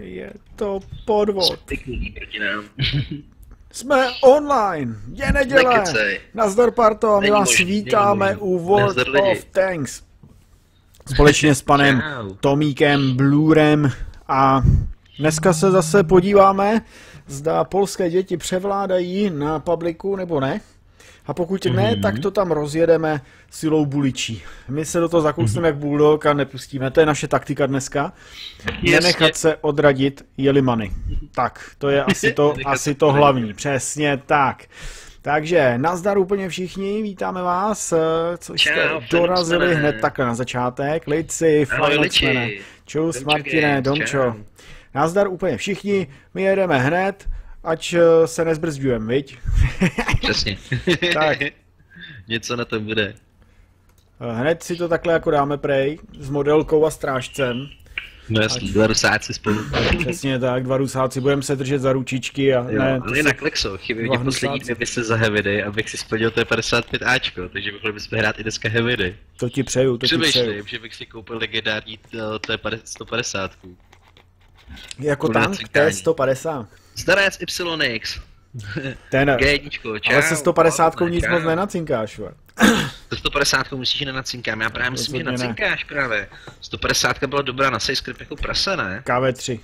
Je to podvod. Jsme online, je neděle. Nazdar Parto, a my vás vítáme u. World of Tanks. Společně s panem. Tomíkem Blurem a dneska se zase podíváme, zda polské děti převládají na publiku nebo ne. A pokud ne, Mhm. tak to tam rozjedeme silou buličí. My se do toho zakousneme jak bulldog a nepustíme. To je naše taktika dneska. Nenechat se odradit jeli many. Tak, to je asi to, asi to hlavní. Přesně tak. Takže nazdar úplně všichni, vítáme vás, eh, co jste Čau, dorazili hned takhle na začátek. Lici, Liči. čus Domčo Martine, Domčo. Nazdar úplně všichni, my jedeme hned, ať eh, se nezbrzďujeme, viď? Přesně. Tak. Něco na to bude. Eh, Hned si to takhle jako dáme prej, s modelkou a strážcem. No jasný, dva rusáci spolu. Přesně tak, dva rusáci, budeme se držet za ručičky a Jo, ne, to ale se- jinak Lexo, chybí mě poslední dvě mise za Heavidy, abych si splnil té 55Ačko, takže bychom bychom hrát i dneska Heavidy. to ti přeju, to ti přeju. Přemýšlím, že bych si koupil legendární eh, té 150. Jako tank nacinkání. T150. Starec YX. Ten, G1, čau. ale se 150 pohodlně, nic čau. moc nenacinkáš, vole. To 150 musíš nenacinkám, já právě myslím, že Rozhodně ne. nacinkáš právě. 150 byla dobrá na sejskrip jako prase, ne? KV3.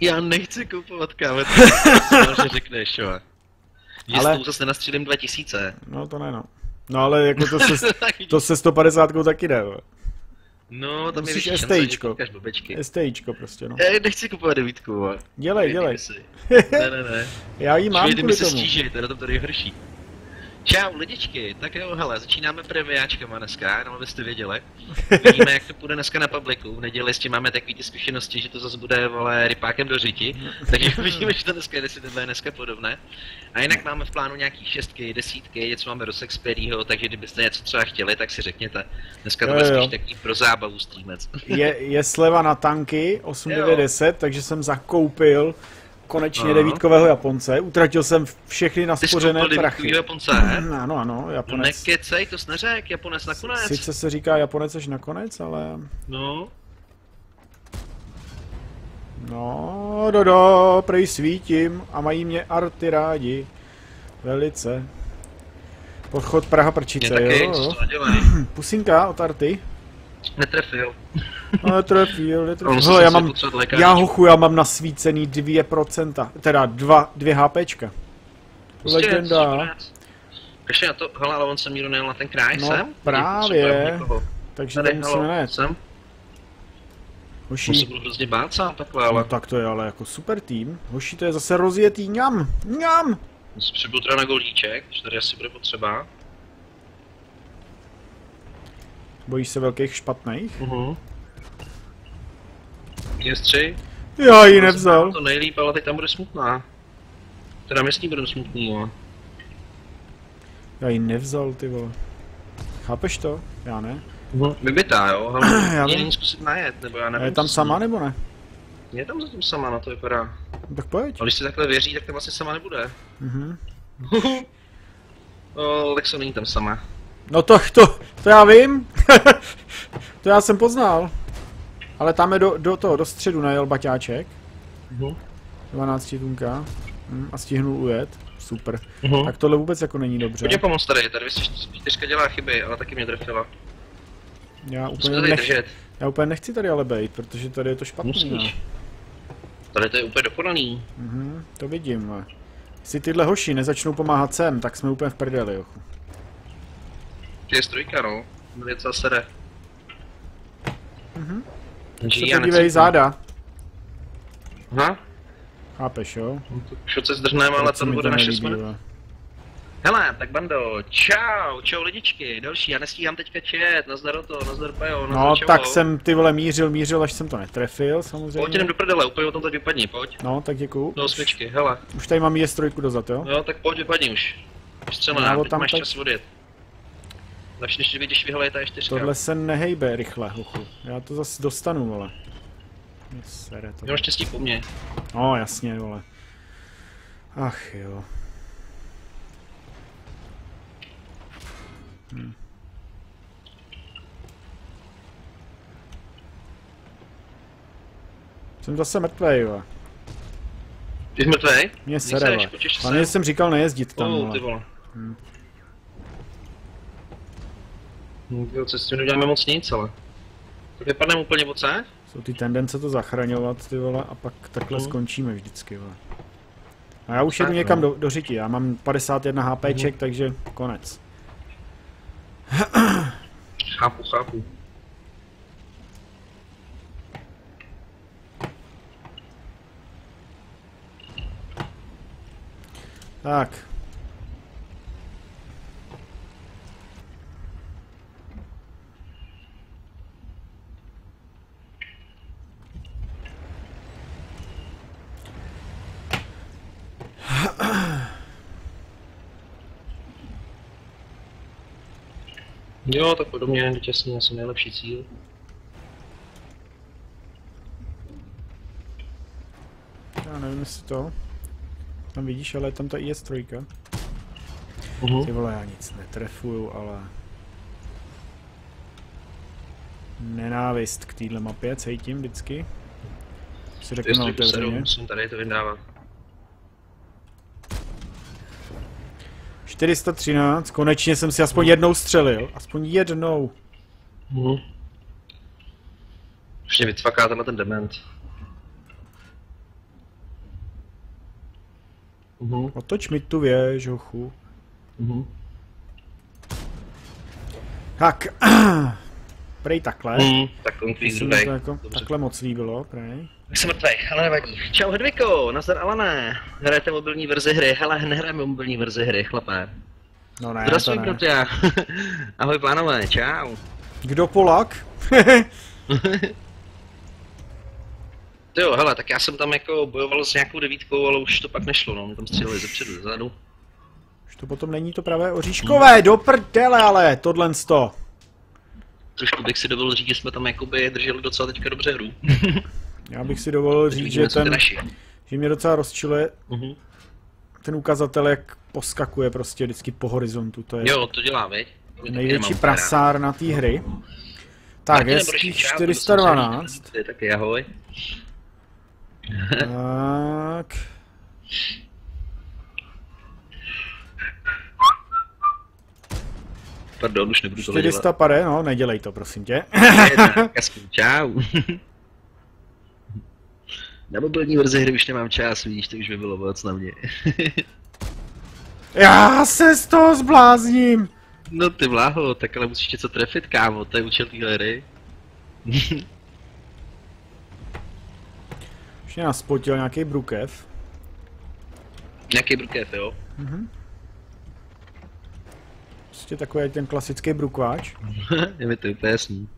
Já nechci kupovat kávet, že řekneš, jo. Že Ale- s tou zase nenastřílím 2000. No to ne, no. No ale jako to se, to se 150 taky jde, vole. No, tam Musíš je STIčko. STIčko prostě, no. Já nechci kupovat devítku, vole. Dělej, dělej. Ne, ne, ne. Já jí mám Mám ty mi kvůli se tomu. stíží, to je na tom tady horší. Čau lidičky, tak jo, hele, začínáme premiáčkama dneska, jenom abyste věděli. Vidíme, jak to půjde dneska na publiku. V neděli s tím máme takový ty zkušenosti, že to zase bude, vole, rypákem do řiti. Takže vidíme, že to dneska je, to bude dneska podobné. A jinak máme v plánu nějaký šestky, desítky, něco máme do Sexperího, takže kdybyste něco třeba chtěli, tak si řekněte. Dneska to bude spíš takový pro zábavu streamec. Je, je sleva na tanky 8910, takže jsem zakoupil konečně Aha. devítkového Japonce. Utratil jsem všechny Ty jsi naspořené prachy. Japonce? Ano, ano, No Japonec. nekecej, to jsi neřek, Japonec nakonec. Sice se říká Japonec až nakonec, ale... No, No, dodo, prej svítím a mají mě arty rádi. Velice. Podchod Praha mě Prčice, taky, jo. Pusinka od arty. Netrefil. No, netrefil, On netrefil. se Hele, já mám, já hochu, já mám nasvícený 2%, teda 2, 2 HPčka. Prostě, Legenda. Ještě na to, hele, ale on se míru nejel na ten kráj No, sem? právě. Takže Tady, musíme halo, net. sem? Hoší. On se budu hrozně bát sám takhle, ale No, tak to je ale jako super tým. Hoší, to je zase rozjetý ňam, ňam. přibyl teda na golíček, že tady asi bude potřeba. Bojíš se velkých špatných? Uh-huh. Městři. Já ji nevzal. To nejlíp, ale teď tam bude smutná. Teda my s ní budeme smutný, jo. Já ji nevzal, ty vole. Chápeš to? Já ne. Uh-huh. Vybitá, jo, hele, Já já vím. není zkusit najet, nebo já A nevím. je tam sama nebo ne? Je tam zatím sama, na to vypadá. No, tak pojď. Ale když si takhle věří, tak tam asi sama nebude. Mhm. o, Lexo není tam sama. No to, to, to já vím. to já jsem poznal. Ale tam je do, do toho, do středu najel baťáček. Uh-huh. 12 tunka. Hm, a stihnul ujet. Super. Uh-huh. Tak tohle vůbec jako není dobře. Pojď pomoct tady, tady 204 dělá chyby, ale taky mě trefila. Já úplně, tady nech, držet. já úplně nechci tady ale bejt, protože tady je to špatný. No. Musíš. Tady to je úplně dokonalý. Mhm, to vidím. ale Jestli tyhle hoši nezačnou pomáhat sem, tak jsme úplně v prdeli. Jochu. Ty je strojka, no. Mě docela sere. Mhm. Se podívej záda. Aha, Chápeš, jo? šot se zdrhneme, ale mi bude naše nelíbí, smrt. vole. Hele, tak bando, čau, čau lidičky, další, já nestíhám teďka chat, nazdar to, nazdar pajo, nazdar No, čau. tak jsem ty vole mířil, mířil, až jsem to netrefil, Pojď samozřejmě. jdem do prdele, úplně o tom teď vypadni, pojď. No, tak děkuju. Do osmičky, hele. Už tady mám jes trojku dozad, jo? Jo, tak pojď, vypadni už. No, Střelená, teď tam máš tak- čas odjet. Než když vyhleje ta čtyřka. Tohle se nehejbe rychle, hochu. Já to zase dostanu, vole. Mě Sere to. Měl štěstí po mně. No, jasně, vole. Ach jo. Hm. Jsem zase mrtvej, jo. Ty jsi mrtvej? Mě sere, sem. jsem říkal nejezdit tam, Oh, ty vole. Hm. Hm, Jo, co s tím neděláme moc nic, ale. Tak vypadneme úplně odsaď? Jsou ty tendence to zachraňovat, ty vole, a pak takhle Mhm. skončíme vždycky, vole. A já už jedu Tak, někam no. do, do řiti, já mám 51 HPček, takže konec. Chápu, chápu. Tak. Jo, tak podobně dočasně asi nejlepší cíl. Já nevím, jestli to. Tam vidíš, ale je tam ta IS-3. Uh-huh. Ty vole, já nic netrefuju, ale... Nenávist k téhle mapě cítím vždycky. Si řeknu na otevřeně. musím tady to vyndávat. 413, konečně jsem si aspoň jednou střelil. Aspoň jednou. Uh-huh. Už mě vycvaká tenhle ten dement. Uh-huh. Otoč mi tu věž, hochu. Uh-huh. Tak. Prej takhle. Mm, tak druhý. to jako takhle moc líbilo, prej. Tak jsem mrtvej, ale nevadí. Čau Hedviko, nazdar Alané. Hrajete mobilní verzi hry? Hele, nehrajeme mobilní verzi hry, chlapé. No ne, Zdravím, to ne. Ahoj pánové, čau. Kdo Polak? Jo, hele, tak já jsem tam jako bojoval s nějakou devítkou, ale už to pak nešlo, no, Mě tam stříleli zepředu, zezadu. Už to potom není to pravé oříškové, do prdele ale, tohle sto. Trošku bych si dovolil říct, že jsme tam jakoby drželi docela teďka dobře hru. Já bych si dovolil říct, že, ten, že mě docela rozčiluje Mhm. ten ukazatel, jak poskakuje prostě vždycky po horizontu, to je Jo, to dělá, největší prasár na té hry. Tak, čas, 412. Ty taky ahoj. Tak. Pardon, už nebudu to dělat. 400 pade, no, nedělej to, prosím tě. Kasku, čau. Na mobilní verzi hry už nemám čas, víš, to už by bylo moc na mě. Já se z toho zblázním. No ty vláho, tak ale musíš něco trefit, kámo, to je účel téhle hry. Už mě nás spotil nějaký brukev. Nějaký brukev, jo? Prostě takový ten klasický brukváč. je mi to úplně jasný.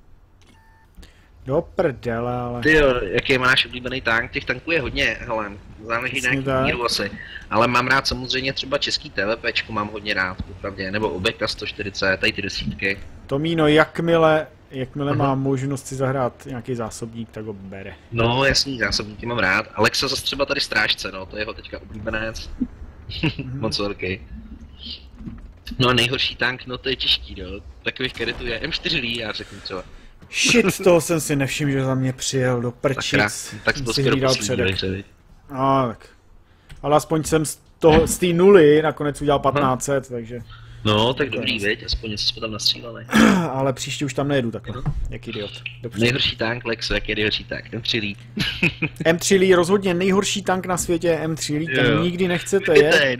Do prdele, ale... Ty jo, jaký máš oblíbený tank? Těch tanků je hodně, hele, záleží na Přesně jaký tak. míru asi. Ale mám rád samozřejmě třeba český TVPčko, mám hodně rád, popravdě, nebo Obeka 140, tady ty desítky. Tomíno, jakmile, jakmile Aha. má možnost si zahrát nějaký zásobník, tak ho bere. No jasný, zásobníky mám rád. Alexa zase třeba tady strážce, no, to je jeho teďka oblíbenec. Moc velký. No a nejhorší tank, no to je těžký, no. Takových karetů je M4 Lee, já řeknu třeba. Shit, toho jsem si nevšiml, že za mě přijel do prčic. tak to si hlídal předek. No, tak. Ale aspoň jsem z toho, z té nuly nakonec udělal 1500, takže... No, tak dobrý, viď, aspoň něco jsme tam nastříleli. Ale příště už tam nejedu takhle. Jak idiot. Dobře. Nejhorší tank Lexo, jak je nejhorší tank, M3 Lee. M3 Lee rozhodně nejhorší tank na světě, M3 Lee, ten nikdy nechcete je.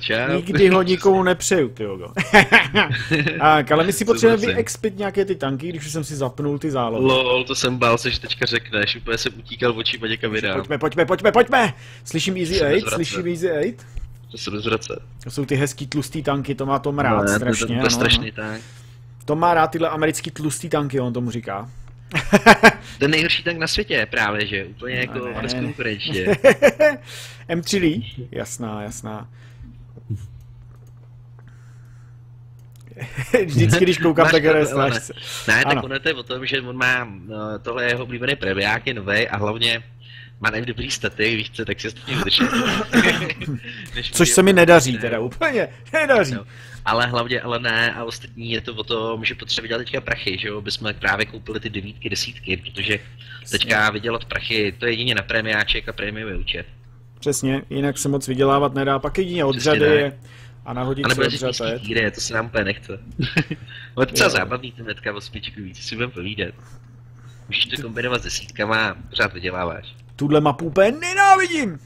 Čau. Nikdy ho nikomu nepřeju, ty tak, ale my si potřebujeme vyexpit nějaké ty tanky, když už jsem si zapnul ty zálohy. Lol, to jsem bál se, že teďka řekneš, úplně jsem utíkal očima někam jinam. Pojďme, pojďme, pojďme, pojďme! Slyším Easy Musíme 8, zvracet. slyším Easy 8. To se rozvracet. To jsou ty hezký tlustý tanky, to má Tom rád Ne, to- strašně. To, to, to je strašný ano. tank. Tom má rád tyhle americký tlustý tanky, on tomu říká. Ten nejhorší tank na světě právě, že? Úplně jako No, ne. bezkonkurenčně. M3 Lee? Jasná, jasná. Vždycky, když koukám, tak hraje ne. tak ono to je o tom, že on má, no, tohle je jeho oblíbený previák, je nový a hlavně má nevím dobrý staty, víš co, tak si to vydržet. Což se mi nedaří teda, úplně, nedaří. No. Ale hlavně, ale ne, a ostatní je to o tom, že potřebujeme dělat teďka prachy, že jo, bychom právě koupili ty devítky, desítky, protože teďka vydělat prachy, to je jedině na prémiáček a prémiový účet. Přesně, jinak se moc vydělávat nedá, pak jedině od řady a nahodit se od řady. to se nám úplně nechce. Ale to je zábavný ten netka o spíčku, víc si budeme povídat. Můžeš to kombinovat s desítkama a pořád vyděláváš. Tuhle mapu úplně nenávidím!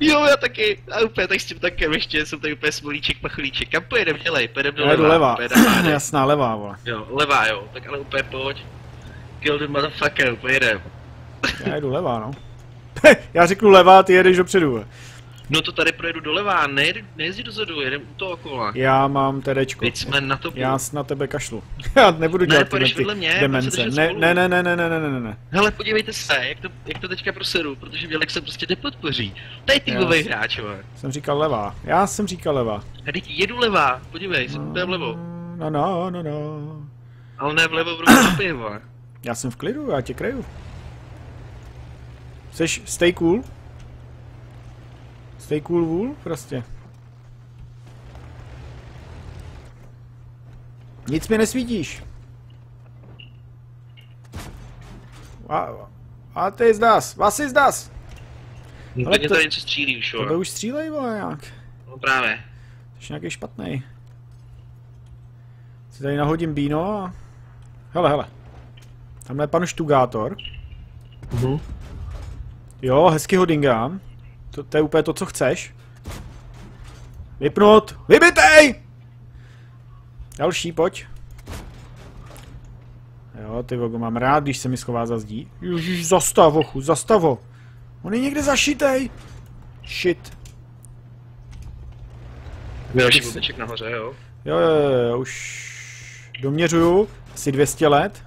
Jo, já taky. A úplně tak s tím takem ještě, jsem tady úplně smolíček, pachlíček. Kam pojedem, dělej, pojedem do leva. leva. Jasná levá, vole. Jo, levá, jo, tak ale úplně pojď. Kill the motherfucker, pojedem. já jdu levá, no. já řeknu levá, ty jedeš dopředu. No to tady projedu doleva, ne, nejezdí dozadu, jedem u toho kola. Já mám tedečko. Teď jsme na to Já na tebe kašlu. Já nebudu dělat ne, ty mě, demence. Ne, ne, ne, ne, ne, ne, ne, ne, ne. Hele, podívejte se, jak to, jak to teďka prosedu, protože Vělek se prostě nepodpoří. To je týmový hráč, jo. Jsem říkal levá. Já jsem říkal levá. A teď jedu levá, podívej, jsem no, vlevo. No, no, no, no. Ale ne vlevo v pivo. Já jsem v klidu, já tě kreju. Jseš stay cool? Stay cool wool, prostě. Nic mi nesvítíš. A, a ty zdas, vás si zdas. No, Ale to, tady něco střílí už, jo. Tebe už střílej, vole, nějak. No právě. Jsi nějaký špatný. Si tady nahodím bíno a... Hele, hele. Tamhle je pan Štugátor. Mhm. Uh -huh. Jo, hezky ho dingám. To, to je úplně to, co chceš. Vypnout! Vybitej! Další, pojď. Jo, ty vogo, mám rád, když se mi schová za zdí. Ježiš, zastav, ochu, zastavo. On je někde zašitej. Shit. Další bubeček nahoře, jo? Jo, jo, jo, jo, už doměřuju. Asi 200 let.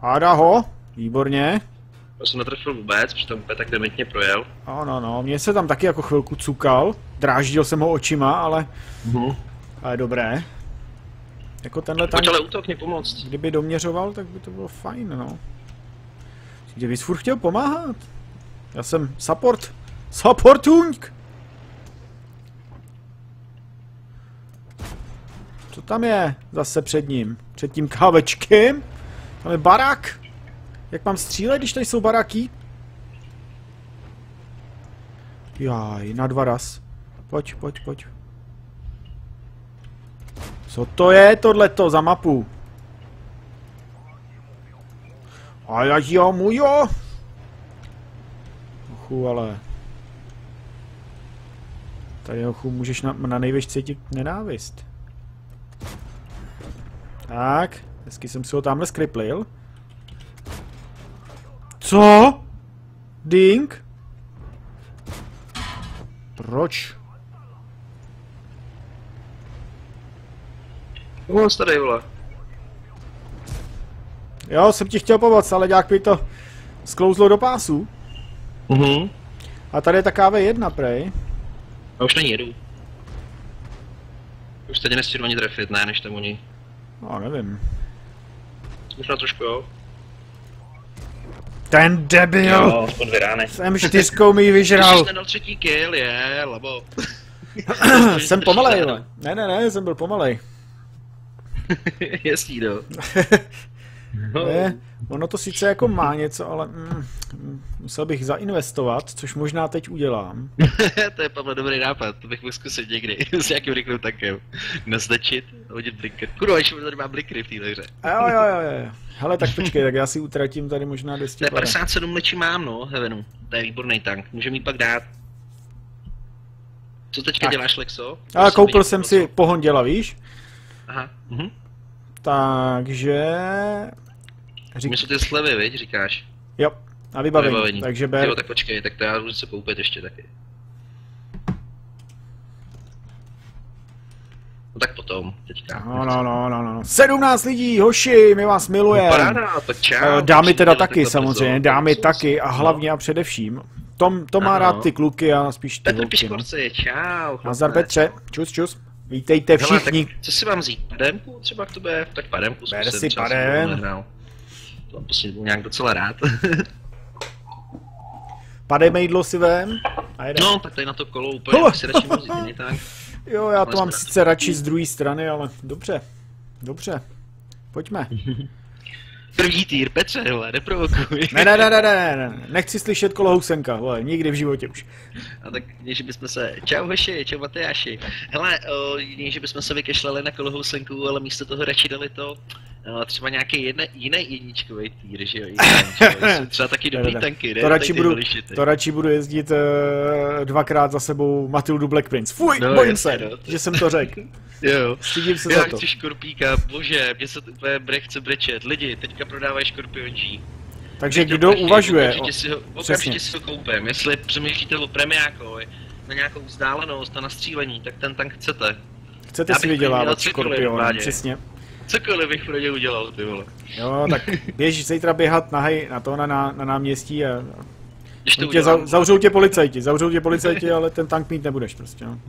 Háda ho, výborně. To jsem netrefil vůbec, protože tam úplně tak dementně projel. Ano, no, mě se tam taky jako chvilku cukal. Dráždil jsem ho očima, ale... Uh-huh. Ale dobré. Jako tenhle tam... Pojď ale útok mě pomoct. Kdyby doměřoval, tak by to bylo fajn, no. Kdyby jsi furt chtěl pomáhat. Já jsem support. Supportung! Co tam je zase před ním? Před tím kávečkem? Tam je barak. Jak mám střílet, když tady jsou baraky? Jaj, na dva raz. Pojď, pojď, pojď. Co to je tohleto za mapu? A já jo, mu jo. Ochu, ale... Tady ochu můžeš na, na největší cítit nenávist. Tak, hezky jsem si ho tamhle skriplil. Co? Ding? Proč? Pomoc tady, vole. Jo, jsem ti chtěl pomoct, ale nějak mi to sklouzlo do pásu. Mhm. A tady je ta KV1, prej. A už není jedu. Už teď nestihnu ani trefit, ne, než tam oni. No, nevím. Možná trošku jo. Ten debil! Jo, Jsem čtyřkou mi vyžral. Jsi nedal třetí kill, je, labo. jsem pomalej, ale. Ne, ne, ne, jsem byl pomalej. Jasný, no. no. Ne, ono to sice jako má něco, ale mm, musel bych zainvestovat, což možná teď udělám. to je Pavle dobrý nápad, to bych mohl zkusit někdy s nějakým takem. Naznačit, hodit blinker. Kurva, ještě tady mám blinkery v téhle hře. jo, jo, jo, jo. Hele, tak počkej, tak já si utratím tady možná 200 Ne, 57 mlečí mám, no, Heavenu. To je výborný tank, můžeme jí pak dát. Co teďka tak. děláš, Lexo? A koupil jsem si pohon děla, víš? Aha. Mhm. Takže... Řík... Myslím, ty slevy, viď, říkáš? Jo, a vybavení. vybavení. Takže ber... Jo, tak počkej, tak to já můžu se koupit ještě taky. No tak potom, teďka. No, no, no, no, no. 17 lidí, hoši, my vás milujeme. No, paráda, tak čau. Eh, dámy teda taky samozřejmě, dámy taky a hlavně a především. Tom, Tom má rád ty kluky a spíš ty Petr Piškorci, no. čau. Nazdar Petře, čus, čus. Vítejte všichni. Hele, co si mám vzít? Pademku třeba k tobě? Tak pademku zkusím. Ber si padem. To prostě nějak docela rád. Padej mejdlo si vem a jedem. No, tak tady na to kolo úplně bych si radši vozit, není tak? Jo, já to mám sice radši z druhé strany, ale dobře. Dobře. Pojďme. První týr, Petře, hele, neprovokuj. Ne, ne, ne, ne, ne, ne, nechci slyšet kolohousenka, vole, nikdy v životě už. A tak že bychom se, čau hoši, čau Matyáši. Hele, o, že bychom se vykešlali na kolohousenku, ale místo toho radši dali to o, třeba nějaký jedne, jiný jedničkový týr, že jo? Jsou třeba taky dobrý Ne, ne, ne. tanky, ne? To radši, budu, to radši budu jezdit uh, dvakrát za sebou Matildu Black Prince. Fuj, No, bojím jasně, se, no. že jsem to řekl. Jo. Stydím se Já za to. chci škorpíka, bože, mě se to úplně bre, chce brečet. Lidi, teďka prodávají škorpion G. Takže Teď kdo prachy, uvažuje, Okamžitě si ho, přesně. okamžitě si ho koupím. Jestli přemýšlíte o premiákovi na nějakou vzdálenost a na střílení, tak ten tank chcete. chcete já si vydělávat škorpion, vládě. přesně. Cokoliv bych pro ně udělal, ty vole. Jo, tak běž zítra běhat na, hej, na to na, na, na náměstí a Když to tě udělám, za, zavřou tě policajti, zavřou tě policajti, ale ten tank mít nebudeš prostě, no.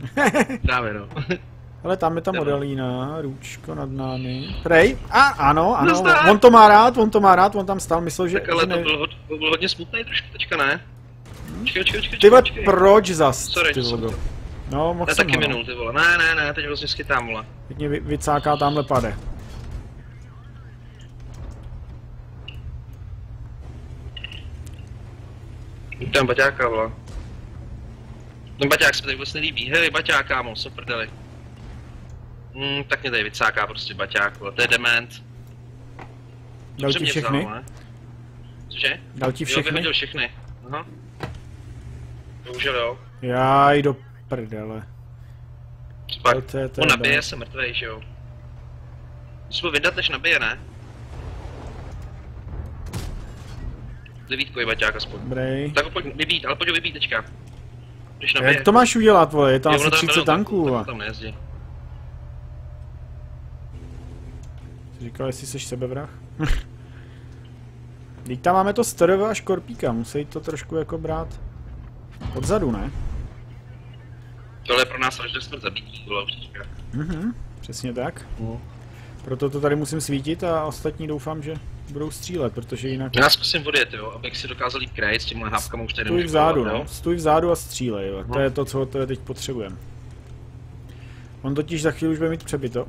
právě no. Ale tam je ta modelína, růčko nad námi. Prej? A ano, ano, Nazdar. on to má rád, on to má rád, on tam stál, myslel, že... tak ale že to ne... bylo, to bylo hodně smutný trošku teďka, ne? Počkej, Ty vole, proč zas, Sorry, ty to vole? to- No, mohl Já jsem taky no. minul, ty vole. Ne, ne, ne, teď vlastně schytám, vole. Teď mě vy, vycáká tamhle pade. Tam baťáka, vole. Ten baťák se mi tady vůbec nelíbí. Hej, baťák, kámo, co prdeli. Hmm, tak mě tady vycáká prostě baťák. To je dement. Dal ti všechny? Vzal, ne? Cože? Dal ti Jo, všechny? vyhodil všechny. Aha. Bohužel jo. Jaj, do prdele. Pak, To- to je- to je on nabije, se mrtvej, že jo. Musím ho vydat, než nabije, ne? Devítkový baťák aspoň. Dobrý. Tak ho pojď vybít, ale pojď ho vybít teďka. Když nabije. Jak to máš udělat, vole? Je tam Jo, asi ono tam 30 bylo- tanků, vole. Tam nejezdí. Říkal, jestli jsi sebevrah? Teď tam máme to Storova a Škorpíka, musí to trošku jako brát odzadu, ne? Tohle je pro nás až do smrt zabití, bylo. Mhm, přesně tak. Proto to tady musím svítit a ostatní doufám, že budou střílet, protože jinak... Já zkusím odjet, jo, abych si dokázal jít krajit s těmhle hávkama už tady Stůj nemůžu vzadu, bojovat, no. Stůj vzadu a střílej, jo. To No. je to, co to teď potřebujeme. On totiž za chvíli už bude mít přebito.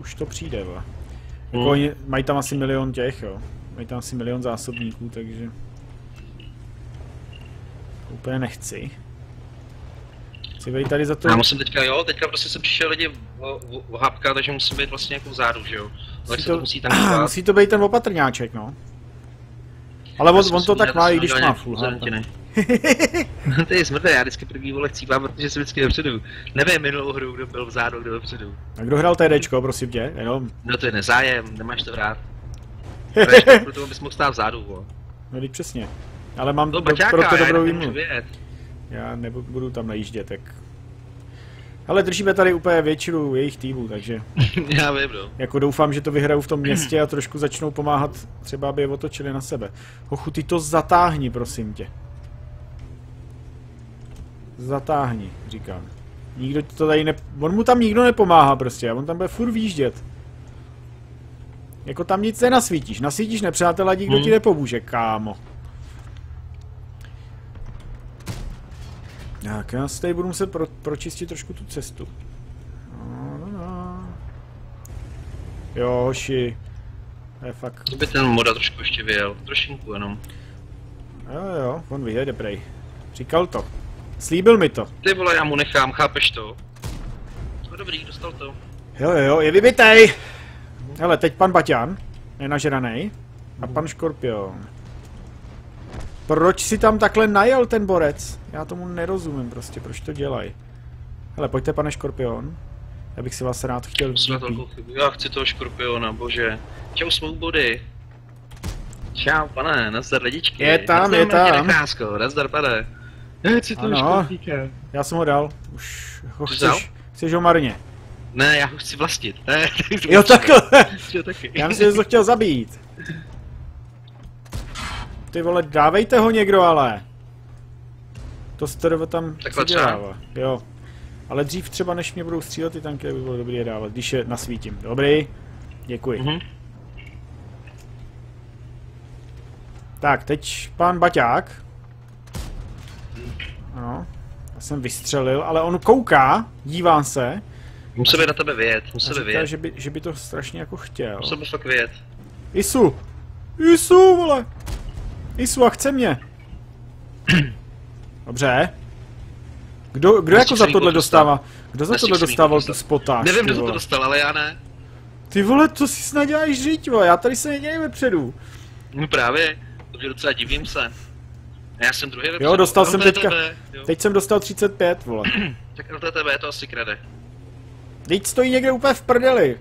Už to přijde, jo. Jako Hmm. oni mají tam asi milion těch, jo. Mají tam asi milion zásobníků, takže... To úplně nechci. Chci být tady za to... Já musím teďka, jo, teďka prostě jsem přišel lidi o, o, o hápka, takže musím být vlastně jako vzadu, že jo. Ale Musí se to to, musí tankovat. musí to být ten opatrňáček, no. Ale on, on to tak má, i když má full HP. to je smrté, já vždycky první vole chcípám, protože jsem vždycky dopředu. Nevím minulou hru, kdo byl vzadu, kdo dopředu. A kdo hrál TDčko, prosím tě? Jenom. No to je nezájem, nemáš to rád. Hraješ to proto, abys mohl stát vzadu, vole. No teď přesně. Ale mám No do, baťáka, pro to dobrou vyjet. Já nebudu tam najíždět, tak... Ale držíme tady úplně většinu jejich týmů, takže já vím, no. jako doufám, že to vyhrajou v tom městě a trošku začnou pomáhat, třeba aby je otočili na sebe. Hochu, ty to zatáhni, prosím tě. Zatáhni, říkám. Nikdo ti to tady ne... On mu tam nikdo nepomáhá prostě, a on tam bude furt výjíždět. Jako tam nic nenasvítíš. Nasvítíš nepřátelé, nikdo Hmm. ti nepomůže, kámo. Tak, já si tady budu muset pro, pročistit trošku tu cestu. Jo, hoši. To je fakt... To by ten moda trošku ještě vyjel, trošinku jenom. Jo, jo, on vyjede prej. Říkal to. Slíbil mi to. Ty vole, já mu nechám, chápeš to? No dobrý, dostal to. Jo, jo, jo, je vybitej! Hele, teď pan Baťan, nenažranej, a pan Škorpion. Proč si tam takhle najel ten borec? Já tomu nerozumím prostě, proč to dělají. Hele, pojďte pane Škorpion. Já bych si vás rád chtěl. Já chci toho škorpiona, bože. Čau body. Čau, pane, nazdar lidičky. Je tam, nazdar, je tam. Nazdar, pane. Já chci toho Ano. škorpíka. Já jsem ho dal. Už ho Jsi vzal? chceš, chceš ho marně. Ne, já ho chci vlastnit. Ne, Jo, takhle. Jo, taky. Já myslím, že jsi ho chtěl zabít. Ty vole, dávejte ho někdo ale. To Storova tam Takhle co třeba? dělává. Jo. Ale dřív třeba, než mě budou střílet ty tanky, by bylo dobré je dávat, když je nasvítím. Dobrý. Děkuji. Mhm. Tak, teď pan Baťák. Ano. Já jsem vystřelil, ale on kouká, dívá se. Musí by na tebe vyjet, musí by vyjet. že by, že by to strašně jako chtěl. Musí by fakt vyjet. Isu! Isu, vole! Isu a chce mě. Dobře. Kdo, kdo jako za tohle dostává? Kdo za tohle dostával tu spotáž? Nevím, kdo to vole? dostal, ale já ne. Ty vole, to si snad děláš říct, vole, já tady se nedělej vepředu. No právě, takže docela divím se. A já jsem druhý vepředu. Jo, dostal No, jsem teďka, tebe, jo. teď jsem dostal 35, vole. Tak LTTB to asi krade. Teď stojí někde úplně v prdeli.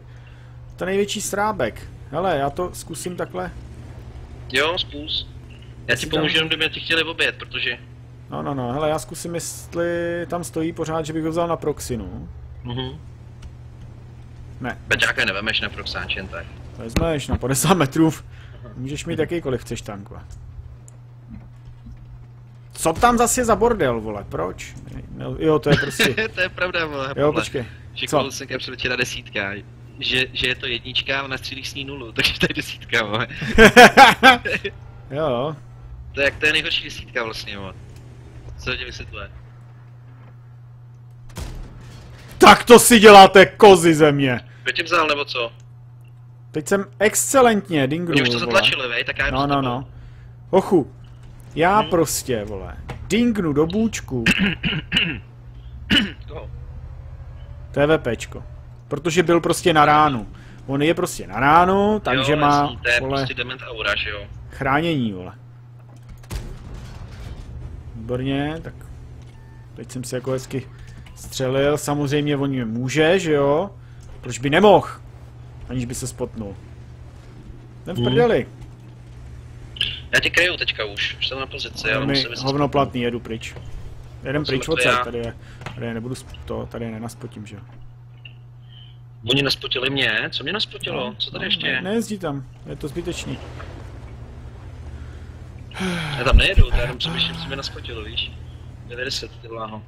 To největší srábek. Hele, já to zkusím takhle. Jo, spus. Já ti pomůžu jenom, kdyby ti chtěli obět, protože... No, no, no, hele, já zkusím, jestli tam stojí pořád, že bych ho vzal na proxinu. Mhm. Ne, Beťáka nevemeš na proxáč jen tak. vezmeš na 50 metrů. Můžeš mít jakýkoliv chceš tankovat. Co tam zase je za bordel, vole, proč? Ne, jo, to je prostě... to je pravda, vole. Jo, počkej. Že Co? Kousenka přilečena desítka. Že, že je to jednička a na střílích s ní nulu, takže to je desítka, vole. jo, To je jak to je nejhorší desítka vlastně, vole. Co tě vysvětluje? tak to si děláte kozy země. Kdo tě vzal, nebo co? Teď jsem excelentně dingru, Mě už to zatlačili, vej, tak já jim No, no, no. Ochu, já prostě, vole, dingnu do bůčku? TVPčko. Protože byl prostě na ránu. On je prostě na ránu, takže jo, má, jasný, to je vole, prostě dement aura, že jo? chránění, vole. Výborně, tak teď jsem si jako hezky střelil. Samozřejmě on mě může, že jo? Proč by nemohl? Aniž by se spotnul. Ten v Hmm. Já tě kryju teďka už, už jsem na pozici, ale musím vysvětlit. hovnoplatný, jedu pryč. Jedem Co pryč odsaď, já? tady je, tady je, nebudu to, tady je nenaspotím, že jo. Oni naspotili mě, co mě naspotilo? Co tady ještě Ne, je? nejezdí tam, je to zbytečný. Já tam nejedu, je jenom přemýšlím, co mě naspotilo, víš? 90, ty vláho.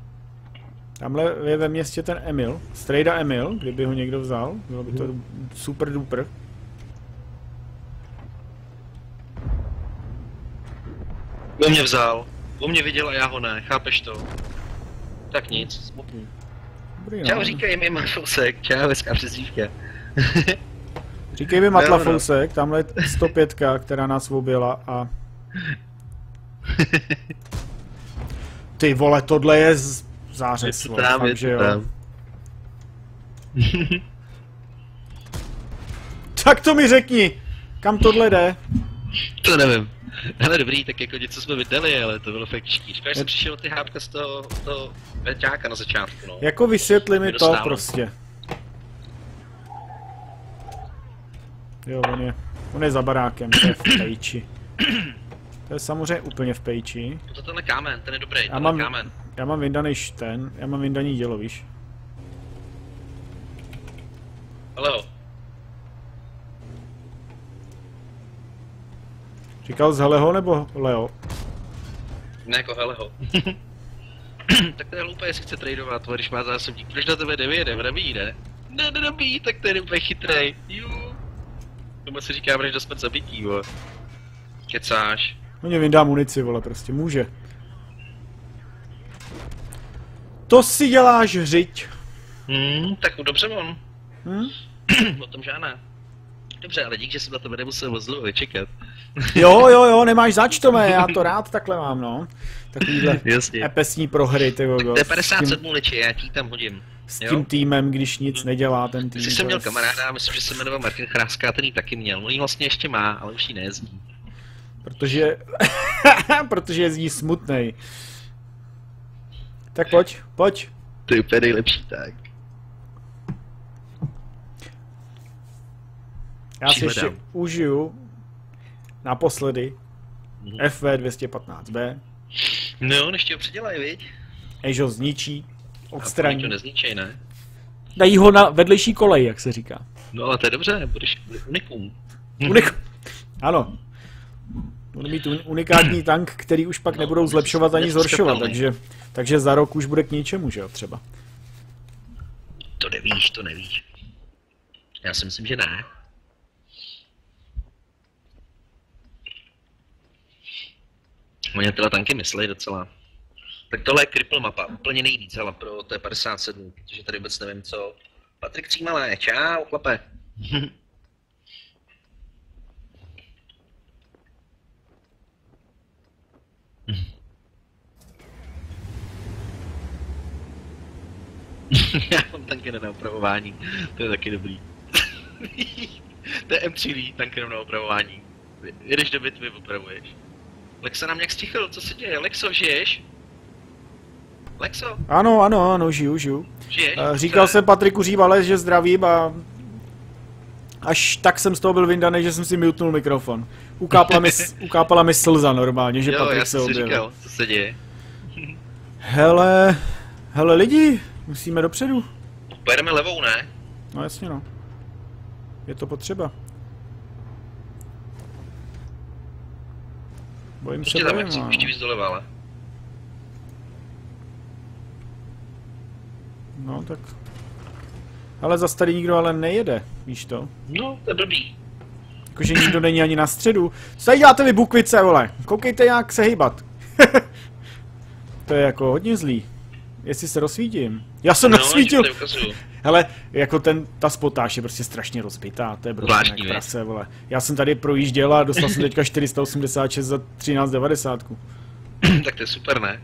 Tamhle je ve městě ten Emil, Strejda Emil, kdyby ho někdo vzal, bylo by to super duper. On mě vzal, on mě viděl a já ho ne, chápeš to? Tak nic, smutný. Dobrý, Čau, no. říkej mi Mafousek, čau, hezká přezdívka. Říkej mi no. Fousek, tamhle je 105, která nás objela a... Ty vole, tohle je z... zářez, Je to tam, je že to jo. tam. Tak to mi řekni, kam tohle jde? To nevím. Ale dobrý, tak jako něco jsme vydali, ale to bylo fakt těžký. Říkáš, jsem přišel ty hápka z toho, toho veťáka na začátku, no. Jako vysvětli mi to prostě. Jo, on je, on je za barákem, to je v pejči. To je samozřejmě úplně v pejči. To je tenhle kámen, ten je dobrý, Já mám, kámen. já mám vyndaný ten, já mám vyndaný dělo, víš. Ale jo, Říkal z Heleho nebo Leo? ne jako heleho. tak to je hloupé, jestli chce tradovat, když má zásobník. Proč na tebe nevyjede, vrabí, ne? Ne, ne, nebí, tak to je úplně chytrej. Jú. Tomu se říká vražda smrt zabití, vole. Kecáš. No mě vyndá munici, vole, prostě může. To si děláš hřiť. Hmm, tak dobře on. Hm? o tom žádná. Dobře, ale dík, že jsem na tebe nemusel moc dlouho čekat. Jo, jo, jo, nemáš zač, Tome, já to rád takhle mám, no. Takovýhle Jasně. epesní prohry, ty vogo, to je s 57 tím, liči, já ti tam hodím. s jo? tím týmem, když nic nedělá ten tým. Jsi to jsem měl kamaráda, myslím, že se jmenoval Martin Chráska, ten ji taky měl. On ji vlastně ještě má, ale už ji nejezdí. Protože, protože jezdí smutnej. Tak pojď, pojď. To je úplně nejlepší tak. Já si ještě užiju naposledy Mhm. FV215B, No, než ti ho předělají, viď? než ho zničí, A odstraní. to nezničej, ne? Dají ho na vedlejší kolej, jak se říká. No ale to je dobře, budeš unikum. Unik... Ano. Budu mít un- unikátní tank, který už pak No, nebudou zlepšovat ani zhoršovat, takže, takže za rok už bude k něčemu, že jo, třeba. To nevíš, to nevíš. Já si myslím, že ne. Oni tyhle tanky myslí docela. Tak tohle je cripple mapa, úplně nejvíc, ale pro T57, protože tady vůbec nevím co. Patrik Címalé, čau, chlape. Já mám tanky na opravování, to je taky dobrý. to je M3D, tanky na opravování. Jedeš do bitvy, opravuješ. Lexa nám nějak stichl, co se děje? Lexo, žiješ? Lexo, Ano, ano, ano, žiju, žiju. žiješ? Eh, Říkal jsem Patriku Žívale, že zdravím a až tak jsem z toho byl vyndaný, že jsem si mutnul mikrofon. Ukápla mi, ukápala mi slza normálně, že jo, Patrik já se jsem si objevil. říkal, co se děje. Hele, hele lidi, musíme dopředu. Pojedeme levou, ne? No jasně no. Je to potřeba. Bojím se, Prostě tam, bojím, no. ještě víc doleva, ale. No tak. Ale zas tady nikdo ale nejede, víš to? No, to je blbý. Jakože nikdo není ani na středu. Co tady děláte vy bukvice, vole? Koukejte jak se hýbat. to je jako hodně zlý. Jestli se rozsvítím. Já jsem no, rozsvítil. Hele, jako ten, ta spotáž je prostě strašně rozbitá, to je prostě jak prase, vole. Já jsem tady projížděl a dostal jsem teďka 486 za 1390. tak to je super, ne?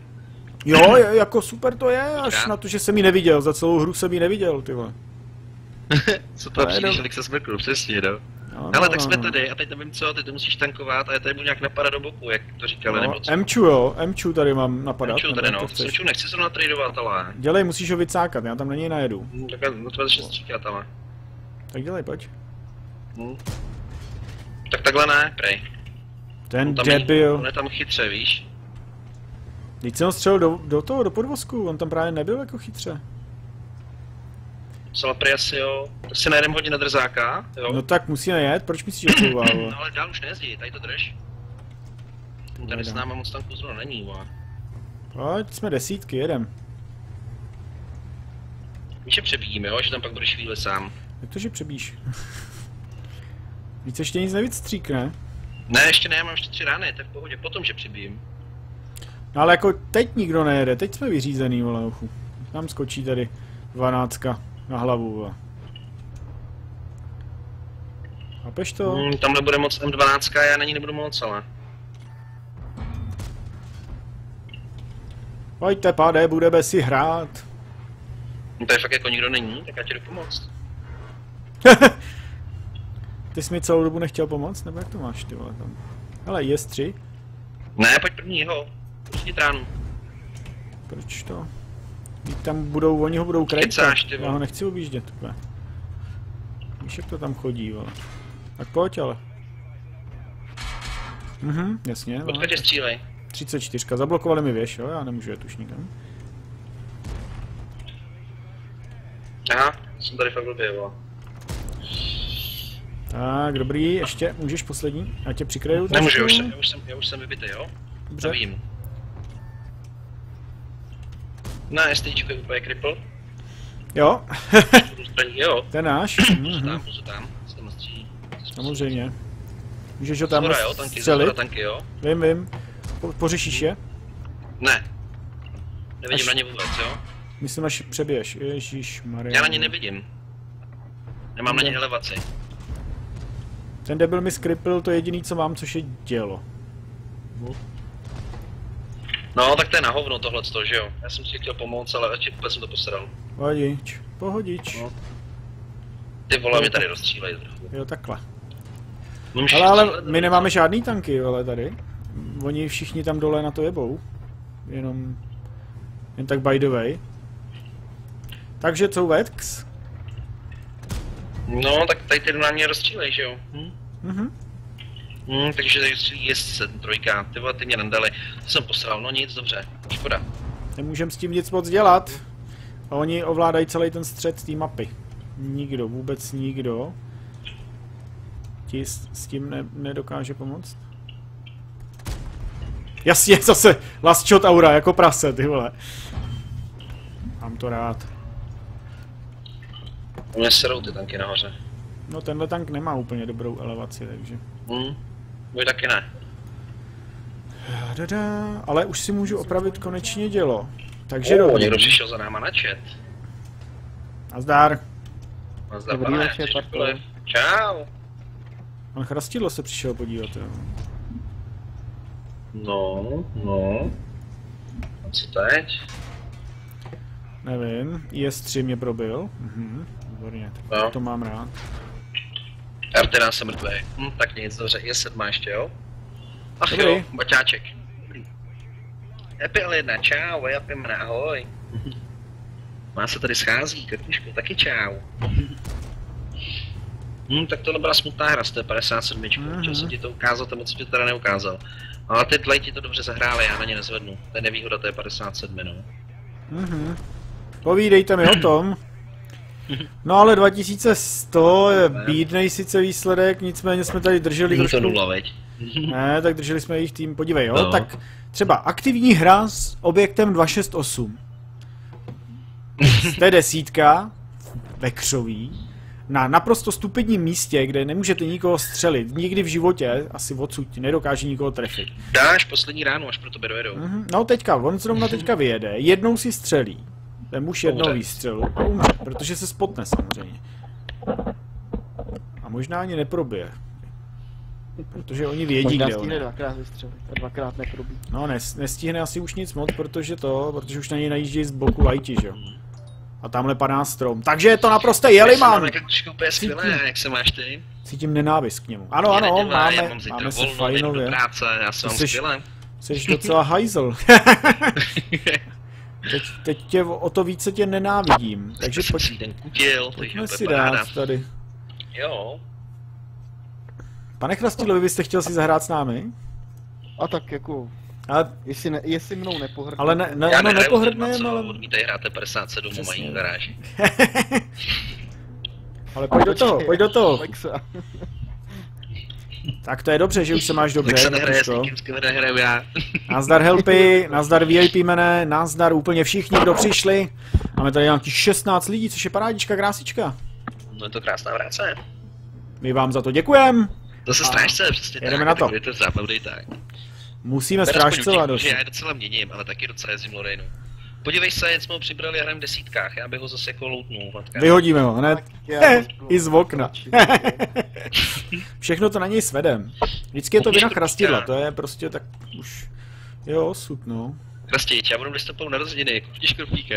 Jo, je, jako super to je, až Dobrá. na to, že jsem ji neviděl, za celou hru jsem ji neviděl, ty vole. Co To přijdeš, jak se smrknu, přesně, no. No, Hele, tak no, jsme no. tady a teď nevím co, ty to musíš tankovat a já tady budu nějak napadat do boku, jak to říkali, No, nebo co. Mču jo, Mču tady mám napadat. Mču tady no. Mču nechci se mnou tradovat, ale. Dělej, musíš ho vycákat, já tam na něj najedu. Hm, Tak no to začne stříkat, ale. Tak dělej, pojď. Hm. Tak takhle ne, prej. Ten On tam, je, debil. on je tam chytře, víš? Teď jsem ho střelil do, do toho, do podvozku, on tam právě nebyl jako chytře. Psala prej asi jo. Tak si najedeme hodně na drzáka, jo? No tak musíme jet, proč myslíš, že vole? No ale dál už nejezdí, tady to drž. Tady s náma moc tanků zrovna není, vole. Pojď, jsme desítky, jedem. My se přebíjíme, jo, že tam pak budeš chvíli sám. Jak to, že přebíš? Víc ještě nic nevytstříkne. Ne, ještě ne, já mám ještě tři rány, tak v pohodě, potom, že přibijím. No ale jako teď nikdo nejede, teď jsme vyřízený, vole, ochu. Tam skočí tady dvanáctka na hlavu. Chápeš to? Hmm, tam nebude moc M12, já na ní nebudu moc, ale. Pojďte, pade, budeme si hrát. No, tady fakt jako nikdo není, tak já ti jdu pomoct. Ty jsi mi celou dobu nechtěl pomoct, nebo jak to máš, ty vole, tam? Hele, IS-3, Ne, pojď prvního. Pustit ránu. proč to? Tam budou, oni ho budou ty Já ho nechci objíždět, úplně. Víš, jak to tam chodí, vole. Tak pojď, ale. Mhm, jasně, Odkud tě střílej. 34, zablokovali mi věž, jo, já nemůžu jet už nikam. Aha, jsem tady fakt blbě, vole. Tak, dobrý, ještě, můžeš poslední? Já tě přikryju Nemůžu, já už jsem, já už jsem, já už jsem vybitý, jo? Dobře. Nevím. Na je úplně cripple. Jo, jo. ten náš. Půjdu Mhm, tam, tam. Tam samozřejmě. Můžeš ho tam Zhora, jo, tanky, střelit? tanky, jo. Vím, vím. Po, pořešíš je? Ne. Nevidím Až- na ně vůbec, jo. Myslím, až přeběž. Ježíš Maria. Já na ně nevidím. Nemám na ně elevaci. Ten debil mi skripl to jediný, co mám, což je dělo. No, tak to je na hovno tohleto, že jo. Já jsem si chtěl pomoct, ale radši vůbec jsem to postaral. Pohodič, pohodič. No. Ty vole, mě tady rozstřílej trochu. Jo, takhle. Můžeš Ale, ale my nemáme žádný tanky, ale tady. Oni všichni tam dole na to jebou. Jenom... Jen tak by the way. Takže co Vex? No, tak tady ty na mě rozstřílej, že jo. Hm? Mhm. Hm, takže tady je 73, ty vole, ty mě nandali. To jsem posral, no nic, dobře, škoda. Nemůžem s tím nic moc dělat. Oni ovládají celý ten střed té mapy. Nikdo, vůbec nikdo. Ti s, s tím ne, nedokáže pomoct? Jasně, zase last shot aura, jako prase, ty vole. Mám to rád. Mě serou ty tanky nahoře. No tenhle tank nemá úplně dobrou elevaci, takže. Hm, můj taky ne. Tadada, ale už si můžu opravit konečně dělo. Takže Oh, dobrý. někdo přišel za náma na chat. Nazdar. Nazdar, Dobrý pane, večer. Čau. On chrastidlo se přišel podívat, jo. No, no. A co teď? Nevím, IS-3 mě probil. Mhm, výborně, tak No. to mám rád. R13 jsem mrtvej. Hm, tak nic, dobře, je sedma ještě, jo? Ach Dobrý. jo, baťáček. Epi jedna, čau, a Epi mne, ahoj. Má se tady schází, krtičku, taky čau. Hm, tak tohle byla smutná hra z té 57. Mhm. Mm-hmm. Chtěl jsem ti to ukázat, a moc jsem ti teda neukázal. Ale ty tlej ti to dobře zahráli, já na ně nezvednu. To je nevýhoda té 57. No. Mhm. Povídejte mi o tom. No ale 2100 je bídnej sice výsledek, nicméně jsme tady drželi Není to trošku... nula, veď? Ne, tak drželi jsme jejich tým, podívej, jo, No. tak třeba aktivní hra s objektem 268. Jste desítka ve křoví, na naprosto stupidním místě, kde nemůžete nikoho střelit. Nikdy v životě asi odsud nedokáže nikoho trefit. Dáš poslední ránu, až pro tebe dojedou. Mhm. No teďka, on zrovna teďka vyjede, jednou si střelí. Ten muž jednou výstřelu a umře, protože se spotne samozřejmě. A možná ani neprobije. Protože oni vědí, Možná kde on je. dvakrát vystřelit a dvakrát neprobí. No, nes, nestihne asi už nic moc, protože to, protože už na něj najíždějí z boku lajti, že jo. A tamhle padá strom. Takže je to naprosto jeliman! Máme trošku úplně skvělé, jak se máš ty? Cítím nenávist k němu. Ano, ano, nedělá, já máme, mám máme se volno, fajnově. práce, já jsem mám skvěle. Jsi docela hajzl. teď, teď tě o to více tě nenávidím. Takže pojď, ten kutil, pojďme si dát tady. Jo, Pane Chrastilovi, vy jste chtěl si zahrát s námi? A tak jako, Ale, jestli, ne, jestli mnou nepohrdne. ale ne, ne, já no, nehraju nepohrdne, ten, co ale, odmítají hrát té 57 Přesně. mají v garáži. ale pojď do toho, pojď do toho. Tak to je dobře, že už se máš dobře. Tak se nehraje s Petruško. nikým, s kým nehraju já. Nazdar helpy, nazdar VIP mene, nazdar úplně všichni, kdo přišli. Máme tady nějakých 16 lidí, což je parádička, krásička. No je to krásná práce. My vám za to děkujem. To se strážce, přesně jedeme tak. na to. tak Je to zábavný tak. Musíme strážcovat dost. já je docela měním, ale taky docela jezdím Lorrainu. Podívej se, jen jsme ho přibrali v desítkách, já bych ho zase jako loutnul. Vatka. Vyhodíme ho hned. I z okna. Všechno to na něj svedem. Vždycky je to vina chrastidla, to je prostě tak už... Jo, osud, no. Prostě, já budu v listopadu narozeniny, jako v škorpíka.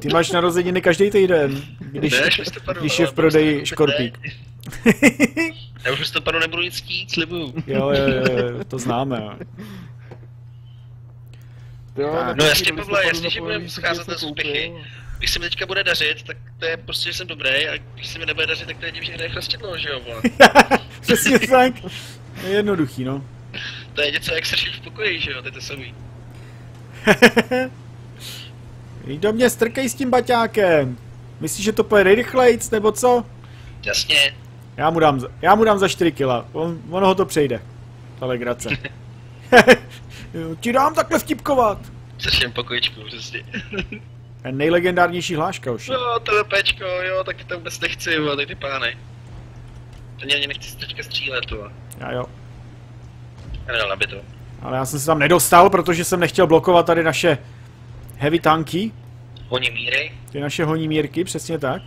Ty máš narozeniny každý týden, když, Ne, listopadu, když je v prodeji prostě škorpík. Já už v listopadu nebudu nic chtít, slibuju. Jo, jo, jo, to známe. jo. Jo, Tak. No jasně, Pavle, jasně, že budeme scházet že na se úspěchy. Když se mi teďka bude dařit, tak to je prostě, že jsem dobrý, a když se mi nebude dařit, tak to je tím, že hraje chrastidlo, že jo, vole. Přesně tak. Je jednoduchý, no. To je něco jak sršit v pokoji, že jo, to je to samý. Do mě, strkej s tím baťákem. Myslíš, že to pojede rychlejc, nebo co? Jasně, Já mu dám, za- já mu dám za 4 kila. On, ono ho to přejde. Ta legrace. Jo, Ti dám takhle vtipkovat. srším pokojičku, přesně. Ten nejlegendárnější hláška už. No, to je pečko, jo, tak to vůbec nechci, jo, tak ty pány. To mě ani nechci teďka střílet, to. Já jo. Já nedal aby to. Ale já jsem se tam nedostal, protože jsem nechtěl blokovat tady naše heavy tanky. Honí míry. Ty naše honímírky, přesně tak.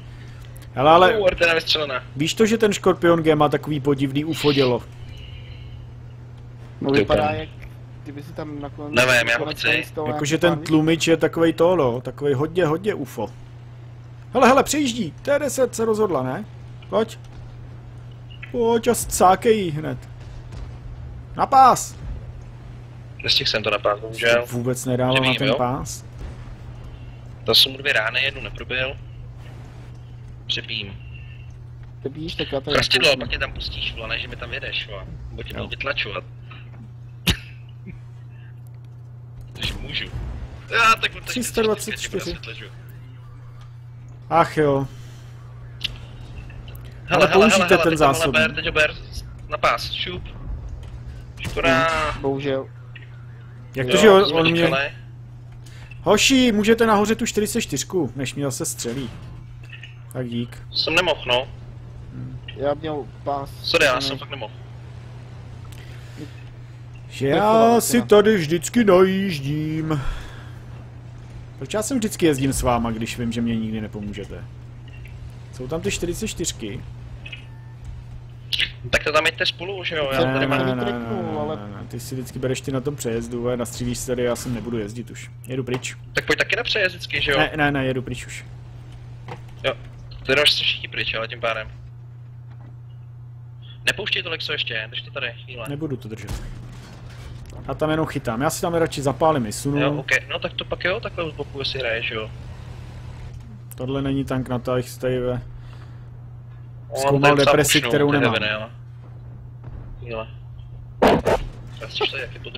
Hele, ale vystřelená. víš to, že ten Scorpion G má takový podivný UFO dělo? No To je vypadá jak, kdyby si tam nakonec... Nevím, já chci. Jakože nějaký ten tlumič je takovej to, no, takovej hodně, hodně UFO. Hele, hele, přejíždí. T10 se rozhodla, ne? Pojď. Pojď a scákej jí hned. Na pás. Nestihl jsem to napát, bohužel. Vůbec nedával na Nevím, ten jo? pás. To jsem mu dvě rány, jednu neprobil. Přepím. Víš, tak já to Krastidlo, pak mě tam pustíš, vole, ne, že mi tam jedeš, vole. Buď budu vytlačovat. Takže můžu. Já, tak tak 324. vytlaču. Ach jo. Hele, hele, použijte hele, hele, ten zásobník. Ber, teď ho ber na pás, šup. Škoda. Bohužel. Jak to, že on, on mě... Hoši, můžete nahoře tu 44, než mě zase střelí. Tak dík. Jsem nemohl, no. Já měl pás... Sorry, já jsem fakt nemohl. Že já si tady vždycky najíždím. Proč já sem vždycky jezdím s váma, když vím, že mě nikdy nepomůžete? Jsou tam ty 44. Tak to tam jeďte spolu, že jo? Já Ne, tady mám... ne, ne, ne, ale- ty si vždycky bereš ty na tom přejezdu a nastřílíš se tady, já sem nebudu jezdit už. Jedu pryč. Tak pojď taky na přejezd vždycky, že jo? Ne, ne, ne, jedu pryč už. Jo. Ty jdeš se všichni pryč, ale tím pádem. Nepouštěj to Lexo ještě, drž to tady, chvíle. Nebudu to držet. Já tam jenom chytám, já si tam radši zapálím i sunu. Jo, ok, no tak to pak jo, takhle z boku si hraješ, jo. Tohle není tank na to, abych si tady ve... On Zkoumal depresi, pušnou, kterou nemám. heaven, jo.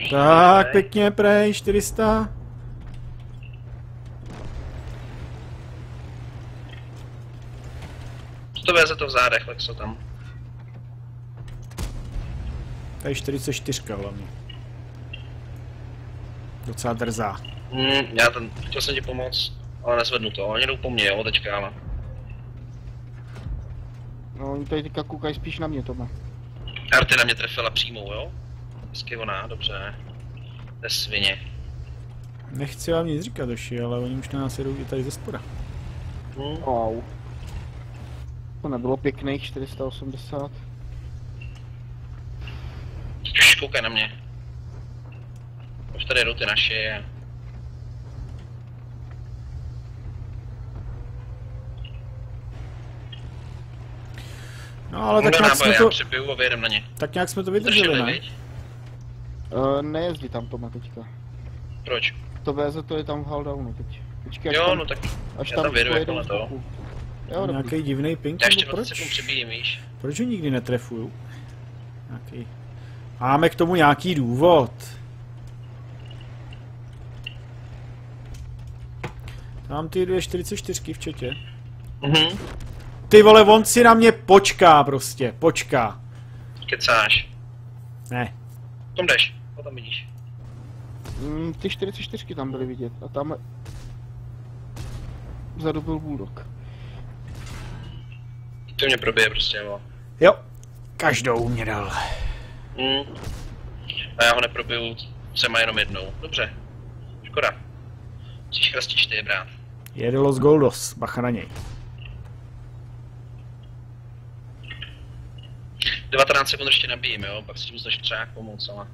Tak, pěkně, prej, 400. To veze to v zádech, Lexo tam. Tady 44 hlavně. Docela drzá. Hmm, já ten, chtěl jsem ti pomoct, ale nezvednu to, oni jdou po mně, jo, teďka, ale. No, oni tady teďka koukají spíš na mě, Tome. Arty na mě trefila přímo, jo? Hezky ona, dobře. To je svině. Nechci vám nic říkat, Oši, ale oni už na nás jedou i tady ze spoda. Hmm. Wow. To nebylo pěkných 480. Už koukaj na mě. Už tady jdou ty naši a... No ale tak nějak jsme náboje, to, na ně. tak nějak jsme to vydrželi, Drželi, ne? viď? Uh, nejezdí tam Tome teďka. Proč? To VZ to je tam v Haldownu teď. Počkej, Jo, tam, no tak až já tam vyjedu pojedou jako na to. Jo. Nějaký divný ping, já ještě 20 sekund proč? přebíjím, víš? Proč ho nikdy netrefuju? Nějaký... Máme k tomu nějaký důvod. Mám ty dvě 44 v četě. Mhm. Ty vole, on si na mě počká prostě, počká. Kecáš. Ne, Tom jdeš, ho tam vidíš. Mm, ty 44 tam byly vidět a tam vzadu byl Bulldog. To mě probije prostě, jo. jo. Každou mě dal. Mm. A já ho neprobiju, se má jenom jednou. Dobře. Škoda. Musíš chrastit ty, brát. Jede Los Goldos, bacha na něj. 19 sekund ještě nabijím, jo? Pak si tím musíš třeba pomoct, ale...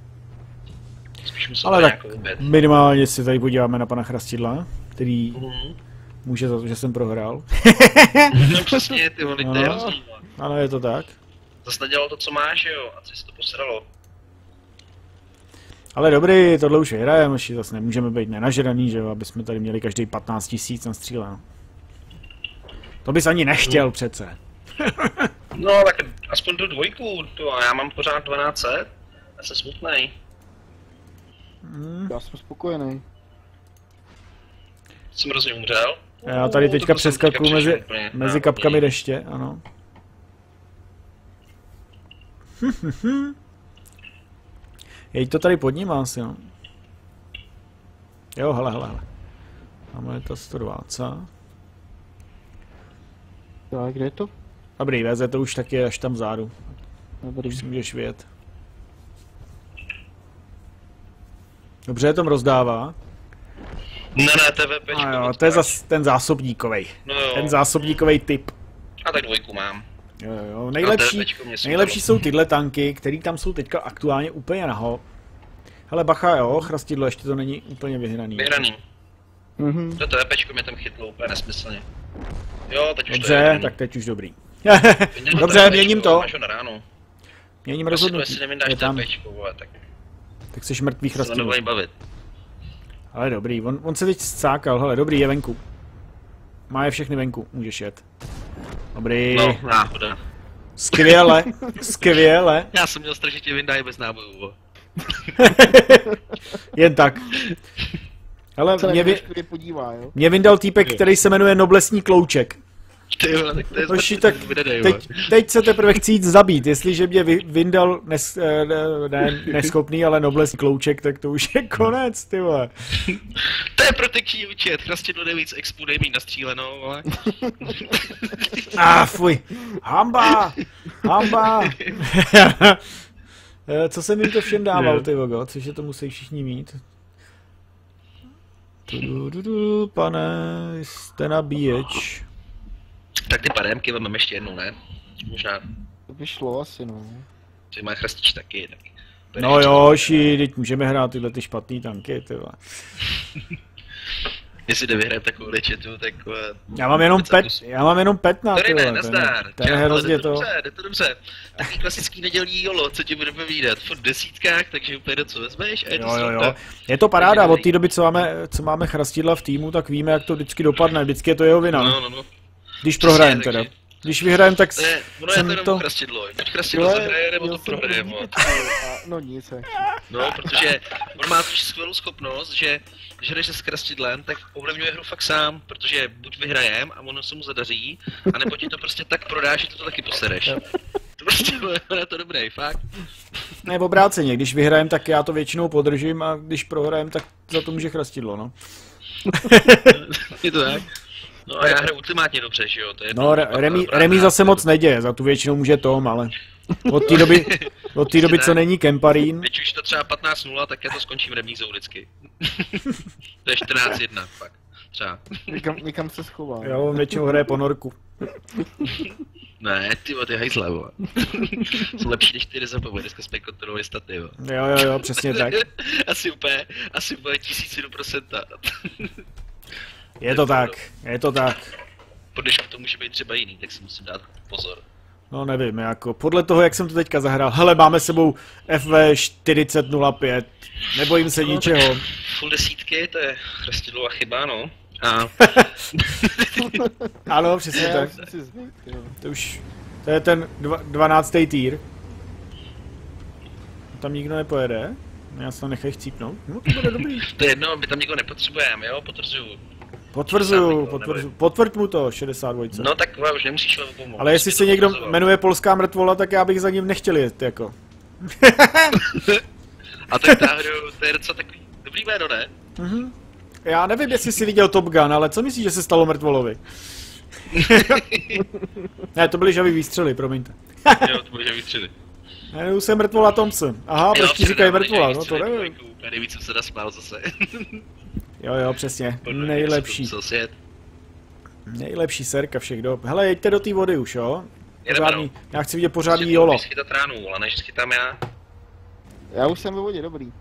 Spíš Ale tak-. Minimálně si tady podíváme na pana Chrastidla, který Mhm. může za to, že jsem prohrál. No přesně, ty vole, to je Ano. hrozný, vole. Ano, je to tak. Zas nedělal to, co máš, jo? A co si to posralo? Ale dobrý, tohle už vyhrajeme, ještě zase nemůžeme být nenažraný, že jo, aby jsme tady měli každý 15 tisíc na stříleno. To bys ani nechtěl přece. No, tak aspoň tu dvojku, to a já mám pořád 1200. Já jsem smutnej. Hmm. Já jsem spokojený. Jsem hrozně umřel. Já tady Uh, teďka přeskakuju mezi, úplně mezi kapkami deště, ano. Jeď to tady pod ním asi, no. Jo, hele, hele, hele. Máme to 120. Tak, kde je to? Dobrý, veze to už taky až tam zádu. Dobrý. Už si můžeš vyjet. Dobře, tom rozdává. Ne, ne, TVP. A jo, to je zas ten zásobníkovej. No jo. Ten zásobníkovej typ. A tak dvojku mám. Jo, jo, nejlepší, mě nejlepší jsou tyhle tanky, který tam jsou teďka aktuálně úplně naho. Hele, bacha, jo, chrastidlo, ještě to není úplně vyhraný. Vyhraný. Mhm. To TVPčko mě tam chytlo úplně nesmyslně. Jo, teď už to je Dobře, vyhraný. tak teď už dobrý. Dobře, měním to. Máš ho na ránu. Měním to, rozhodnutí. jestli nevyndáš Je tam, TVPčko, vole, tak tak jsi mrtvý chrastidlo. bavit. Ale dobrý, on, on se teď scákal, hele, dobrý, je venku. Má je všechny venku, můžeš jet. Dobrý, No, náhoda. skvěle, skvěle, Já jsem měl strach, že tě vyndají bez nábojů, jen tak. Hele, Se mě, mě vy, podívá, jo? mě vyndal týpek, který se jmenuje Noblesní Klouček. Ty vole, tak to je Hoši, zbytný, tak teď, teď se teprve chci jít zabít, jestliže mě vy, vyndal nes, eh, ne, ne, neschopný, ale noblesní klouček, tak to už je konec, ty vole. To je protekční účet, chrastidlo jde víc expu, dej mít nastřílenou, vole. A ah, fuj, hamba, hamba. Eh, Co jsem jim to všem dával, ty vogo, což je to musí všichni mít. Tudududu, pane, jste nabíječ. Tak ty padémky vezmeme ještě jednou, ne? Možná To by šlo asi, no. ty má chrastíč taky, tak. No jo, ši, teď můžeme hrát tyhle ty špatný tanky, ty vole. Jestli jde vyhrát takovou lečetu, tak... eh, Já mám jenom pet, já mám jenom pet na To ty ne, vole, nazdar. to je hrozně jde to. Dobře, jde to dobře. Takový klasický nedělní jolo, co ti bude povídat. Furt v desítkách, takže úplně do co vezmeš a je to Jo, jo, jo. Je to paráda, od té doby, co máme, co máme chrastidla v týmu, tak víme, jak to vždycky dopadne, vždycky je to jeho vina. No, no, no. Když přesně, prohrajem takže- teda. Když vyhrajem, tak Ne, ono je jsem to jenom to... chrastidlo. Buď chrastidlo zahraje, nebo to prohrajeme. No nic. No, protože on má tu skvělou schopnost, že když jdeš se skrastidlem, tak ovlivňuje hru fakt sám, protože buď vyhrajem a ono se mu zadaří, anebo ti to prostě tak prodá, že ty to taky posereš. To prostě je to dobrý, fakt. Ne, v obráceně, když vyhrajem, tak já to většinou podržím a když prohrajem, tak za to může chrastidlo, no. Je to tak? No a já hraju ultimátně dobře, že jo? To je No, to- re, to- remí, to- remí zase moc neděje, za tu většinou může Tom, ale od té doby, od té doby, co není Kemparín, Teď už to třeba 15-0, tak já to skončím remízou vždycky. to je 14-1, fakt. Třeba. Někam, někam se schová. jo, on většinou hraje ponorku. Ne, ty ty hajzle, vole. Jsou lepší než ty rezapové, dneska jsme kontrolovali staty, vole. Jo, jo, jo, přesně tak. asi úplně, asi úplně tisícinu procenta. Je to tak, je to tak. Když to může být třeba jiný, tak si musím dát pozor. No nevím, jako podle toho, jak jsem to teďka zahrál. Hele, máme s sebou FV 4005, nebojím se ničeho. Full desítky, to je chrastidlová chyba, no. A Ano, přesně tak. To už, to je ten dva, 12. týr. Tam nikdo nepojede. Já se to nechaj chcípnout. No to bude dobrý. to je jedno, my tam nikoho nepotřebujeme, jo, potvrzuju. Potvrzuju, potvrzuju. Potvrď mu to, 62. No tak už nemusíš pomoct. Ale jestli se někdo jmenuje Polská mrtvola, tak já bych za ním nechtěl jet, jako. A ta hru, to je docela takový dobrý jméno, ne? Mhm. Já nevím, jestli jsi viděl Top Gun, ale co myslíš, že se stalo mrtvolovi? ne, to byly žavý výstřely, promiňte. jo, to bude výstřely. Jmenuji se mrtvola Thompson. Aha, proč ti říkají mrtvola, no to nevím. Nejvíc jsem se nasmál zase. Jo, jo, přesně. Nejlepší. Sosěd. Nejlepší serka všech dob. Hele, jeďte do té vody už, jo? Pořádný, no. já chci vidět pořádný jolo. chytat ránu, ale než chytám já. Já už jsem ve vodě, dobrý.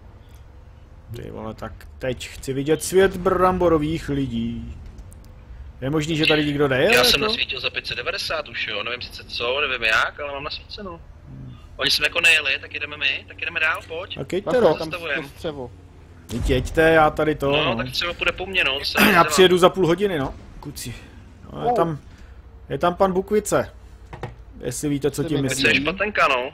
Ty vole, tak teď chci vidět svět bramborových lidí. Je možný, že tady nikdo nejel? Já jsem jako? nasvítil za 590 už jo, nevím sice co, nevím jak, ale mám nasvíceno. Oni jsme jako nejeli, tak jdeme my, tak jdeme dál, pojď. Tak jeďte, no. tam střevo. Jeď, jeďte, já tady to, No, no. tak třeba půjde po mně, no. to se Já přijedu za půl hodiny, no. Kuci. No, je Oh. tam, je tam pan Bukvice. Jestli víte, co Jsi tím Teď myslím. jsi špatenka, no.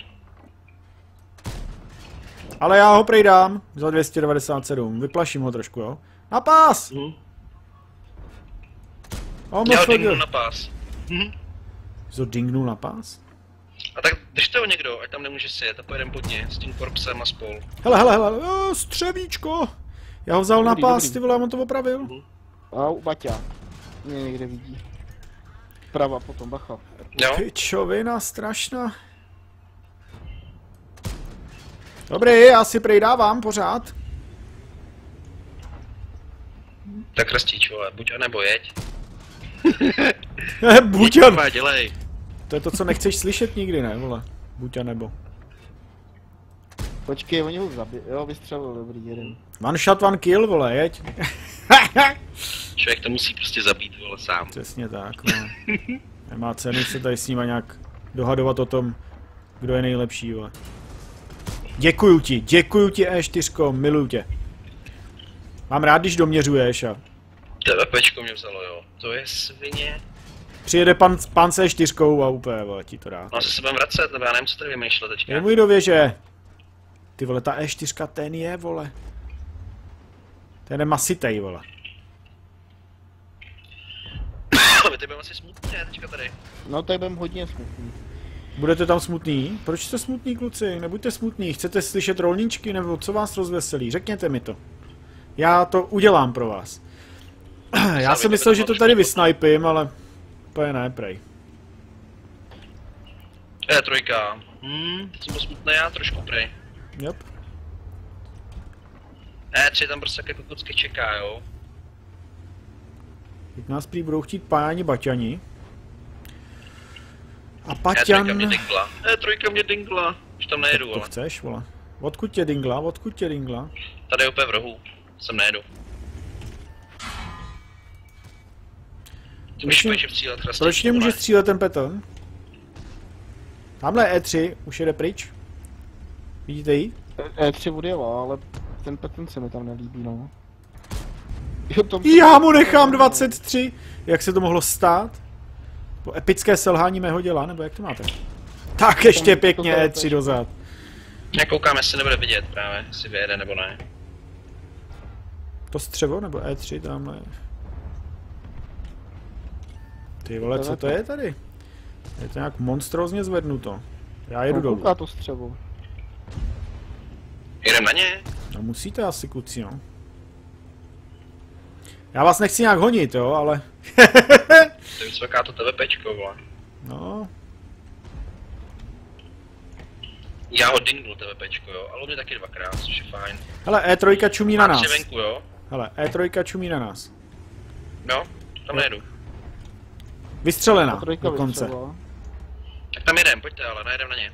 Ale já ho prej dám za 297. Vyplaším ho trošku, jo. Na pás! Mhm. Oh, Já ho na pás. Mhm. Zo dingnul na pás? A tak držte ho někdo, ať tam nemůže sedět a pojedeme pod ně s tím korpsem a spol. Hele, hele, hele, o, střevíčko! Já ho vzal na Dobrý, pás, dobrý. ty vole, mu to opravil. A u Baťa. Mě někde vidí. Prava potom, bacha. Jo? Pičovina strašná. Dobrý, já si prej dávám pořád. Tak vole, buď a nebo jeď. Buď a... dělej. To je to, co nechceš slyšet nikdy, ne, vole. Buď a nebo. Počkej, oni ho zabi... Jo, vystřelil, dobrý, jeden. One shot, one kill, vole, jeď. Člověk to musí prostě zabít, vole, sám. Přesně tak, no. Nemá cenu se tady s nima nějak dohadovat o tom, kdo je nejlepší, vole. Děkuju ti, děkuju ti E4, miluju tě. Mám rád, když doměřuješ a TVPčko mě vzalo, jo. To je svině. Přijede pan, pan se čtyřkou a úplně, vole, ti to dá. No se se budem vracet, nebo já nevím, co tady vymýšlet teďka. Je můj do věže. Ty vole, ta E4, ten je, vole. Ten je masitej, vole. Vy ty budeme asi smutný, ne, teďka tady. No, tak budem hodně smutný. Budete tam smutný? Proč jste smutný, kluci? Nebuďte smutný. Chcete slyšet rolničky, nebo co vás rozveselí? Řekněte mi to. Já to udělám pro vás. Já jsem myslel, že to tady vysnajpím, ale... To je ne, prej. E, trojka. Hmm, jsem byl smutný já trošku, prej. Yep. E3 tam prostě jako kucky čeká, jo. Teď nás prý budou chtít páni Baťani. A E3 Paťan... mě dingla. E3 mě dingla. Už tam nejedu, To ale. chceš, vole? Odkud tě dingla? Odkud tě dingla? Tady je úplně v rohu. Sem nejedu. Proč mě- střílet Proč nemůže vole. střílet ten peton? Tamhle E3 už jede pryč. Vidíte jí? E3 odjela, ale ten peton se mi tam nelíbí, no. Já mu nechám 23! Jak se to mohlo stát? Po epické selhání mého děla, nebo jak to máte? Tak ještě pěkně bylo E3 tež. dozad. Já koukám, jestli nebude vidět právě, jestli vyjede nebo ne. To střevo nebo E3 tamhle? Ty vole, co to je tady? Je to nějak monstrózně zvednuto. Já jedu no, dolů. kouká to střevo. Jedem na ně? No musíte asi kluci, no. Já vás nechci nějak honit, jo, ale... To je vysoká to TVPčko, vole. no, Já ho dingnu TVPčko, jo, ale on mě taky dvakrát, což je fajn. hele, E3 čumí na nás. venku, jo. Hele, E3 čumí na nás. No, tam nejedu. Vystřelená, dokonce. vystřelila. Tak tam jedem, pojďte, ale najedem na ně.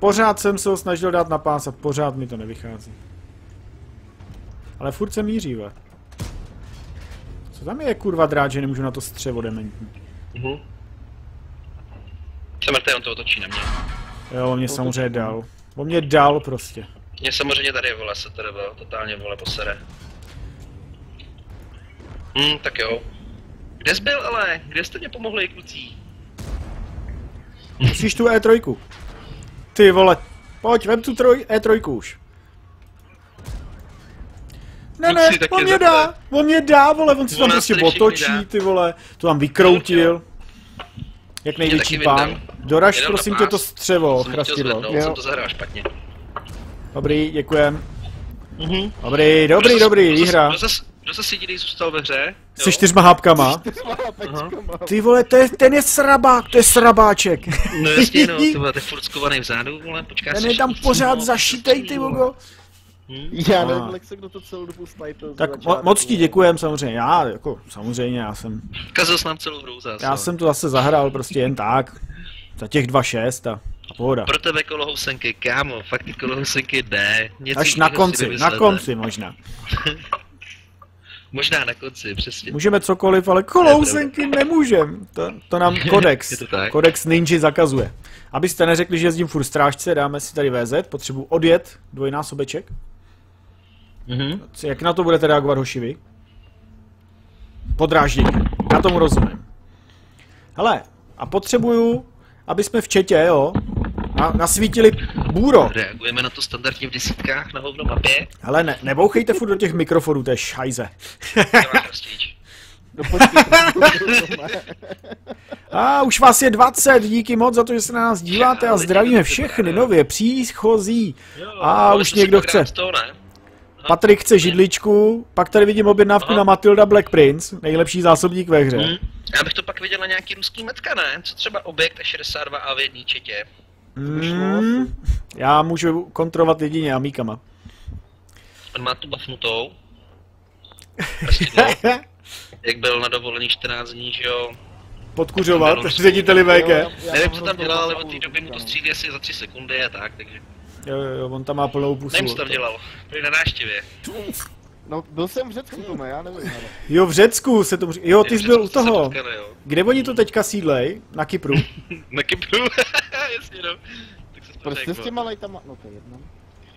Pořád jsem se ho snažil dát na pás a pořád mi to nevychází. Ale furt se míří, ve. Co tam je kurva drát, že nemůžu na to střevo dementní? Mhm. Jsem mrtvý, on to otočí na mě. Jo, on mě To samozřejmě dal. On mě dal prostě. Mě samozřejmě tady vole se tady vole, totálně vole posere. Hm, tak jo. Kde jsi byl ale? Kde jste mě pomohli, kluci? Musíš tu E3. Ty vole, pojď, vem tu troj, E3 už. Ne, ne, Kluci, on je mě za- dá, on mě dá, vole, on si On tam prostě otočí, ty vole, to tam vykroutil. Jak největší pán. Doraž prosím tě to střevo, chrastidlo. Jo. jsem to zahrál špatně. Dobrý, děkujem. Mhm. Dobrý, dobrý, dobrý, výhra. Kdo zas, kdo zas jediný zůstal ve hře? Se Jo. čtyřma hápkama. Pečka, Ty vole, to je, ten je srabák, to je srabáček. No jasně, no, ty vole, ty furt skovaný vzadu, vole, počká Ten je tam pořád zašitej, ty vogo. Hm? Já nevím, jak se kdo to celou dobu snipil. Tak mo- moc ti děkujem samozřejmě, já jako samozřejmě, já jsem, Kazil jsi nám celou hru zase. já jsem to zase zahrál prostě jen tak. Za těch 2-6 a, a pohoda. Pro tebe kolohousenky, kámo, fakt ty kolohousenky jde. Něco Až na konci, na konci možná. Možná na konci, přesně. Můžeme cokoliv, ale kolousenky nemůžem. To, to nám kodex, Je to tak. kodex Ninja zakazuje. Abyste neřekli, že jezdím furt strážce, dáme si tady VZ, potřebuji odjet dvojnásobeček. Mhm. Co- Jak na to budete reagovat hoši vy? Podráždění. Já tomu rozumím. Hele, a potřebuju, aby jsme v četě, jo, na, nasvítili bůro. Reagujeme na to standardně v desítkách na hovno mapě. Hele, ne, nebouchejte furt do těch mikrofonů, to je šajze. No počkej. A už vás je 20, díky moc za to, že se na nás díváte a zdravíme všechny nově příchozí. A už někdo chce. Patrik chce židličku, pak tady vidím objednávku na Matilda Black Prince, nejlepší zásobník ve hře. Hm. Já bych to pak viděl na nějaký ruský metka, ne? Co třeba objekt 62 a v jedný četě. Mm, já můžu kontrolovat jedině amíkama. On má tu bafnutou. Jak byl na dovolený 14 dní, že jo. Podkuřovat řediteli VG. Nevím, co tam dělal, ale od té doby mu to střílí asi za 3 sekundy a tak, takže Jo, jo, jo, on tam má plnou pusu. nevím, co tam dělal. Byl na návštěvě. No, byl jsem v Řecku, Tome, já nevím, ale. Jo, v Řecku se tomu říká. Jo, ty jsi byl u toho. jo. Kde oni to teďka sídlej? Na Kypru. Na Kypru, jasně no. Tak se Proč jste s těma lajtama, no to je jedno.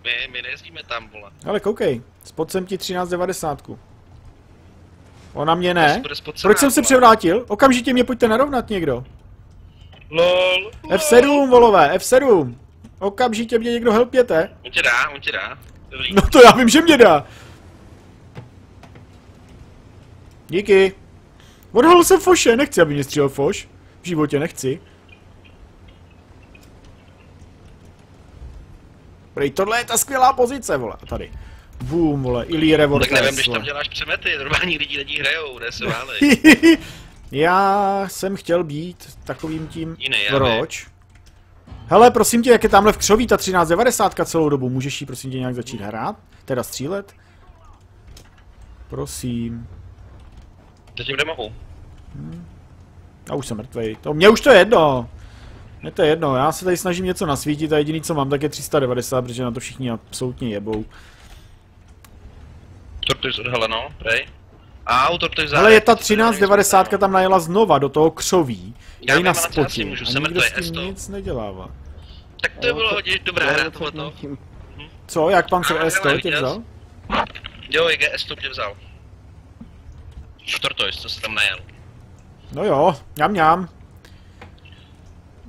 My, my nejezdíme tam, vole. Ale koukej, spod jsem ti 1390. Ona mě ne. Spocená, Proč jsem se převrátil? Okamžitě mě pojďte narovnat někdo. LOL. F7, volové, F7. Okamžitě mě někdo helpěte. On tě dá, on tě dá. Dobrý. No to já vím, že mě dá. Díky. Odhalil jsem Foše, nechci, aby mě střílel Foš. V životě nechci. Prej, tohle je ta skvělá pozice, vole, tady. Boom, vole, Ilí Revolver. tak nevím, když tam děláš přemety, normální lidi lidi hrajou, ne se. Já jsem chtěl být takovým tím... Jiný, Proč? Hele, prosím tě, jak je tamhle v křoví ta 1390 celou dobu, můžeš jí prosím tě nějak začít hrát? Teda střílet? Prosím. Zatím nemohu. Já už jsem mrtvej. To, mně už to je jedno. Mně to je jedno, já se tady snažím něco nasvítit a jediný co mám, tak je 390, protože na to všichni absolutně jebou. Tortoise odhaleno, prej. A u Tortoise Ale je ta 1390 tam najela znova do toho křoví. Já Já vím, na ale třeba si spotě. můžu A semrt, nikdo to s je tím S100. nic nedělává. Tak to bylo hodně dobrá hra tohleto. Co, jak pan se Ale S100 tě vzal? Jo, JGS to mě vzal. Tortoise, co se tam najel. No jo, ňam ňam.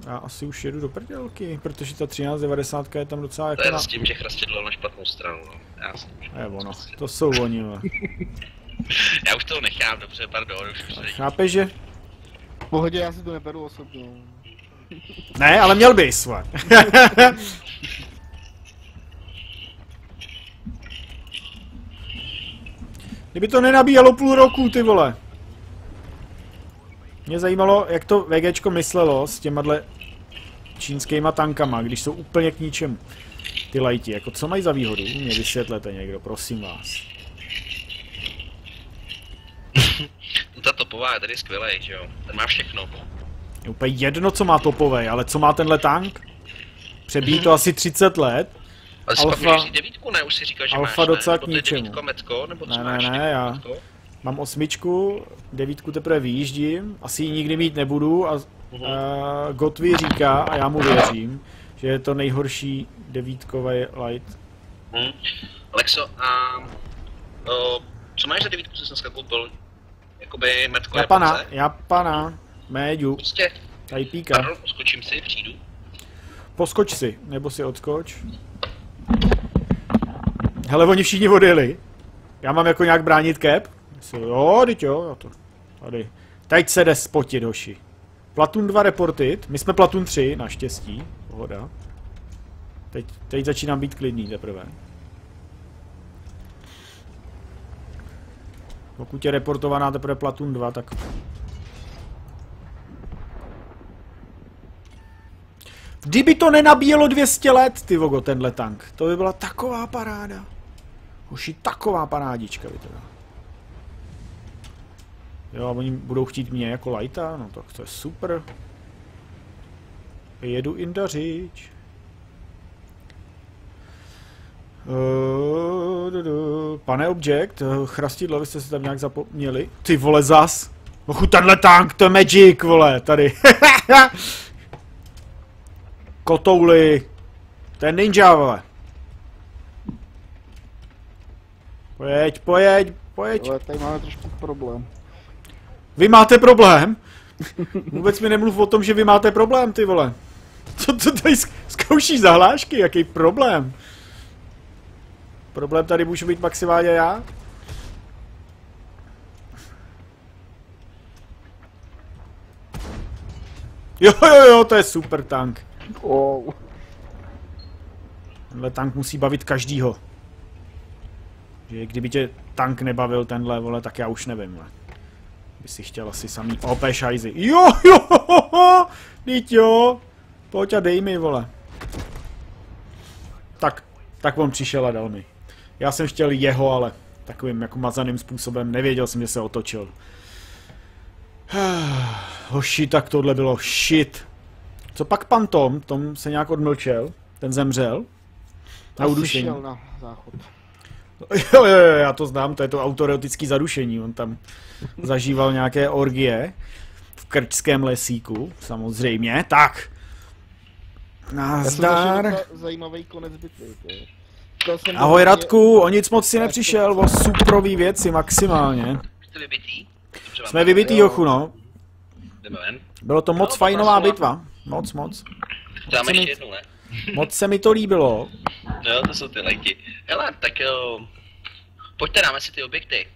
Já asi už jedu do prdělky, protože ta 1390 je tam docela To jako je na... s tím, že chrastidlo na špatnou stranu, no. Já, si, Je ono, to jsou oni, no. já už toho nechám, dobře, pardon, už už se Chápeš, že? V pohodě, já si to neberu osobně. Ne, ale měl bys, Kdyby to nenabíjelo půl roku, ty vole. Mě zajímalo, jak to VGčko myslelo s těma čínskýma tankama, když jsou úplně k ničemu. Ty lajti, jako co mají za výhodu? Mě vysvětlete někdo, prosím vás. Ta topová je tady skvělej, že jo. Ten má všechno. Je úplně jedno, co má topové, ale co má tenhle tank? Přebíjí to asi 30 let. Ale si Alfa- pak devítku, ne? Už si říkal, že Alfa máš, docela ne? k ničemu. devítko metko, nebo co Ne, máš? ne, ne, já- metko? Mám osmičku, devítku teprve vyjíždím, asi ji nikdy mít nebudu a uh, Gotvi říká, a já mu věřím, že je to nejhorší devítkový light. Hm. Alexo, a... O, co máš za devítku, co jsi dneska koupil? Jakoby metko Japana, Japonce? Japana, méďu, Prostě, tady píka. pardon, poskočím si, přijdu. Poskoč si, nebo si odskoč. Hele, oni všichni odjeli. Já mám jako nějak bránit cap? Myslím, jo, teď jo, já to. Tady. Teď se jde spotit, hoši. Platoon 2 reported, my jsme Platoon 3, naštěstí. Pohoda. Teď, teď začínám být klidný teprve. Pokud je reportovaná teprve Platoon 2, tak... Kdyby to nenabíjelo 200 let, ty vogo, tenhle tank, to by byla taková paráda. Hoši, taková parádička by to byla. Jo, a oni budou chtít mě jako lighta, no tak to je super. Jedu indařič. Du. Pane Object, eh, chrastidlo, vy jste se tam nějak zapomněli? Ty vole zas! Ochu, tenhle tank, to je Magic, vole, tady. Kotouly. To je ninja, vole. Pojeď, pojeď, pojeď. Ale tady máme trošku problém. Vy máte problém? Vůbec mi nemluv o tom, že vy máte problém, ty vole. Co to tady zk- zkoušíš za hlášky? Jaký problém? Problém tady můžu být maximálně já? Jo, jo, jo, to je super tank. Oh. Tenhle tank musí bavit každýho. Že kdyby tě tank nebavil tenhle, vole, tak já už nevím, vole. By si chtěl asi samý OP šajzy. Jo, jo, ho, jo. Pojď a dej mi, vole. Tak, tak on přišel a dal mi. Já jsem chtěl jeho, ale takovým jako mazaným způsobem. Nevěděl jsem, že se otočil. Hoši, tak tohle bylo shit. Co pak pan Tom? Tom se nějak odmlčel. Ten zemřel. Na udušení. šel na záchod. Jo, jo, jo, já to znám, to je to autoerotický zadušení. On tam zažíval nějaké orgie v krčském lesíku, samozřejmě. Tak. Nazdar. zajímavý konec bitvy. Ahoj Radku, o nic moc si nepřišel, o suprový věci maximálně. Jste vybitý? Jsme vybitý, Jo. Jochu, no. jdeme ven. Bylo to moc No, fajnová bitva. Moc, moc. Dáme mi- ještě jednu, ne? Moc se mi to líbilo. No, to jsou ty lajky. Hele, tak jo. Pojďte, dáme si ty objekty.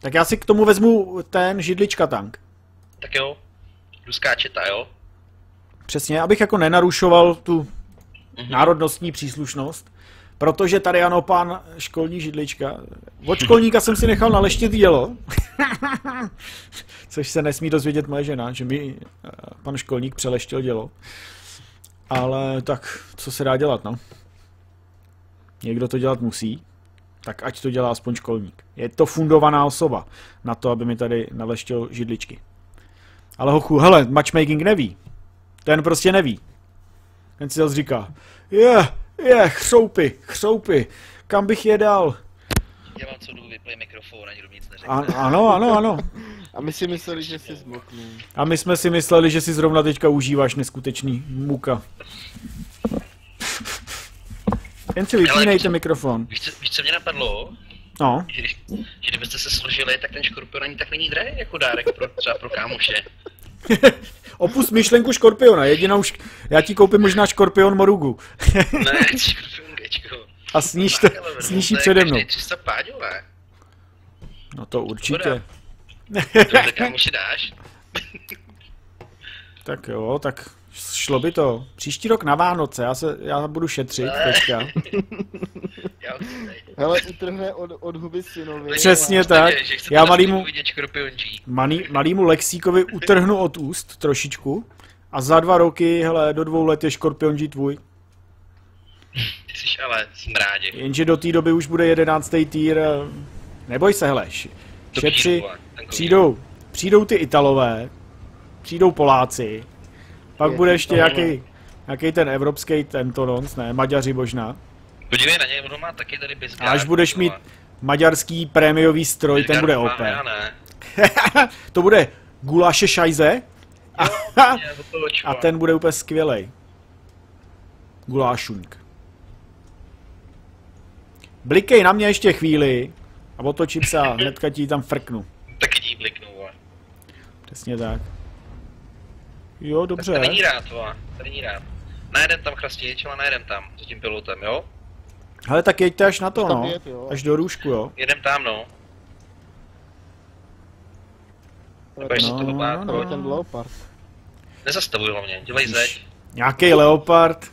Tak já si k tomu vezmu ten židlička tank. Tak jo. Jdu skáčet a jo. Přesně, abych jako nenarušoval tu Mhm. národnostní příslušnost. Protože tady ano, pan školní židlička. Od školníka jsem si nechal naleštit dělo. Což se nesmí dozvědět moje žena, že mi eh, pan školník přeleštil dělo. Ale tak, co se dá dělat, no? Někdo to dělat musí, tak ať to dělá aspoň školník. Je to fundovaná osoba na to, aby mi tady naleštil židličky. Ale hochu, hele, matchmaking neví. Ten prostě neví. Ten si zase říká, je, je, chřoupy, chřoupy, kam bych je dal? Já vám co jdu, vyplej mikrofon, ani nic neřekne. A, ano, ano, ano. A my si mysleli, že jsi zmoknul. A my jsme si mysleli, že si zrovna teďka užíváš neskutečný muka. Jen si vypínejte mikrofon. Víš co, víš, co mě napadlo? No, Že, že kdybyste se složili, tak ten škorpion ani tak není drahý jako dárek pro, třeba pro kámoše. opust myšlenku škorpiona, jedinou, šk- já ti koupím možná škorpion Morugu. Ne, škorpion Gčko. A sníž, to, sníž ji přede mnou. každý 300 páďové. No to určitě. Ty kámoši dáš? Tak jo, tak šlo by to. Příští rok na Vánoce, já, se, já budu šetřit Ne. teďka. Hele, utrhne od, od huby synovi. Přesně a- tak. Já na malýmu-. Malý, malýmu Lexíkovi utrhnu od úst trošičku a za dva roky, hele, do dvou let je Škorpion G tvůj. Ty jsi ale smrádě. Jenže do té doby už bude jedenáctý týr. eh, Neboj se, hele, šetři, přijdou, přijdou ty Italové, přijdou Poláci, pak Je, bude ještě to- jaký, jaký ten evropský tento nons, ne, Maďaři možná. Podívej na něj, on má taky tady Bisgard. A až budeš mít maďarský prémiový stroj, ten bude OP. To bude Gulaše Šajze a ten bude úplně skvělej. Gulášuňk. Blikej na mě ještě chvíli a otočím se a hnedka ti tam frknu. Taky ti bliknu, vole. Přesně tak. Jo, dobře. není rád, vole. To není rád. Najedem tam chrastič, ale najedem tam, s tím pilotem, jo? Ale tak jeďte až na to, no. jet, jo. Až do růžku, jo. Jedem tam, no. Nebo ještě No, toho no, pár, no. To je ten leopard. Nezastavuj hlavně, dělej zeď. Nějaký leopard.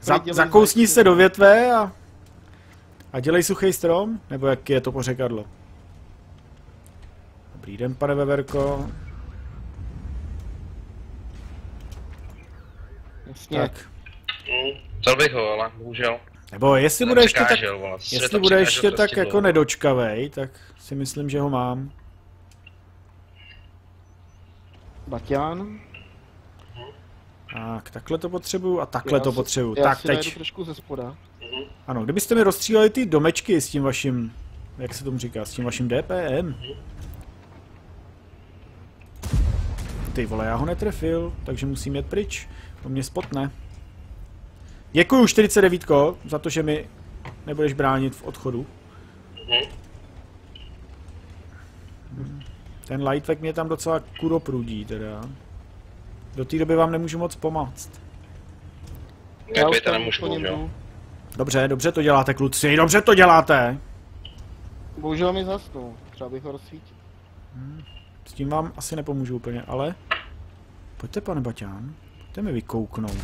Za, zakousni se do větve a... A dělej suchý strom? Nebo jak je to pořekadlo? Dobrý den, pane Veverko. Jasně. Tak. Hm, Vzal bych ho, ale bohužel. Nebo jestli bude ještě tak, vole. Jestli bude ještě tak prostě jako nedočkavej, tak si myslím, že ho mám. Baťán. Tak, takhle to potřebuju a takhle Já to si- potřebuju. Já Tak si teď. trošku ze spoda. Mhm. Ano, kdybyste mi rozstříleli ty domečky s tím vaším, jak se tomu říká, s tím vaším DPM. Ty vole, já ho netrefil, takže musím jet pryč. To mě spotne. Děkuju 49 za to, že mi nebudeš bránit v odchodu. Mhm. Ten lightback mě tam docela kuro prudí teda. Do té doby vám nemůžu moc pomoct. Jak už tam nemůžu, po něm bohužel. jdu. Dobře, dobře to děláte, kluci, dobře to děláte. Bohužel mi zasnul. Třeba bych ho rozsvítil. S tím vám asi nepomůžu úplně, ale... Pojďte, pane Baťán, pojďte mi vykouknout.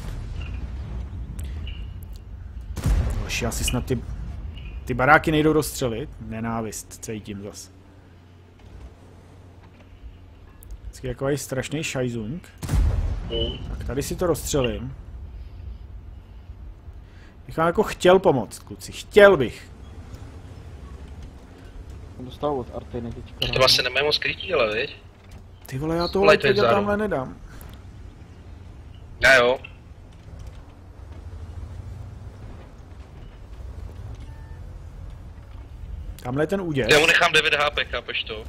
Hoši, asi snad ty... Ty baráky nejdou rozstřelit. Nenávist cítím zas. Vždycky takový strašný šajzung. Hm. Tak tady si to rozstřelím. Bych vám jako chtěl pomoct, kluci. Chtěl bych. Jsem dostal od Artiny teďka. To vlastně nemají moc krytí, ale viď? Ty vole, já toho lightweighta vzadu. tamhle nedám. Já jo. Tamhle je ten úděl. Já mu nechám 9 HP, chápeš to?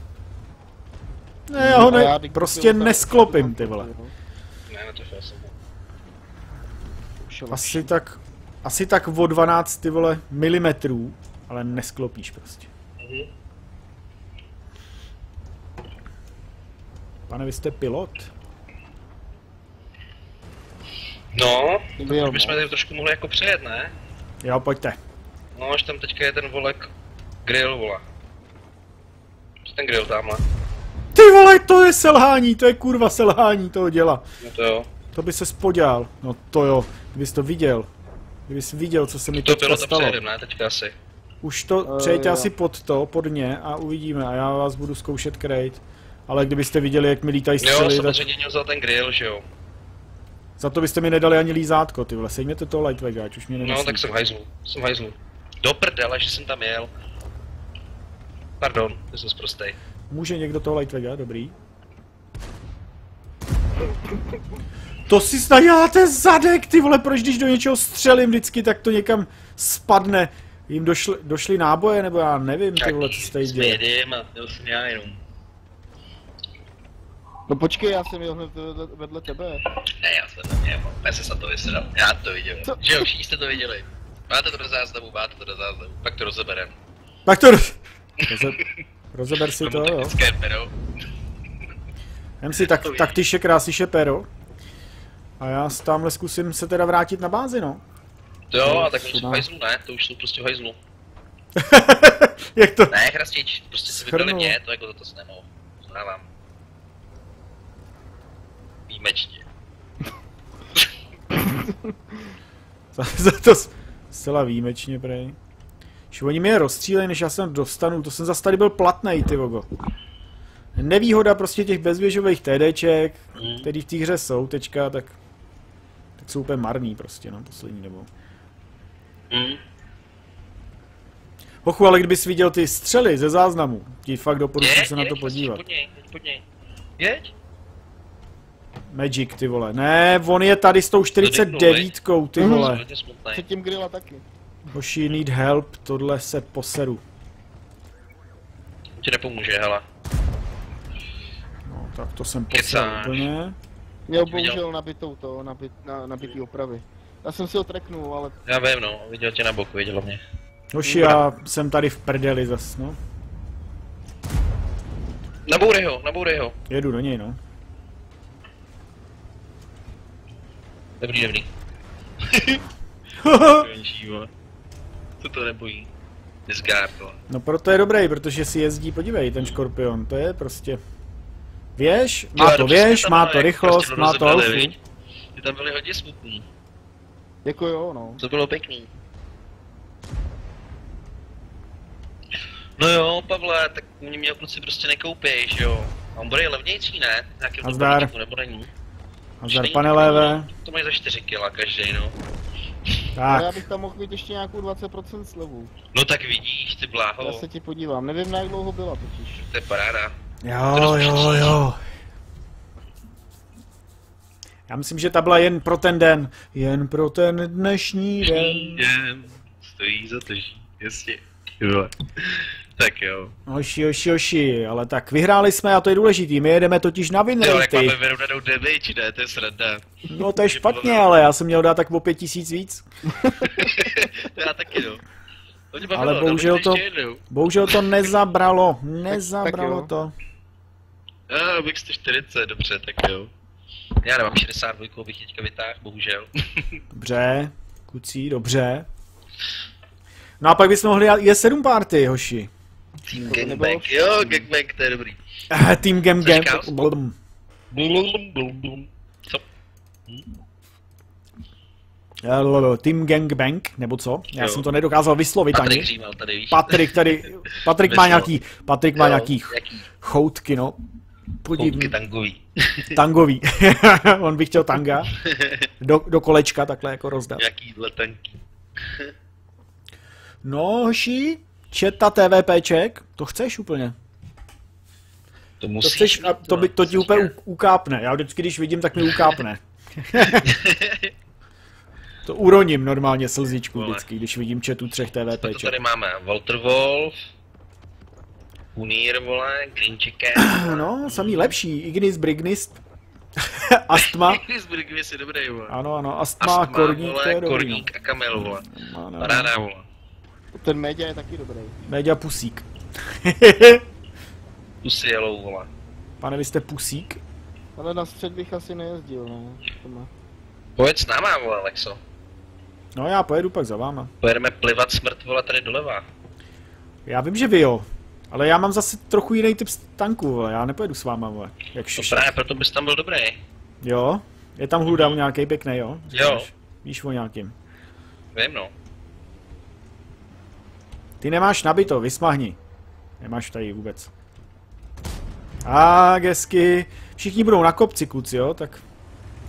Ne, já ho ne, já prostě nesklopím, ty vole. Ne, na to jsem. Asi tak, asi tak o 12 ty vole milimetrů, ale nesklopíš prostě. Mhm. Pane, vy jste pilot? No, Byl, už bychom tady trošku mohli jako přejet, ne? Jo, pojďte. No, až tam teďka je ten volek grill, vole. Co ten grill tamhle? Ty vole, to je selhání, to je kurva selhání toho děla. No to jo. To by se spodělal. No to jo, kdybys to viděl. Kdybys viděl, co se mi To bylo stalo. přejedem, ne? Teďka asi. Už to Eh, přejďte jo. asi pod to, pod ně a uvidíme. A já vás budu zkoušet krejt. Ale kdybyste viděli, jak mi lítají Jo, střely, tak samozřejmě měl vzal ten grill, že jo. Za to byste mi nedali ani lízátko, ty vole. Sejměte toho Lightwega, ať už mě nenosí. No, tak jsem hajzlu. Jsem hajzlu. Do prdele, že jsem tam jel. Pardon, to jsem zprostej. Může někdo toho Lightwega, dobrý. To si snad děláte zadek, ty vole, proč když do něčeho střelím vždycky, tak to někam spadne. Jim došli, došli náboje, nebo já nevím, ty vole, co se tady děje. jedem a jsem já jenom. No počkej, já jsem jel hned vedle, vedle tebe. Ne, já jsem tam měl, já jsem se to vysedal. Já to viděl. Co? Že jo, všichni jste to viděli. Máte to do záznamu, máte to do záznamu. Pak to rozeberem. Tak to... Roze, rozeber si to, jo. pero. Si tak, tak ty krásiše pero. A já s- tamhle zkusím se teda vrátit na bázi, no. To jo, a tak v hajzlu, ne? To už jsou prostě hajzlu. Jak to? Ne, chrastič, prostě si vybrali mě, to jako za to se nemohu. Uznávám. Výjimečně. Za, za to zcela výjimečně, prej. Když oni mě rozstřílejí, než já se dostanu, to jsem zase tady byl platnej, ty vogo. Nevýhoda prostě těch bezvěžových TDček, Mm. který v té hře jsou teďka, tak, tak jsou úplně marný prostě, no, poslední dobou. Mm. Hochu, ale kdybys viděl ty střely ze záznamu, ti fakt doporučuji Jeď, se na to jeď, podívat. Pod něj, jeď pod něj. Jeď. Magic, ty vole. Ne, on je tady s tou 49, ty Mhm. vole. Smutný. Předtím grilla taky. Hoši, need help, tohle se poseru. Ti nepomůže, hele. No, tak to jsem poslal úplně. Měl bohužel nabitou to, nabit, na, nabitý opravy. Já jsem si ho treknul, ale Já vím, no, viděl tě na boku, viděl mě. Hoši, já jsem tady v prdeli zas, no. Nabourej ho, nabourej ho. Jedu do něj, no. Dobrý, dobrý. To to nebojí. Disgard, vole. No proto je dobrý, protože si jezdí, podívej, ten škorpion, to je prostě... Věž, má to věž, má to jak rychlost, prostě má to alfu. Ty tam byli hodně smutný. jako jo, no. To bylo pěkný. No jo, Pavle, tak mě mě kluci prostě nekoupíš, jo. A on bude levnější, ne? Nějakým nebo není? A Už zar není pane tak léve. dlouho. To mají za 4 kila každý, no. Ale já Tak, bych tam mohl mít ještě nějakou 20% slevu. No tak vidíš, ty Já bláho. se ti podívám, nevím na jak dlouho byla totiž. To je paráda. jo, jo, jo. Já myslím, že ta byla jen pro ten den. Jen pro ten dnešní den. Den stojí za to jasně. Jo. Tak jo. Hoši, hoši, hoši, ale tak vyhráli jsme a to je důležitý. My jedeme totiž na win Jo, jak máme vyrovnanou damage, ne? To je sranda. No to je špatně, ale já jsem měl dát tak o pět tisíc víc. to já taky, no. To mě Ale bavilo, bohužel to-. Bohužel to nezabralo, tak nezabralo jo. to. A, bych 140, dobře, tak jo. Já nemám 62, bych teďka vytáhl, bohužel. Dobře, kucí, dobře. No a pak bychom mohli dát je7 party, hoši. Team Gangbang, jo, Gangbang, to je dobrý. Eh, Team Game Co Game. říkal? Blum. Blum, blum, blum. Co? Eh, Team Gang Bang, nebo co? Já Jo. jsem to nedokázal vyslovit Patrik ani. římal tady, víš? Patrik tady, Patrik má nějaký, Patrik má Jo, nějaký Jaký choutky, no. Podívej, tangový. tangový. On by chtěl tanga. Do, do kolečka takhle jako rozdat. Jaký letenky. No, hoši, četa TVPček, to chceš úplně. To To, musíš chceš, mít, a to, by, to ti chceš úplně ukápne. Já vždycky, když vidím, tak mi ukápne. To uroním normálně slzičku Vole. vždycky, když vidím četu třech Co to TVPček. tady máme? Walter Wolf, Unir, vole, Green Chicken. No, samý lepší. Ignis, Brignist, Astma. Z Brigvy si dobrý, vole. Ano, ano, Astma, Korník, to je vole, dobrý. Korník a Kamel, vole. No. Ano, ano. Paráda, vole. Ten média je taky dobrý. Média Pusík. Pussy Yellow, vole. Pane, vy jste Pusík? Ale na střed bych asi nejezdil, no. To má. Pojď s náma, vole, Lexo. No já pojedu pak za váma. Pojedeme plivat smrt, vole, tady doleva. Já vím, že vy jo. Ale já mám zase trochu jiný typ tanků, vole. Já nepojedu s váma, vole. Jak To šiš. právě proto bys tam byl dobrý. Jo? Je tam hluda nějaký pěkný, jo? Jo. Víš o nějakým. Vím, no. Ty nemáš nabito, vysmahni. Nemáš tady vůbec. A gesky. Všichni budou na kopci, kluci, jo? Tak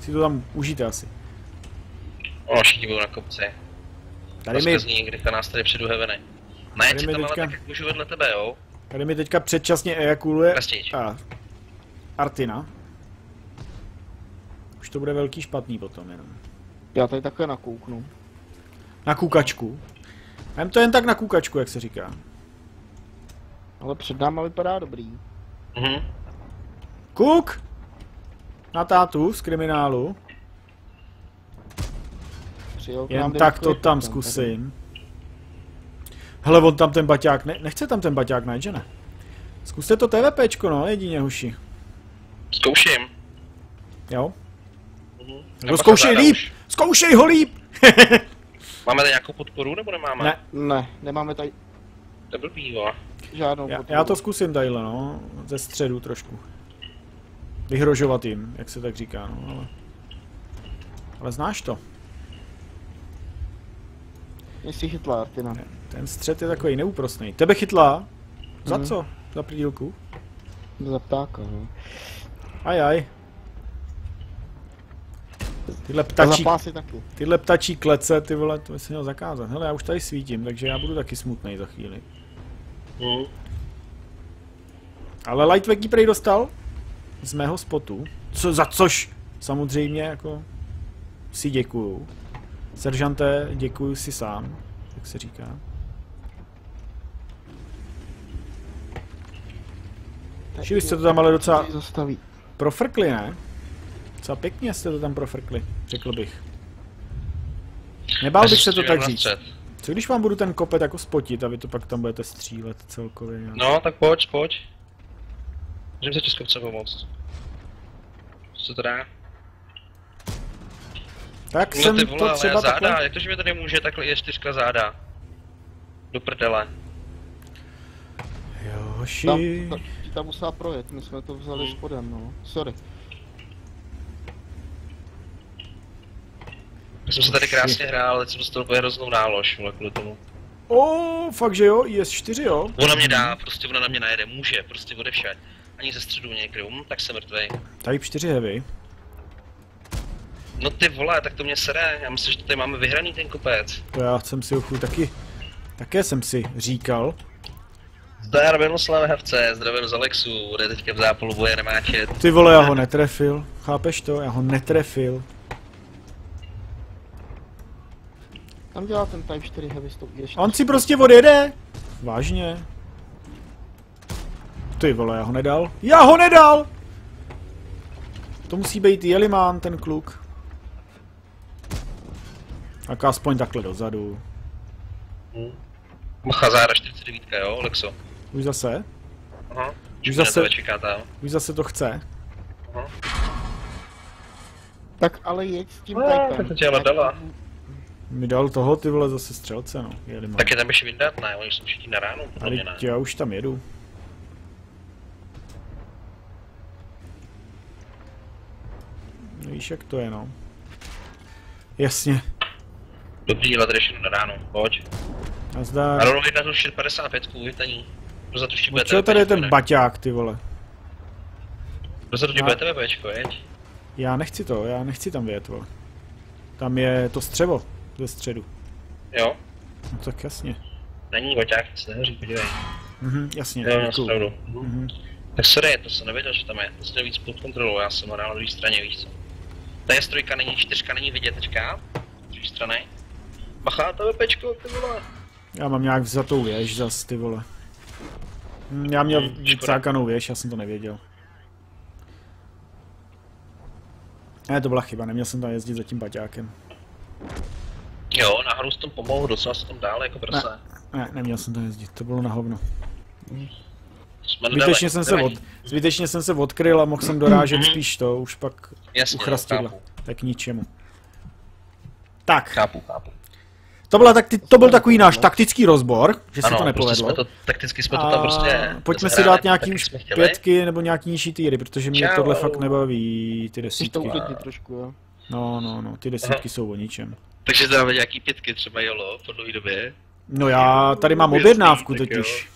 Si to tam užijte asi. O, všichni budou na kopci. Tady mi, někdy na nás tady předu si mi tam ale teďka- tak, jak můžu vedle tebe, jo? tady mi teďka předčasně ejakuluje a Artina. Už to bude velký špatný potom jenom. Já tady takhle nakouknu. Na kůkačku. Vem to jen tak na kůkačku, jak se říká. Ale před náma vypadá dobrý. Mhm. Kuk! Na tátu z kriminálu. Přijel Jen tak to tam zkusím. Hele, on tam ten baťák, ne, nechce tam ten baťák najít, že ne? Zkuste to TVPčko, no, jedině huši. Zkouším. Jo? Mhm. Nebo zkoušej líp! Zkoušej ho líp! Máme tady nějakou podporu, nebo nemáme? Ne. Ne, nemáme tady To byl pivo. žádnou Já, podporu. já to zkusím tadyhle, no, ze středu trošku. Vyhrožovat jim, jak se tak říká, no, ale... Ale znáš to, Jestli chytla Artina. ten střed je takový neúprostný. Tebe chytla? Za Mhm. co? Za prdílku? Za ptáka, no. Ajaj. Tyhle ptačí, tyhle ptačí klece, ty vole, to by se měl zakázat. Hele, já už tady svítím, takže já budu taky smutný za chvíli. Mhm. Ale Lightwaggy prej dostal z mého spotu, co, za což samozřejmě jako si děkuju. Seržante, děkuju si sám, jak se říká. Šili jste to tam ale docela profrkli, ne? Docela pěkně jste to tam profrkli, řekl bych. Nebál bych se to tak říct. Co když vám budu ten kopet jako spotit a vy to pak tam budete střílet celkově? nějak? No, tak pojď, pojď. Můžeme se Českovce pomoct. Co to dá? Tak No jsem ty vole, to ale třeba záda, takhle... jak to, že mi tady může takhle je čtyřka záda? Do prdele. Tam, Joši... ta, tam musela projet, my jsme to vzali Hmm. spodem, no. Sorry. Já jsem se tady krásně hrál, ale jsem dostal úplně hroznou nálož, vole, kvůli tomu. O, fakt že jo, IS-4 jo. Ona mě dá, prostě ona na mě najede, může, prostě odevšať. Ani ze středu mě nekryl, hm, tak jsem mrtvej. Type 4 heavy. No ty vole, tak to mě sere, já myslím, že tady máme vyhraný ten kopec. To já jsem si ochu taky... Také jsem si říkal. Zdar Miloslav Havce, zdravím z Alexu, bude teďka v zápolu boje nemáčet. Ty vole, já ho netrefil. Chápeš to? Já ho netrefil. Tam dělá ten Type 4 Heavy s tou ještě. On si prostě odjede. Vážně. Ty vole, já ho nedal. Já ho nedal! To musí být Jelimán, ten kluk. Tak aspoň takhle dozadu. Chazára 49, jo, Alexo. Už zase? Aha. Už Zase... zase, čeká tam. už zase to chce. Aha. Tak ale jeď s tím No, Typem. tak to tě ale dala. Mi dal toho ty vole zase střelce, no. Jelimán. Tak je tam ještě vyndat, ne? Oni jsou všichni na ránu, mě ne. Ale já už tam jedu. No Víš, jak to je, no. Jasně. Dobrý, ale ještě na ránu, pojď. A Nazdar. rovnou jedna tu 55 uvětaní. Kdo za to ještě bude Čeho tady je ten ne? baťák, ty vole? Za to A- ti bude TVPčko, jeď? Já nechci to, já nechci tam vyjet, vole. Tam je to střevo ze středu. Jo? No tak jasně. Není Baťák, nic nehoří, podívej. Mhm, jasně, Jo, na pravdu. Mhm. Tak sorry, to jsem nevěděl, že tam je. To měl víc pod kontrolou, já jsem hrál na druhé straně, víš co. Ta je strojka není, čtyřka není vidět teďka. Z druhé strany. Bacha, TVPčko, ty vole. Já mám nějak vzatou věž zas, ty vole. Hm, Já měl škoda. vycákanou věž, já jsem to nevěděl. Ne, to byla chyba, neměl jsem tam jezdit za tím baťákem. Jo, nahoru s tom pomohl, docela se tam dál jako prase. Ne, neměl jsem tam jezdit, to bylo na hovno. Zbytečně jsem, se od, zbytečně jsem se odkryl a mohl jsem dorážet spíš to, už pak Jasně. Tak k ničemu. Tak, Chápu, chápu. to, byla takti- to byl takový náš taktický rozbor, že se to prostě nepovedlo. jsme to, takticky jsme to tam prostě... pojďme si dát nějaký už pětky nebo nějaký nižší týry, protože mě Čau. tohle fakt nebaví, ty to desítky. uklidnit trošku, jo. No, no, no, ty desítky jsou o ničem. Takže dáme nějaký pětky třeba jolo po dlouhé době. No já tady mám objednávku totiž.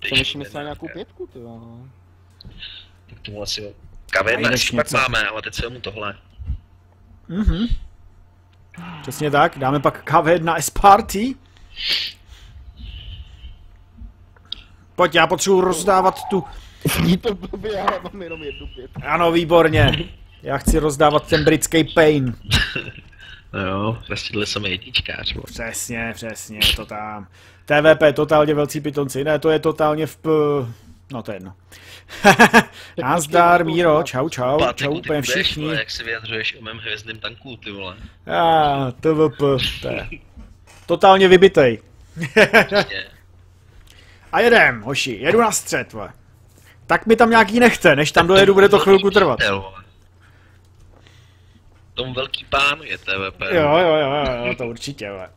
Přemýšlím jestli na nějakou pětku, ty jo. Tak tomu asi jo. Kavě Najdeš dnes pak máme, ale teď se mu tohle. Mhm. Přesně tak, dáme pak KV1 S Party. Pojď, já potřebuji rozdávat tu... Zní to blbě, já mám jenom jednu pět. Ano, výborně. Já chci rozdávat ten britský pain. No jo, prostě jsem jedničkář. vole. Přesně, přesně, to tam. TVP, totálně velcí pitonci. Ne, to je totálně v... P... No to je jedno. Nazdar, Míro, čau, čau, Páteku, čau úplně budeš, všichni. vole, jak si vyjadřuješ o mém hvězdným tanku, ty vole. A, TVP, to je. Totálně vybitej. A jedem, hoši, jedu na střed, vole. Tak mi tam nějaký nechte, než tam dojedu, bude to chvilku trvat. Tom velký pán je TVP. Jo, jo, jo, jo, to určitě, vole.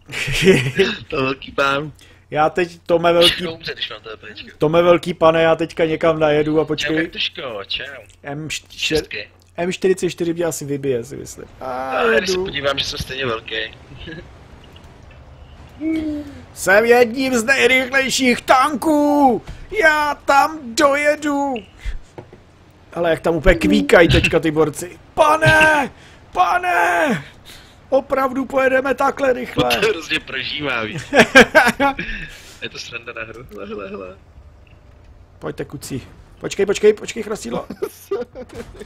To velký pán. Já teď, Tome velký. Tome velký pane, já teďka někam najedu a Čau, počkej. Kaktuško, čau. M4, Šestky. M44 mě asi vybije, si myslím. A A když se jedu. podívám, že jsem stejně velký. Jsem jedním z nejrychlejších tanků! Já tam dojedu! Ale jak tam úplně kvíkají teďka ty borci. Pane! Pane! Opravdu pojedeme takhle rychle. To hrozně prožívá, víš. Je to sranda na hru. Hele, hele, hele. Pojďte kucí. Počkej, počkej, počkej, chrastílo.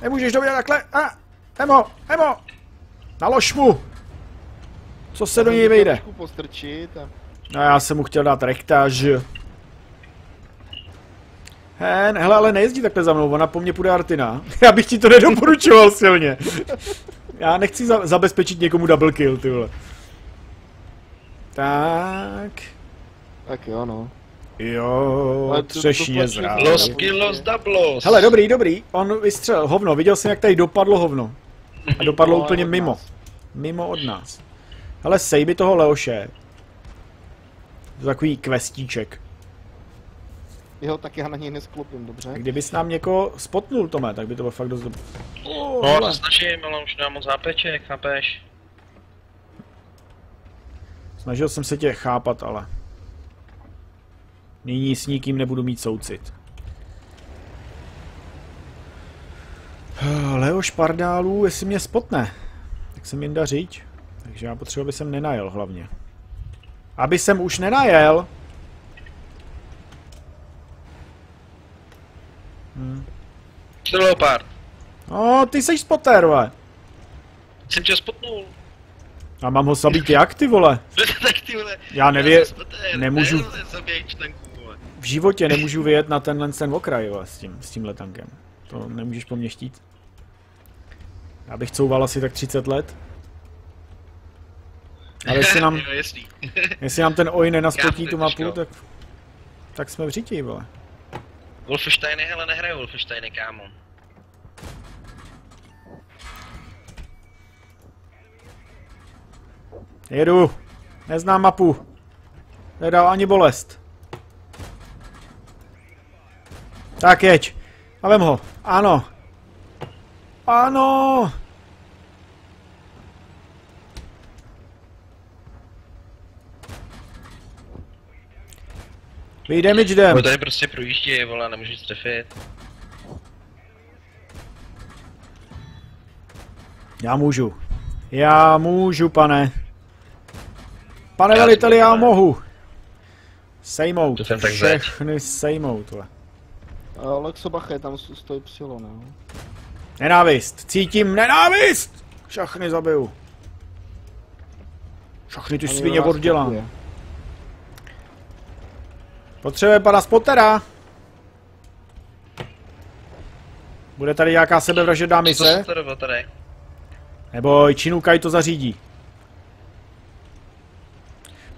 Nemůžeš do mě takhle. A, Emo, Emo! Nalož mu! Co se do něj vejde? Postrčit a... No já jsem mu chtěl dát rektáž. Hen, hele, ale nejezdí takhle za mnou, ona po mně půjde Artina. Já bych ti to nedoporučoval silně. Já nechci za- zabezpečit někomu double kill, ty vole. Tak. Tak jo, no. Jo, Ale tlačí zrál. zlo- Los kilos dablos. Hele, dobrý, dobrý. On vystřelil hovno. Viděl jsem, jak tady dopadlo hovno. A dopadlo No, úplně mimo. nás. Mimo od nás. Hele, sejby toho Leoše. To je takový questíček. Jo, tak já na něj nesklopím, dobře? A kdybys nám někoho spotnul, Tome, tak by to bylo fakt dost dobré. Oh, No, hele. to snažím, ale už nemám moc zápeček, chápeš? Snažil jsem se tě chápat, ale... Nyní s nikým nebudu mít soucit. Leo Špardálů, jestli mě spotne, tak se mi jim říct. Takže já potřebuji, aby jsem nenajel hlavně. Aby jsem už nenajel! Jsi leopard. No, ty seš spotter, vole. Jsem tě spotnul. A mám ho zabít jak, ty vole? tak ty vole. Já spotér, nemůžu-. V životě nemůžu vyjet na tenhle ten okraj, vole, s tím, s tímhle tankem. To nemůžeš po mně štít. Já bych couval asi tak 30 let. Ale jestli nám, jestli nám ten oj nenaspotí tu mapu, tak, tak jsme v řiti, vole. Wolfensteiny, hele, nehraju Wolfensteiny, kámo. Jedu. Neznám mapu. Nedal ani bolest. Tak jeď. A vem ho. Ano. Ano. Vy damage jdem. No tady prostě projíždí, vole, nemůžu nic trefit. Já můžu. Já můžu, pane. Pane Já veliteli, já mohu. Sejmout. To jsem tak zeď. Všechny sejmout, vole. Lexo Bacha je tam s- stojí psilo, no. Nenávist. Cítím nenávist. Všechny zabiju. Všechny ty Ani svině oddělám. Potřebuje pana Spottera. Bude tady nějaká sebevražedná mise? Nebo Činukaj to zařídí.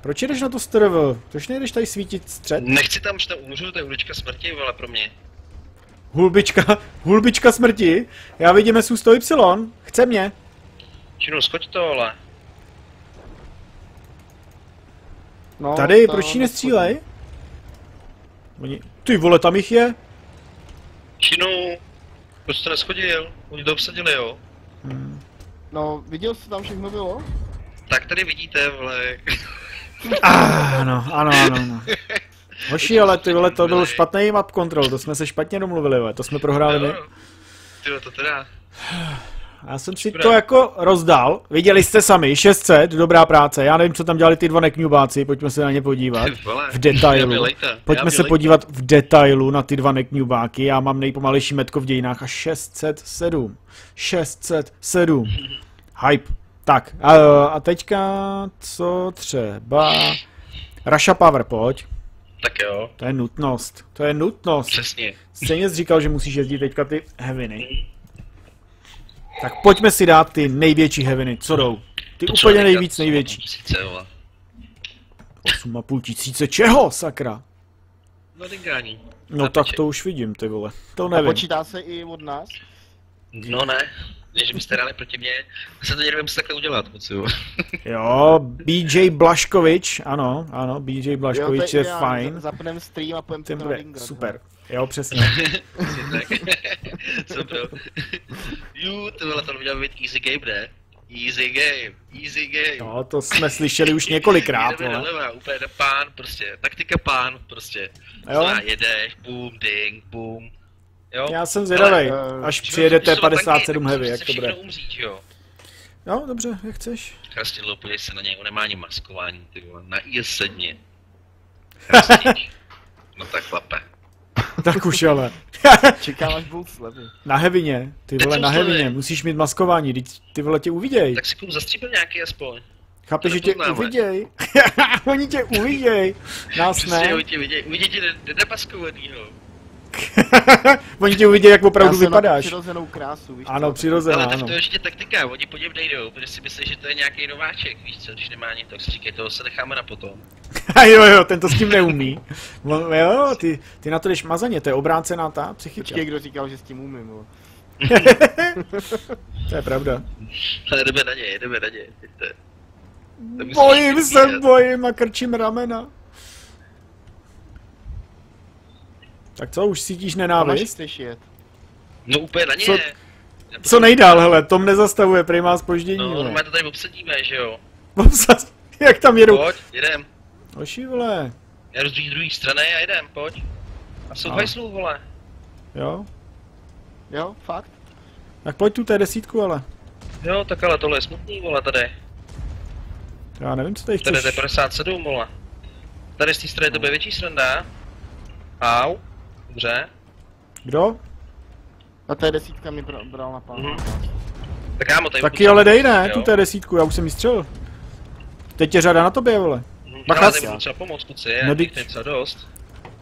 Proč jdeš na to strv? Proč nejdeš tady svítit střed? Nechci tam, že tam umřu, to je ulička smrti, vole, pro mě. Hulbička, hulbička smrti. Já vidím SU 100Y. Chce mě. Činu, skoč to, vole. No, Tady, to proč jí neschodí. nestřílej? Oni... Ty vole, tam jich je. Činu, proč to neschodil? Oni to obsadili, jo. No, viděl jsi tam všechno bylo? Tak tady vidíte, vole. Ah, ano, ano, ano, ano. Hoši, ale ty vole, to byl špatný map control, to jsme se špatně domluvili, vole. to jsme prohráli my. Jo. Ty to teda. Já jsem si to jako rozdal. Viděli jste sami, 600, dobrá práce. Já nevím, co tam dělali ty dva nekňubáci, pojďme se na ně podívat. V detailu. Pojďme se podívat v detailu na ty dva nekňubáky. Já mám nejpomalejší metko v dějinách a 607. 607. Hype. Tak, a, a teďka co třeba... Russia Power, pojď. Tak jo, To je nutnost. To je nutnost. přesně. Stejně jsi říkal, že musíš jezdit teďka ty heaviny. Tak pojďme si dát ty největší heaviny, co jdou. Ty To úplně nejvíc největší. Tisíce, vole. 8,5 tisíce čeho, sakra? No dingání. No Na tak to už vidím, ty vole. To A nevím. počítá se i od nás? No ne, že byste hráli proti mně, já se to někdo musí takhle udělat, moc jo. Jo, BJ Blaškovič, ano, ano, BJ Blaškovič je já- fajn. Zapneme stream a půjdeme Ten to na bude super. Jo, přesně. Tak. Co bro? Jú, to vole, to měl být easy game, ne? Easy game, easy game. No, to jsme slyšeli už několikrát, Jedeme vole. doleva, úplně na pán, prostě, taktika pán, prostě. Jo? Jo? jedeš, boom, ding, boom. Jo? Já jsem zvědavej, Ale, až přijedete jsou tanky, 57 tak heavy, jak to bude. umřít, jo? Jo, dobře, jak chceš. Krastědlo, podívej se na něj, on nemá ani maskování, ty vole, na IS-7. Krastíč. No tak chlape. Tak už ale. Čekám až budou slevy. Na hevině, ty Teď vole, na hevině, musíš mít maskování, teď ty vole tě uviděj. Tak si klub zastříbil nějaký aspoň. Chápeš, že tě uviděj. Oni tě uviděj. Nás Přesně, ne. vidějí, uvidí tě. Oni tě uviděj, jak opravdu Já jsem na vypadáš. přirozenou krásu, víš Ano, co? přirozená, Ale tak ano. to je ještě taktika, oni po něm nejdou, protože si myslí, že to je nějaký nováček, víš co, když nemá nic, tak si říkají, toho se necháme na potom. A jo, jo, ten to s tím neumí. On- Jo, ty, ty na to jdeš mazaně, to je obrácená ta psychika. Počkej, kdo říkal, že s tím umím, vole. To je pravda. Ale jdeme na ně, jdeme na ně. To je- to musíš Bojím se, bojím a krčím ramena. Tak co, už cítíš Tomáš, nenávist? No úplně na ně. Co- Co nejdál, hele, Tom nezastavuje, prý má spoždění. No, vole. no, to tady obsadíme, že jo. Obsaz- Jak tam jedou? Pojď, jedem. Oši, vole. Já jdu z druhé strany a jedem, pojď. A jsou No. hajslů, vole. Jo, Jo, fakt? tak pojď tu té desítku, ale. Jo, tak ale tohle je smutný, vole, tady. Já nevím, co tady Tady chceš. je 57, vole. Tady z té strany to bude větší sranda. Au. Dobře. Kdo? A ta desítka mi bral, bral na pán. Mhm. Tak kámo, tady Taky ale dej ne, jo. tu té desítku, já už jsem jí střelil. Teď je řada na tobě, vole. Mhm, Bacha, ale s- nebudu třeba pomoct, kluci, No, já teď- těch něco dost.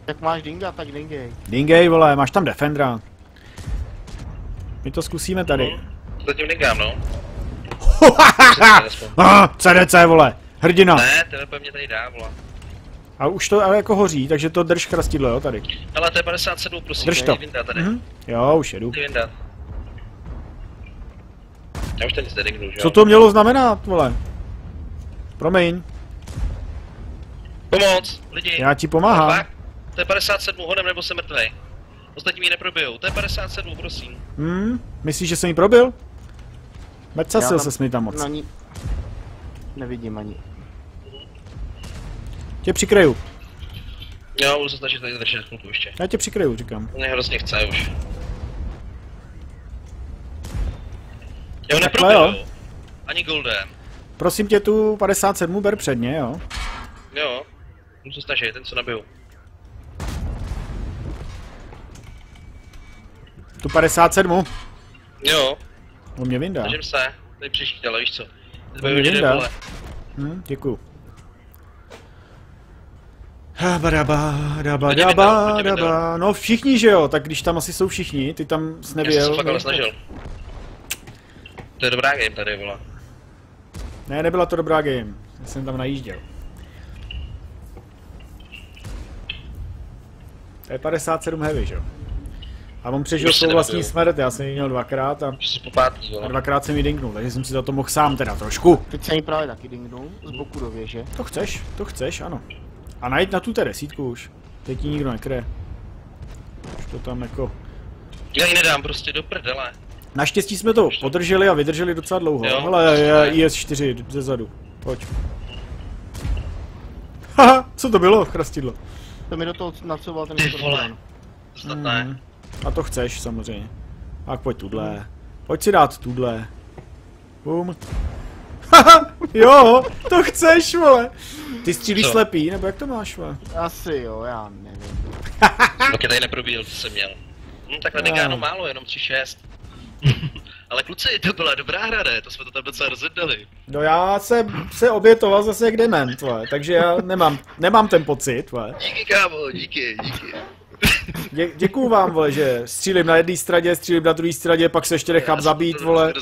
Jak máš dinga, tak dingej. Dingej, vole, máš tam Defendra. My to zkusíme tady. Mhm. Zatím negám, no. aspoň. ah, CDC, vole, hrdina. Ne, ten po mě tady dá, vole. A už to ale jako hoří, takže to drž chrastidlo, jo, tady. Ale to je 57, prosím, Drž to. vyndat tady. Mhm. Jo, už jedu. Vyndat. Já už tady nic nedingnu, že? Co to mělo znamenat, vole? Promiň, Pomoc, lidi. já ti pomáhám. To je 57, honem nebo jsem mrtvej. Ostatní mi neprobijou, to je 57, prosím. Hm, myslíš, že jsem jí probil? Mecasil se mi tam moc. Na ní... Nevidím ani. Tě přikryju. Jo, budu se snažit tady držet chvilku ještě. Já tě přikryju, říkám. Mě hrozně chce už. Jo, Takhle, jo. neprobijou. Ani Golden. Prosím tě, tu 57 ber předně, jo. Jo. Se snažit, ten co nabiju. Tu 57. Jo, On mě vyndá. snažím se. Tady přišít, ale víš co. Teď mě vyndá. Hm, děkuju. Daba, daba, hodně daba. No všichni, že jo, tak když tam asi jsou všichni, ty tam jsi Já jsem nevěl. se fakt ale snažil. To je dobrá game tady, vole. Ne, nebyla to dobrá game. Já jsem tam najížděl. To je 57 heavy, že jo. A on přežil svou vlastní smrt, já jsem ji měl dvakrát a, popátý, a dvakrát jsem ji dinknul, takže jsem si za to mohl sám teda trošku. Teď se jí právě taky dingnu, z boku do věže. To chceš, to chceš, ano. A najít na tu té desítku už. Teď ti nikdo nekryje. Už to tam jako... Já ji nedám prostě do prdele. Naštěstí jsme to podrželi a vydrželi docela dlouho. Jo, Hele, je ne. IS-4 ze zadu. Pojď. Haha, co to bylo, chrastidlo? To mi do toho nacouval ten ne. Mhm. A to chceš samozřejmě. Tak pojď tudle. Pojď si dát tuhle. Bum. Haha, jo, to chceš, vole. Ty střílíš Co? slepý, nebo jak to máš, vole? Asi jo, já nevím. Taky tady neprobíjel, co jsem měl. Hm, takhle negáno málo, jenom 3-6. Ale kluci, to byla dobrá hra, ne? To jsme to tam docela rozjednali. No já se, se obětoval zase jak dement, vole, takže já nemám, nemám ten pocit, vole. Díky kámo, díky, díky. Dě, děkuju vám, vole, že střílím na jedné stradě, střílím na druhé stradě, pak se ještě nechám Já zabít, vole.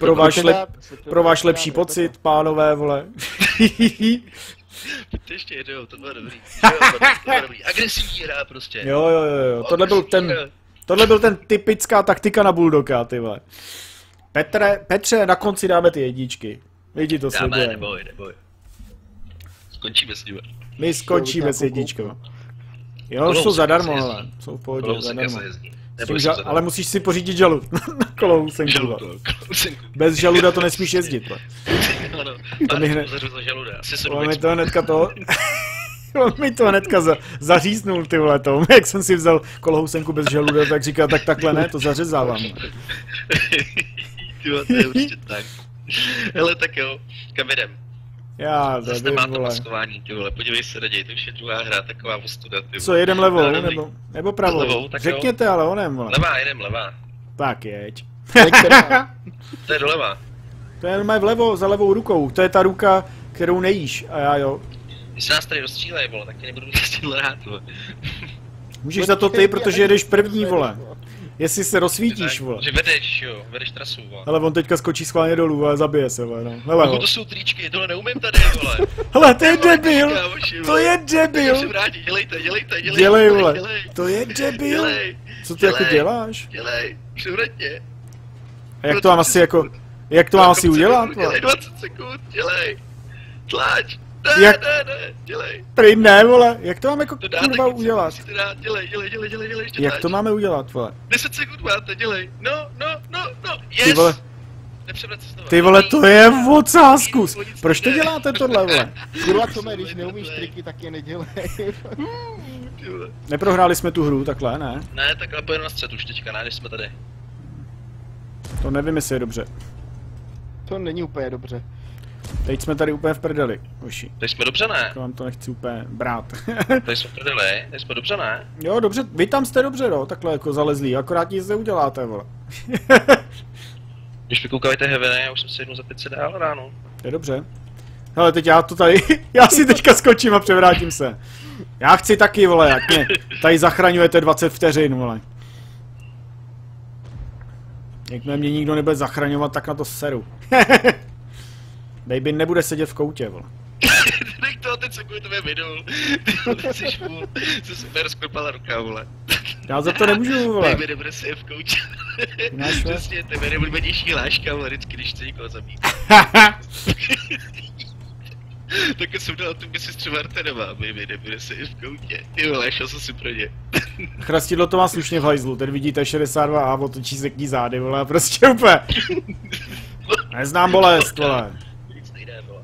Pro váš, lep, pro váš lepší pocit, pánové, vole. Pojďte ještě jednou, to bylo dobrý. Jo, to bylo dobrý. Agresivní hra prostě. Jo, jo, jo, jo, tohle byl ten, tohle byl ten typická taktika na Bulldoga, ty vole. Petre, Petře, na konci dáme ty jedničky. Lidi to Dáme, slibujeme. neboj, neboj. Skončíme s nimi. My skončíme s jedničkou. Jo, Kolousek jsou zadarmo, ale jsou v pohodě, Kolousek zadarmo. ža- zadarmo. ale musíš si pořídit žalud na kolousenku. Bez žaluda to nesmíš jezdit. Ano, mi hned- asi sedm On mi to hnedka to... On mi to hnedka za, zaříznul, ty vole, to. Jak jsem si vzal kolohousenku bez žaluda, tak říká, tak takhle ne, to zařezávám. Vole, to je určitě tak. Hele, tak jo, kam jdem? Já Zase nevím, nemáte vole. maskování, ty vole, podívej se raději, to už je druhá hra, taková ostuda, ty vole. Co, jedem levou, dobrý. nebo, nebo pravou? Levou, tak jo. Řekněte ale onem, vole. Levá, jedem levá. Tak jeď. To je doleva. To je normálně vlevo, za levou rukou. To je ta ruka, kterou nejíš. A já jo. Když se nás tady rozstřílej, vole, tak tě nebudu jezdit rád, vole. Můžeš za to ty, protože jedeš první, vole. Jestli se rozsvítíš, vole. Že vedeš, jo, vedeš trasu, vole. Ale on teďka skočí schválně dolů a zabije se, vole, no. Hele, Jako ho. to jsou tričky, tohle neumím tady, vole. Hele, to je debil! To je Tak se debil! vrátí, dělejte, dělejte, dělejte. Dělej, vole. To je debil! Co ty jako děláš? dělej, převratně. A jak to mám asi jako... Jak to mám asi udělat, Dělej vole? 20 sekund, dělej. Tlač. Ne, Jak- ne, ne, dělej. Prý ne, vole. Jak to mám jako To dá kurva udělat? dát, dělej, dělej, dělej, dělej, dělej, ještě Jak tlač. to máme udělat, vole? 10 sekund máte, dělej. No, no, no, no, yes. Ty vole, ty vole, to je v ocásku. Proč to děláte tohle, vole? Kurva, co mě, když neumíš triky, tak je nedělej. Ty vole. Neprohráli jsme tu hru takhle, ne? Ne, tak ale pojedu na střed už teďka, ne, když jsme tady. To nevím, jestli je dobře. To není úplně dobře. Teď jsme tady úplně v prdeli, hoši. Teď jsme dobře, ne? To vám to nechci úplně brát. Teď jsme prdeli, teď jsme dobře, ne? jo, dobře, vy tam jste dobře, no, takhle jako zalezlí, akorát nic neuděláte, vole. Když vykoukávajte heavy, já už jsem se jednou za 500 dál ráno. To je dobře. Hele, teď já to tady, já si teďka skočím a převrátím se. Já chci taky, vole, jak mě tady zachraňujete 20 vteřin, vole. Jakmile mě nikdo nebude zachraňovat, tak na to seru. Baby nebude sedět v koutě, vole. Nech to, teď se kvůli tobě minul. Ty jsi špůl. Super sklepala ruka, vole. Já za to nemůžu, vole. Baby nebude si v vole? Přesně, tebe nejoblíbenější láška, vole, vždycky, když chce někoho zabít. Tak jsem dal tu misi s Třevartenová, baby nebude si v koutě. Ty vole, šel jsem si pro ně. Chrastidlo to má slušně v hajzlu, ten vidíte 62 a otočí se k ní zády, vole, a prostě úplně. Neznám bolest, vole. Nic nejde, vole.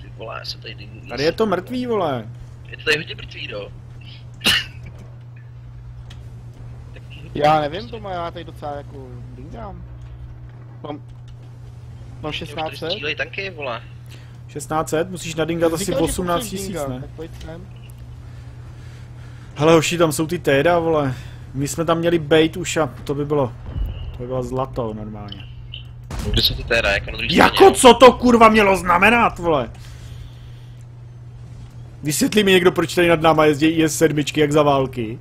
Ty vole, já jsem tady je to mrtvý, vole. Je to tady hodně mrtvý, no. Já nevím, to má já tady docela jako dingám. Mám... Mám Už tady 1600. střílej tanky, vole. 1600, musíš nadingat asi Říkal, že 18 potřebuji tisíc, ne? Hele hoši, tam jsou ty téda, vole. My jsme tam měli bait už a to by bylo, to by bylo zlato normálně. Kde jsou ty teda, jako na druhé Jako co to kurva mělo znamenat, vole? Vysvětlí mi někdo, proč tady nad náma jezdí IS-7, jak za války.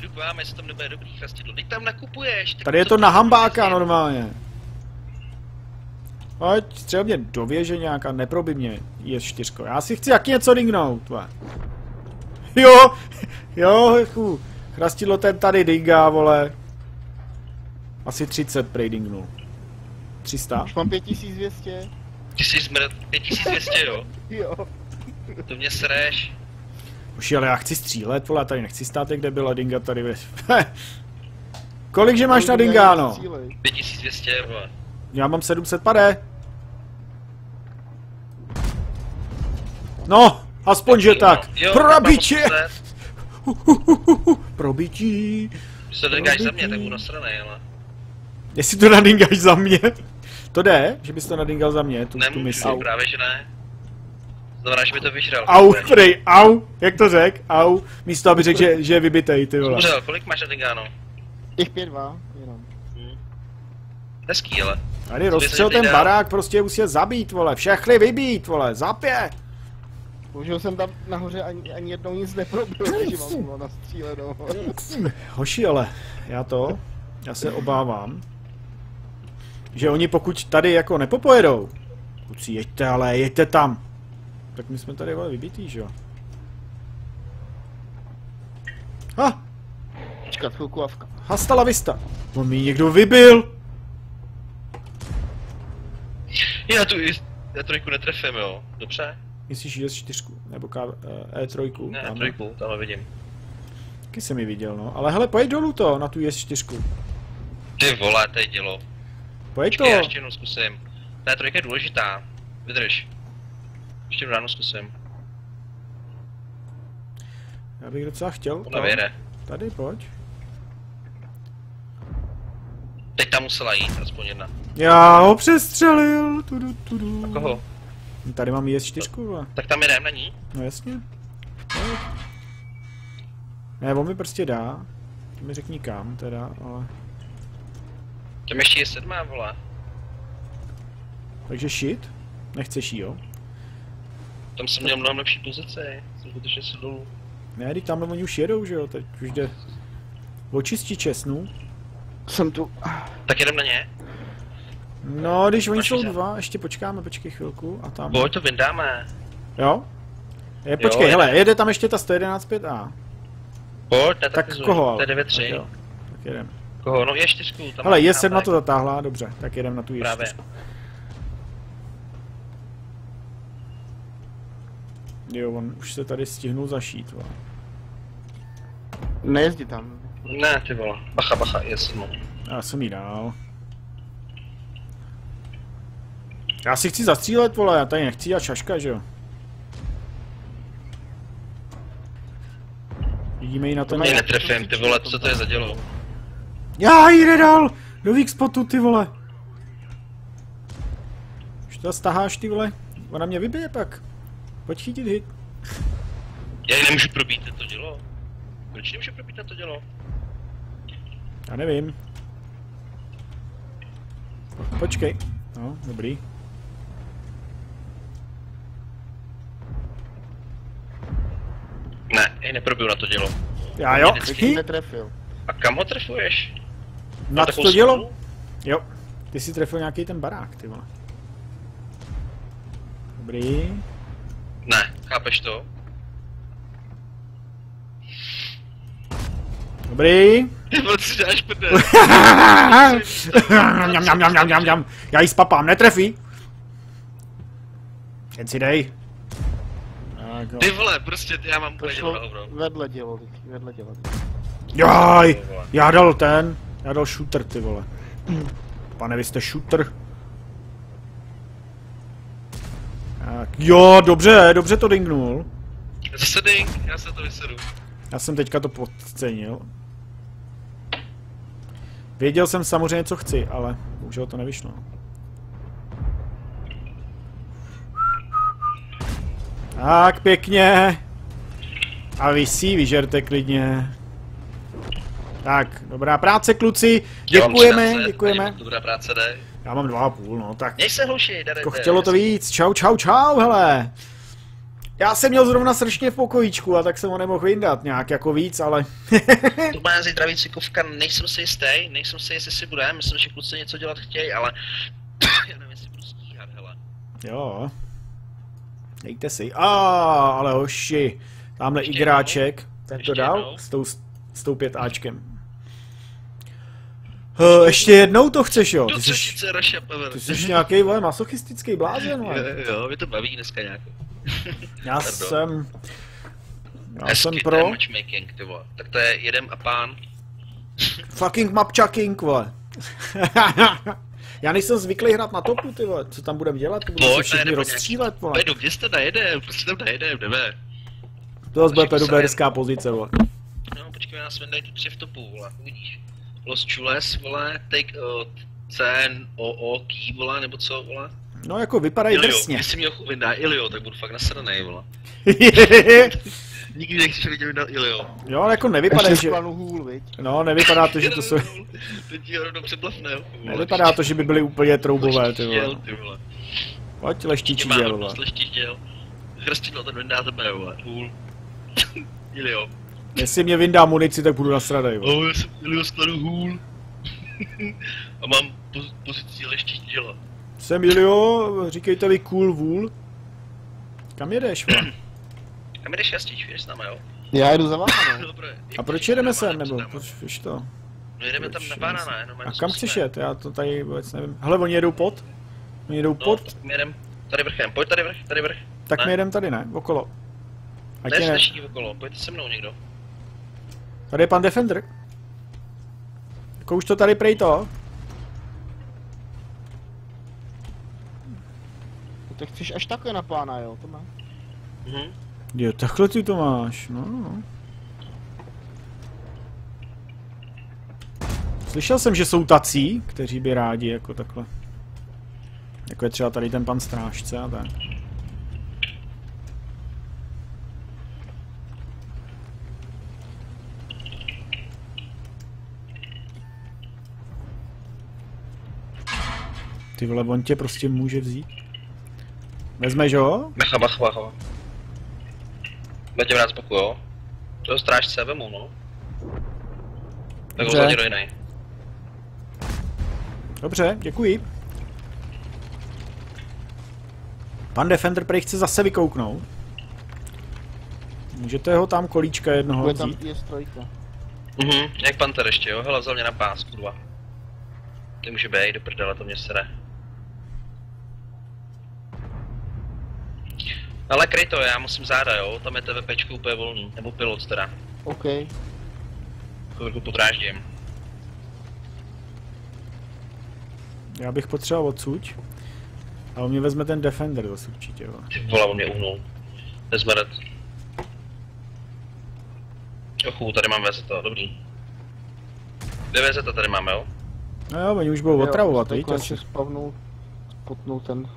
Jdu k vám, jestli tam nebude dobrý chrastidlo. Teď tam nakupuješ. tak Tady je to na hambáka normálně. Pojď, střel mě do věže nějaká, neproby mě IS-4. Já si chci jak něco dingnout, vole. Jo, jo, hechu. Chrastidlo ten tady dinga, vole. Asi 30 prej dingnul. 300? Už mám 5200. Ty jsi zmrt 5200, jo. Jo. To mě sreš. Už ale já chci střílet, vole, tady nechci stát, jak debil a dinga tady ve... Kolik že máš na dingáno? Střílej. 5200, vole. Já mám 700 pade. No, aspoň že tak. Jo, Pro mám biče! 800. Probití. Když se dengáš za mě, tak budu nasranej, ale... Jestli to nadingáš za mě. To jde, že bys to nadingal za mě, tu, tu Nemůžu, misi. právě že ne. Znamená, že by to vyžral. Au, prej, au, jak to řek, au, místo aby řekl, že, že je vybitej, ty vole. Umřel, kolik máš na Dingáno? Těch pět dva, jenom. Hezký, ale. Tady rozstřel ten barák, prostě musí je zabít, vole, všechny vybít, vole, zapě. Bohužel jsem tam nahoře ani, ani jednou nic neprobil, takže mám bylo nastříleno. Hoši, ale já to, já se obávám, že oni pokud tady jako nepopojedou, kluci, jeďte, ale jeďte tam. Tak my jsme tady, vole, vybitý, že jo. Ha, Počkat chvilku avka. hasta la vista. On mi někdo vybil. Já tu i- já trojku netrefím, jo. Dobře? Myslíš S4, nebo K, eh, E3? Ne, tamhle? trojku, tam vidím. Taky jsem ji viděl, no. Ale hele, pojď dolů to, na tu S4. Ty vole, to je dělo. Pojď to. Počkej, já ještě jednou zkusím. Ta trojka je důležitá. Vydrž. Ještě jednou ráno zkusím. Já bych docela chtěl. Ona to. vyjede. Tady, pojď. Teď tam musela jít, aspoň jedna. Já ho přestřelil. Tudu, tudu. Koho? Tady mám S4, vole. Tak tam jdem na ní? No jasně. No. Ne, on mi prostě dá. To mi řekni kam teda, ale... Tam ještě je sedmá, vole. Takže shit. Nechceš jí, jo? Tam jsem měl mnohem lepší pozici. Jsem skutečně se dolů. Ne, teď tamhle oni už jedou, že jo? Teď už jde... Očistí česnu. Jsem tu. Tak jedem na ně? No, když oni jsou dva, ještě počkáme, počkej chvilku a tam... Pojď to vyndáme. Jo? Je, počkej, jede. hele, jede tam ještě ta 111.5a. Pojď, ne, Tak koho? To je Tak 9-3. jo, Tak jedem. Koho? No je čtyřku. Tam Hele, je 7 na to zatáhla, dobře, tak jedem na tu Právě. ještě. Jo, on už se tady stihnul zašít, vole. Nejezdí tam. Ne, ty vole. Bacha, bacha, je sedmou. Já jsem jí dál. Já si chci zastřílet, vole, já tady nechci dělat šaška, že jo. Vidíme ji na tom. Mě netrefím, ty vole, co to je za dělo? Já jí nedal! Do weak spotu, ty vole. Už to staháš, ty vole. Ona mě vybije pak. Pojď chytit hit. Já ji nemůžu probít, to dělo. Proč nemůžu probít to dělo? Já nevím. Počkej. No, dobrý. Ne, já ji neprobiju na to dělo. Já jo, Vicky? netrefil. A kam ho trefuješ? Na to dělo? smůlu? Jo. Ty si trefil nějaký ten barák, ty vole. Dobrý. Ne, chápeš to? Dobrý. Děláš prdel? Jam, jam, jam, jam, jam. Já jí spapám, netrefí. Jen si dej. Ty vole, prostě ty já mám To úplně vedle dělo, vedle dělo. Jaj, já dal ten, já dal shooter, ty vole. Pane, vy jste shooter. Tak, jo, dobře, dobře to dingnul. Zase ding, já se to vysedu. Já jsem teďka to podcenil. Věděl jsem samozřejmě, co chci, ale bohužel to nevyšlo. Tak, pěkně. A vy si vyžerte klidně. Tak, dobrá práce, kluci. Děkujeme, 13, děkujeme. Dobrá práce. Já mám dva a půl, no tak. Měj se hluši, jde, Jako jde, chtělo to hezky. víc. Čau, čau, čau, hele. Já jsem měl zrovna srčně v pokojíčku a tak jsem ho nemohl vyndat nějak jako víc, ale... To má zítra víc cikovka, nejsem si jistý, nejsem si jistý, jestli bude, myslím, že kluci něco dělat chtějí, ale já nevím, jestli budu stíhat, hele. jo. Dejte si. A, ale hoši. Tamhle Ještě igráček. Ten to dal jednou? s tou, s tou pětáčkem. Uh, ještě jednou to chceš, jo? To Ty jsi, ty jsi nějaký vole, masochistický blázen, Jo, jo, mě to baví dneska nějak. Já Pardon. jsem... Já Hezky, jsem pro matchmaking, ty vole. Tak to je jedem a pán. fucking mapchucking, vole. Já nejsem zvyklý hrát na topu, ty vole. Co tam budeme dělat? Budeme se všichni rozstřílet, vole. Pedu, kde jste najedem? Prostě tam najedem, jdeme. To zase bude Naši peduberská pozice, vole. No, počkej, nás vendají tu tři v topu, vole, uvidíš. Los Chules, vole, take, uh, C, O, O, key, vole, nebo co, vole. No jako vypadají Ilio, drsně. jestli mě vyndá Ilio, tak budu fakt nasranej, vole. Nikdy nechci vidět vydat Ilio. jo, ale jako nevypadá, Ještě že... hůl, viď? No, nevypadá to, že to jsou... Teď ti ho rovnou přeblafne, jo. Nevypadá to, že by byly úplně troubové, ty Leštičí děl, vole. ty vole. Pojď, leštíčí Nemá děl, vole. leští děl. Hrstidlo ten vyndá tebe, vole. Hůl. Ilio. Jestli mě vyndá munici, tak budu nasradej, vole. Oh, já jsem Ilio skladu hůl. A mám poz- pozici leští děla. Jsem Ilio, říkejte mi cool vůl. Kam jedeš, vole? Kam jdeš jastíč, jdeš s náma, jo? Já jedu za váma, no. A proč jedeme sem, nebo proč, víš to? No jedeme tam na banana, jenom A kam chceš jet? Já to tady vůbec nevím. Hele, oni jedou pod? Oni jedou No, pod? tak my jedem tady vrchem, pojď tady vrch, tady vrch. Tak ne. my jedeme tady, ne? Okolo. Ať ne. ne. okolo, pojďte se mnou někdo. Tady je pan Defender. Jako už to tady prej to. Ty chceš až takhle na pána, jo, to má. Mhm. Jo, takhle ty to máš, no, no. Slyšel jsem, že jsou tací, kteří by rádi jako takhle. Jako je třeba tady ten pan strážce a tak. Ty vole, on tě prostě může vzít. Vezmeš ho? Bacha, bacha. Budete brát z boku, jo? To strážce vemu, no. Tak ho Dobře. zhodně do jinej. Dobře, děkuji. Pan Defender prej chce zase vykouknout. Můžete ho tam kolíčka jednoho Bude tam vzít? je strojka. Mhm, jak panter ještě, jo? Hele, vzal mě na pás, kurva. Ty může být, do prdele, to mě sere. Ale kryj to, já musím záda, jo? Tam je TVPčko úplně volný, nebo pilot teda. OK. Chvilku podráždím. Já bych potřeboval odsuť. A on mě vezme ten Defender zase určitě, jo. Ty vole, on mě uhnul. Vezmeret. Ochu, tady mám VZ, dobrý. Kde VZ tady máme, jo? No jo, oni už budou otravovat, teď víš, asi. si spavnul, potnul ten.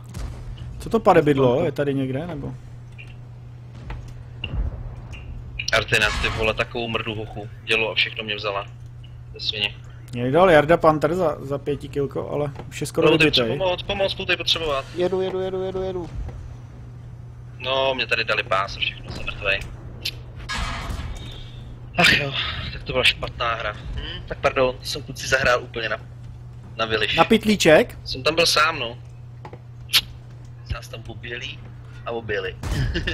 Co to pade bydlo? Je tady někde, nebo? Artina, ty vole, takovou mrdu hochu. Dělo a všechno mě vzala. Ze svině. Mě dal Jarda Panther za, za pěti kilko, ale už je skoro No, vybitej. pomoct, pomoct, budu tady potřebovat. Jedu, jedu, jedu, jedu, jedu. No, mě tady dali pás a všechno, jsem mrtvej. Ach jo, tak to byla špatná hra. Hm, tak pardon, jsem kluci zahrál úplně na, na. Na pitlíček? Jsem tam byl sám, no. Nás tam poběli a objeli.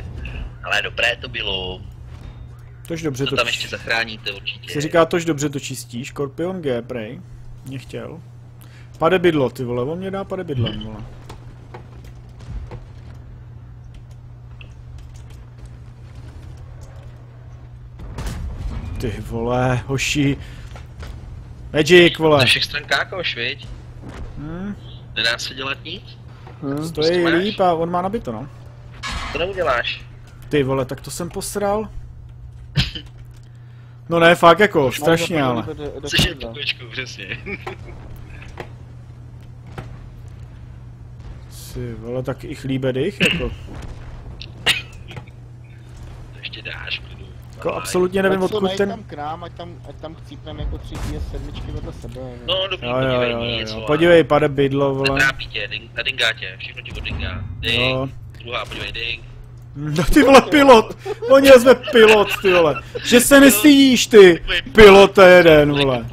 Ale dobré to bylo. Tož dobře To to tam ještě zachráníte určitě. Se říká, tož dobře to čistí. Scorpion G, prej. Mě chtěl. Pade bydlo, ty vole, on mě dá pade bydlem, vole. Ty vole, hoši. Magic, vole. všech stran kákoš, viď? Hm, Nedá se dělat nic? Hm. to je máš? líp a on má nabito, no. To neuděláš. Ty vole, tak to jsem posral. No ne, fakt jako, strašně, ale. Což je pokočku, přesně. Ty vole, tak i chlíbe dych, jako. To ještě dáš. Jako absolutně nevím, odkud ten... tam k nám, ať tam, ať tam chcípneme jako tři DS7 vedle sebe. No, dobrý, Jo, jo, podívej, jo, jo, nic, jo. Podívej, pade bydlo, vole. Netrápí tě, ding, nadingá tě, všechno ti odingá. Ding, Jo. druhá, podívej, ding. No ty vole, pilot! Oni vezme pilot, ty vole. Že se nestydíš, ty! Pilot je jeden, vole.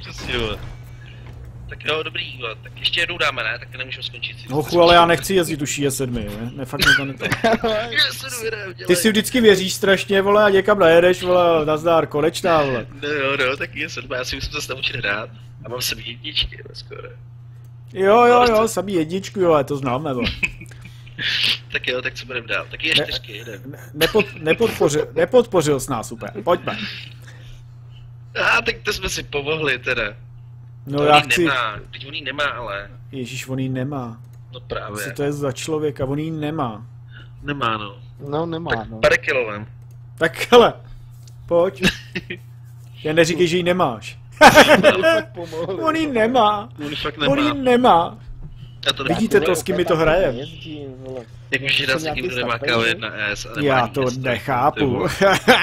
Přesně, vole. Jo, dobrý, vole, tak ještě jednou dáme, ne? Tak nemůžeme skončit. si. Hochu, ale já nechci jezdit už je sedmi, ne? ne fakt mě to neto. Ty si vždycky věříš strašně, vole, a někam najedeš, vole, nazdár, konečná, vole. No jo, no, tak je sedma, já si musím zase naučit hrát. A mám sem jedničky, no, skoro. Jo, jo, jo, samý jedničku, jo, ale to známe, vole. Tak jo, tak co budeme dál? Tak je Ne- čtyřky, jeden. Nepod, nepodpořil, nepodpořil s nás úplně, pojďme. A tak to jsme si pomohli teda. No to já on jí chci, nemá, teď on jí nemá, ale. Ježíš, on jí nemá. No Co právě. to je za člověka, on jí nemá. Nemá, no. No nemá, Tak no. pade kilovem. Tak hele, pojď. Jen neříkej, že ji nemáš. On ji nemá. On fakt On ji nemá. nemá. Já to Vidíte to, s kým my to vole. Jak můžeš raz Jsem někým, kdo nějaký nemá starpej, K1S a nemá Já to nechápu.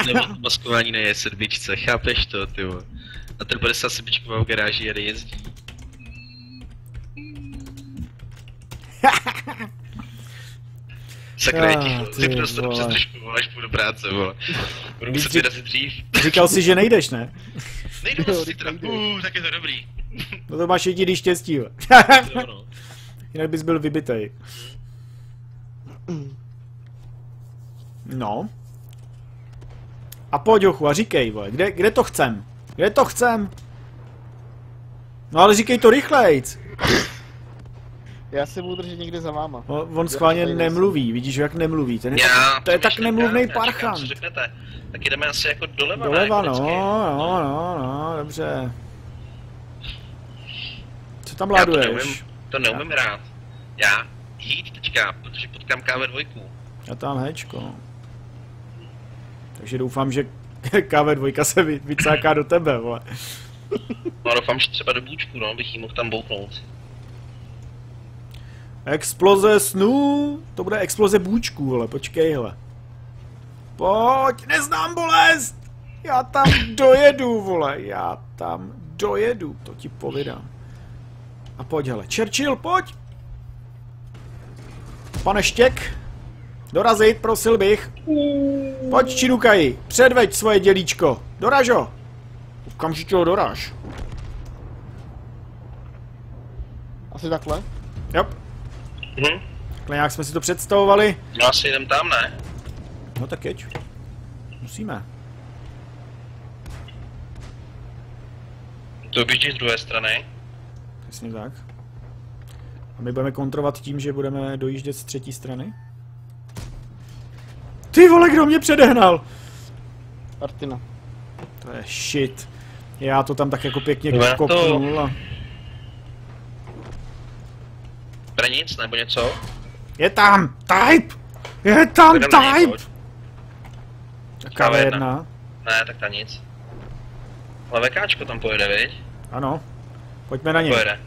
Nebo maskování na E7, chápeš to, ty vole. A ten bude se asi bičkovat v garáži a jezdí. Sakra, je Ah, ticho. prostě vole. přes držku, vole, až půjdu do práce, vole. Budu muset vyrazit dřív. Říkal si, že nejdeš, ne? Nejdu teď zítra. nejde. Uh, tak je to dobrý. No to máš jediný štěstí. jo. Jo, no. Jinak bys byl vybitej. No. A pojď, Jochu, a říkej, vole, kde, kde to chcem? Kde to chcem? No ale říkej to rychlejc. Já se budu držet někde za váma. On, on schválně tady nejsem. nemluví, vidíš, jak nemluví. Ten je, Já tak, to je tak já- já. Co řeknete? Tak jdeme asi jako doleva, ne, Doleva, no, no, no, no, dobře. Co tam Já to láduješ? neumím, to neumím rád. Já jít teďka, protože potkám KV2. Já tam hečko. Takže doufám, že KV2 se vy, vycáká do tebe, vole. No doufám, že třeba do bůčku, no, bych jí mohl tam bouknout. Exploze snů, to bude exploze bůčků, vole, počkej, hele. Pojď, neznám bolest! Já tam dojedu, vole, já tam dojedu, to ti povídám. A pojď, hele, Churchill, pojď! Pane Štěk, dorazit, prosil bych. Pojď, Činukaji, předveď svoje dělíčko, doražo. Okamžitě ho doraž. Asi takhle? Jo, Mhm. takhle nějak jsme si to představovali. No asi jdem tam, ne? No tak jeď. Musíme. To běží z druhé strany. Přesně tak. A my budeme kontrovat tím, že budeme dojíždět z třetí strany? Ty vole, kdo mě předehnal? Martina. To je shit. Já to tam tak jako pěkně to- kopnul a... Bude nic, nebo něco? Je tam! Type! Je tam type! pojď. Tak KV1. KV1. Ne, tak ta nic. Ale VKčko tam pojede, viď? Ano. Pojďme na něj. Pojede.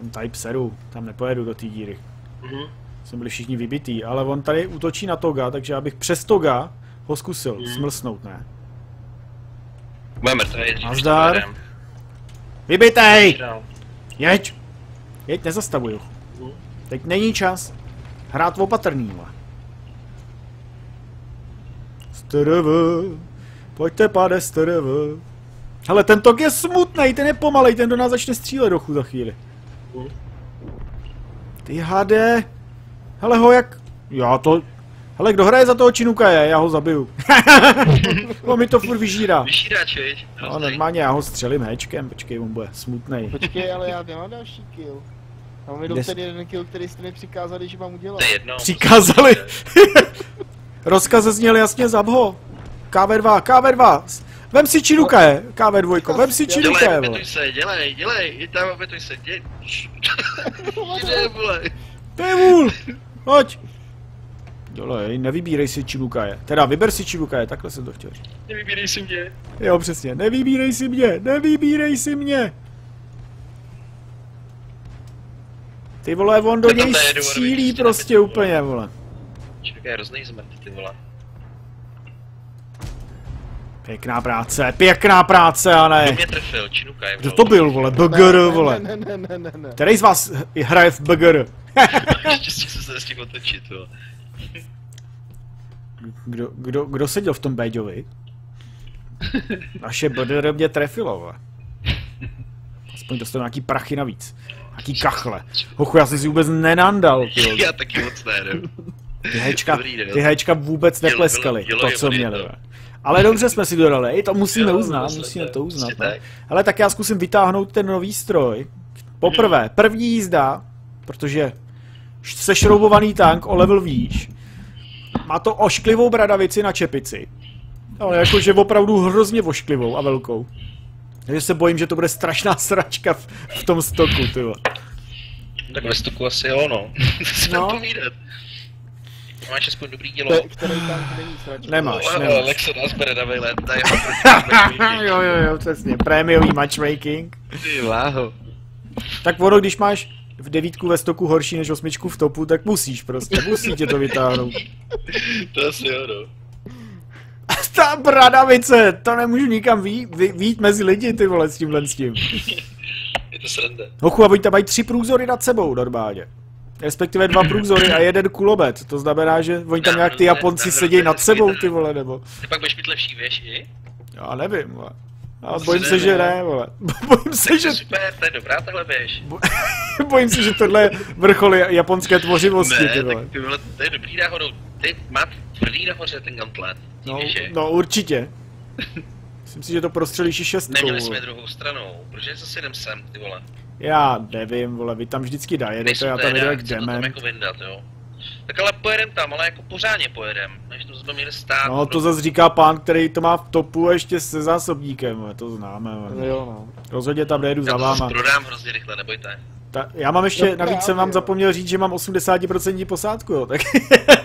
Ten type seru. Tam nepojedu do té díry. Mhm. Jsme byli všichni vybitý, ale on tady útočí na Toga, takže já bych přes Toga ho zkusil Hmm. smlsnout, ne? Bude mrtvý, když Nazdar. Vybitej! Jeď! Jeď, nezastavuju. Mhm. Teď není čas. Hrát opatrný, vole. STRV. Pojďte, pade, STRV. Hele, ten tok je smutný, ten je pomalej, ten do nás začne střílet dochu za chvíli. Mhm. Ty hade. Hele ho jak... Já to... Hele, kdo hraje za toho Činuka je, já ho zabiju. on mi to furt vyžírá. Viď? No, normálně já ho střelím hečkem, počkej, on bude smutnej. Počkej, ale já nemám další kill. Já mám jenom ten jeden kill, který jste mi přikázali, že mám udělat. To je jedno. Přikázali. Rozkaz zněl jasně zabho. KV2, KV2. Vem si Činukaje, KV2, vem si Dělej, Činukaje, vole. obetuj se, dělej, dělej, jdi tam, obetuj se, dělej. Jde, vole. To je vůl. Pojď. Dělej, nevybírej si Činukaje. Teda vyber si Činukaje, takhle jsem to chtěl říct. Nevybírej si mě. Jo, přesně, nevybírej si mě, nevybírej si mě. Ty vole, on do něj střílí prostě nebyt, úplně, vole. Je hrozný zmrt, ty vole. Pěkná práce, pěkná práce, a Kdo ne. mě trefil, Činuka je Kdo to byl, vole, BGR, vole. Ne, ne, ne, ne, ne. Který z vás hraje v BGR? Se se nestihl otočit, jo. Kdo, kdo, kdo seděl v tom Béďovi? Naše BDR mě trefilo, vole. Aspoň dostal nějaký prachy navíc. Nějaký kachle. Hochu, já jsem si vůbec nenandal, ty. Já taky moc ne, ne. Ty hečka, ty hečka vůbec dělo- to, co měli. vole. Ale dobře jsme si dodali, to musíme uznat, musíme to- uznat. No. tak. Ale tak já zkusím vytáhnout ten nový stroj. Poprvé, první jízda, protože sešroubovaný tank o level výš. Má to ošklivou bradavici na čepici. Ale jakože opravdu hrozně ošklivou a velkou. Takže se bojím, že to bude strašná sračka v, v tom stoku, ty vole. Tak ve stoku asi jo, no. To si No. povídat. máš aspoň dobrý dělo. Te- Který tam není sračka. Nemáš, Oh, nemáš. Lex se nás bere na tady jo, jo, jo, přesně. Prémiový matchmaking. Ty vláho. Tak ono, když máš v devítku ve stoku horší než osmičku v topu, tak musíš prostě, musí tě to vytáhnout. To asi jo, no. Ta bradavice, to nemůžu nikam ví, ví, vít mezi lidi, ty vole, s tímhle s tím. Je to sranda. Hochu, a oni tam mají tři průzory nad sebou normálně. Respektive dva průzory a jeden kulobet. To znamená, že oni tam nějak ty Japonci sedí nad sebou, ty vole, nebo... Ty pak budeš mít lepší věž i? Já nevím, vole. A bojím se, že ne, vole. Bojím se, že, Super, to je dobrá tahle věž. bojím se, že tohle je vrchol japonské tvořivosti, ty Ne, vole. tak ty vole, to je dobrý náhodou. Ty má tvrdý nahoře ten gauntlet. No, No, no určitě. Myslím si, že to prostřelíš i šestkou. Neměli jsme druhou stranou. Proč zase jdem sem, ty vole? Já nevím, vole, vy tam vždycky dajedete, Nejsou já tam jedu já jak demem. jako vyndat, jo. Tak ale pojedem tam, ale jako pořádně pojedem. Než to jsme měli stát. No to zase říká pán, který to má v topu a ještě se zásobníkem, to známe. Jo, no. Rozhodně tam nejedu za Já to váma. prodám hrozně rychle, nebojte. Ta, já mám ještě, No navíc jsem vám zapomněl říct, že mám 80% posádku, jo, tak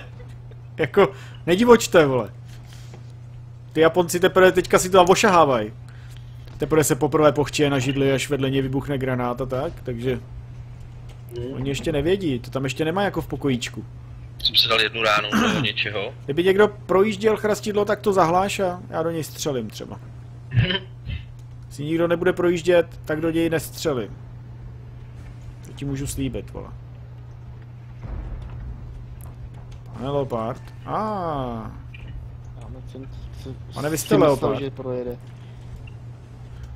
jako nedivočte, vole. Ty Japonci teprve teďka si to tam ošahávají. Teprve se poprvé pochčije na židli, až vedle ně vybuchne granát a tak, takže oni ještě nevědí, to tam ještě nemá jako v pokojíčku. Jsem si dal jednu ránu do něčeho. Kdyby někdo projížděl chrastidlo, tak to zahláš a já do něj střelím třeba. Jestli nikdo nebude projíždět, tak do něj nestřelím. To ti můžu slíbit, vole. Pane Leopard. A, Máme cent, co, Pane, vy jste Leopard. myslel, že projede.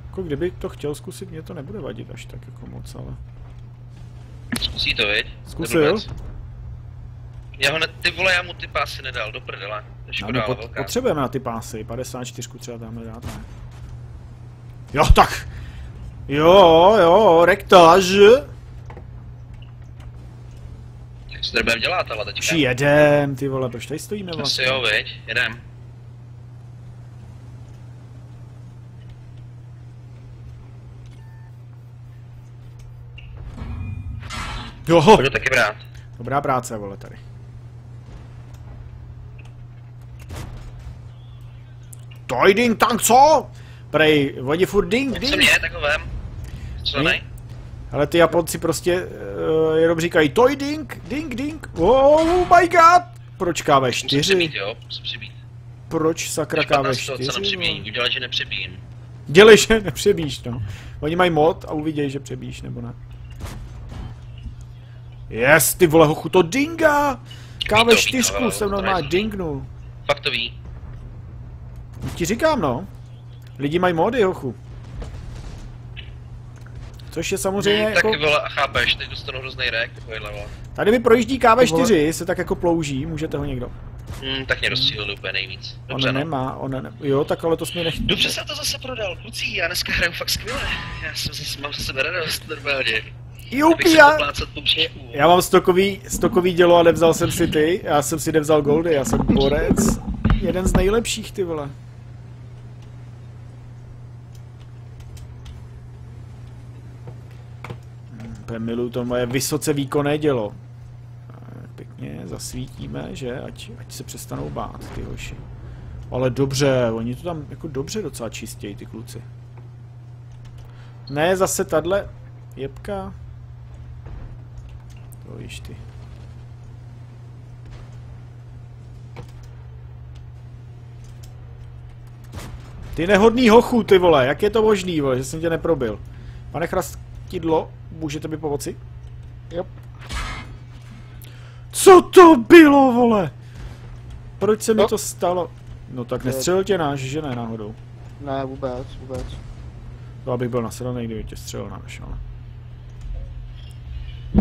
jako kdyby to chtěl zkusit, mě to nebude vadit až tak jako moc, ale... Zkusí to, viď? Zkusil? Já ho ne, ty vole, já mu ty pásy nedal, do prdele. No, škoda, pot, velká. potřebujeme na ty pásy, 54 třeba dáme dát, ne? Jo, tak! Jo, jo, rektáž! Tak si to budeme dělat, ale teďka. Jedem, ty vole, proč tady stojíme Asi vlastně? jo, viď? Jedem. Jo, Pojď taky brát. dobrá práce, vole, tady. Toj ding tank, co? Prej, oni furt ding, Co ding. mě, tak ho vem. Co nej? Ale ty Japonci prostě uh, jenom říkají toj ding, ding, ding. Oh my god! Proč Musím přibít, KV4? jo? Musím přibít. Proč sakra Špatná situace na KV4? přibíjení. vole? Udělej, že nepřibíjím. Dělej, že nepřebíš, no. Oni mají mod a uvidějí, že přebíš, nebo ne. Yes, ty vole, hochu, to dinga! KV4 to, jsem to normálně dingnul. Fakt to ví. Ti říkám, no. Lidi mají mody, hochu. Což je samozřejmě Hmm, jako... Taky vole, a chápeš, teď dostanu hrozný rek, vole. Tady mi projíždí KV4, se tak jako plouží, můžete ho někdo. Hmm, tak mě rozstřílil úplně nejvíc. On Dobře, no. nemá, on ne... Jo, tak ale to jsme nech... Dobře jsem to zase prodal, kluci, já dneska hraju fakt skvěle. Já jsem zase, mám za sebe radost normálně. Jupi, se já... Já mám stokový, stokový dělo a nevzal jsem si ty. Já jsem si nevzal goldy, já jsem borec. Jeden z nejlepších, ty vole. Hmm, úplně miluju to moje vysoce výkonné dělo. Pěkně zasvítíme, že? Ať, ať se přestanou bát, ty hoši. Ale dobře, oni to tam jako dobře docela čistějí, ty kluci. Ne, zase tadle jebka. To víš ty. Ty nehodný hochu, ty vole, jak je to možný, vole, že jsem tě neprobil? Pane Chrastidlo, můžete mi pomoci? Jo. Co to bylo, vole? Proč se mi No. to stalo? No tak nestřelil tě náš, že ne náhodou. Ne, vůbec, vůbec. To abych byl nasranej, kdyby tě střelil náš, ale...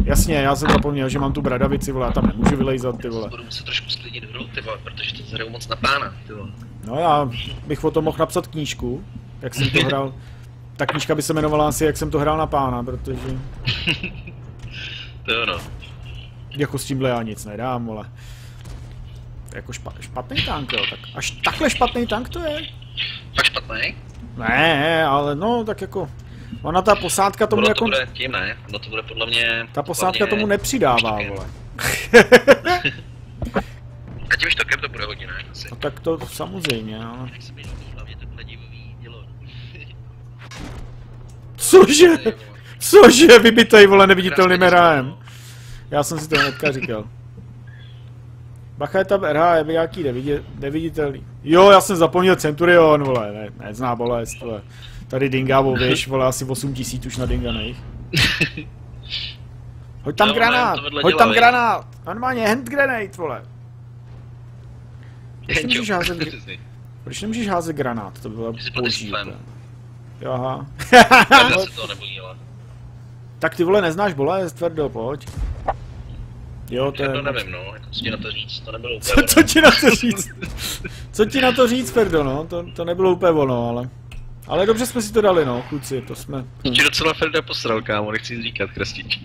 Jasně, já jsem zapomněl, že mám tu bradavici, vole, já tam nemůžu vylejzat, ty vole. Budu muset trošku sklidnit hru, ty vole, protože to zhraju moc na pána, ty vole. No já bych o tom mohl napsat knížku, jak jsem to hrál. Ta knížka by se jmenovala asi, jak jsem to hrál na pána, protože To jo no. jako s tímhle já nic nedám, vole. Jako špa, špatný tank, jo, tak až takhle špatný tank to je? Fakt špatný? Ne, ale no, tak jako, ona ta posádka tomu Ono to jako, bude tím, ne? Ono to bude podle mě... ta posádka tomu nepřidává, vole. tak to samozřejmě, no. Jak se mi líbí hlavně tohle divový dělo. Cože? Cože, vybitej, vole, neviditelným rájem. děsno, Já jsem si to hnedka říkal. Bacha je tam RH, je nějaký nevidě, neviditelný. Jo, já jsem zapomněl Centurion, vole, ne, nezná bolest, vole. Tady Dingavo, víš, vole, asi 8 tisíc už na Dinganých. Hoď tam No, granát, hoď tam granát, normálně hand grenade, vole. Proč nemůžeš házet, proč nemůžeš házet granát, to bylo boží. Jo, Aha. Já se toho nebojí, ale. tak ty vole, neznáš bolest, tvrdo, pojď. Jo, to Já je... to nevím, no, jako co ti na to říct, to nebylo úplně Co, ono. co ti na to říct? Co ti na to říct, Ferdo, no? To, to nebylo úplně ono, ale... Ale dobře jsme si to dali, no, kluci, to jsme... Ti docela Ferda posral, kámo, nechci říkat, krastič.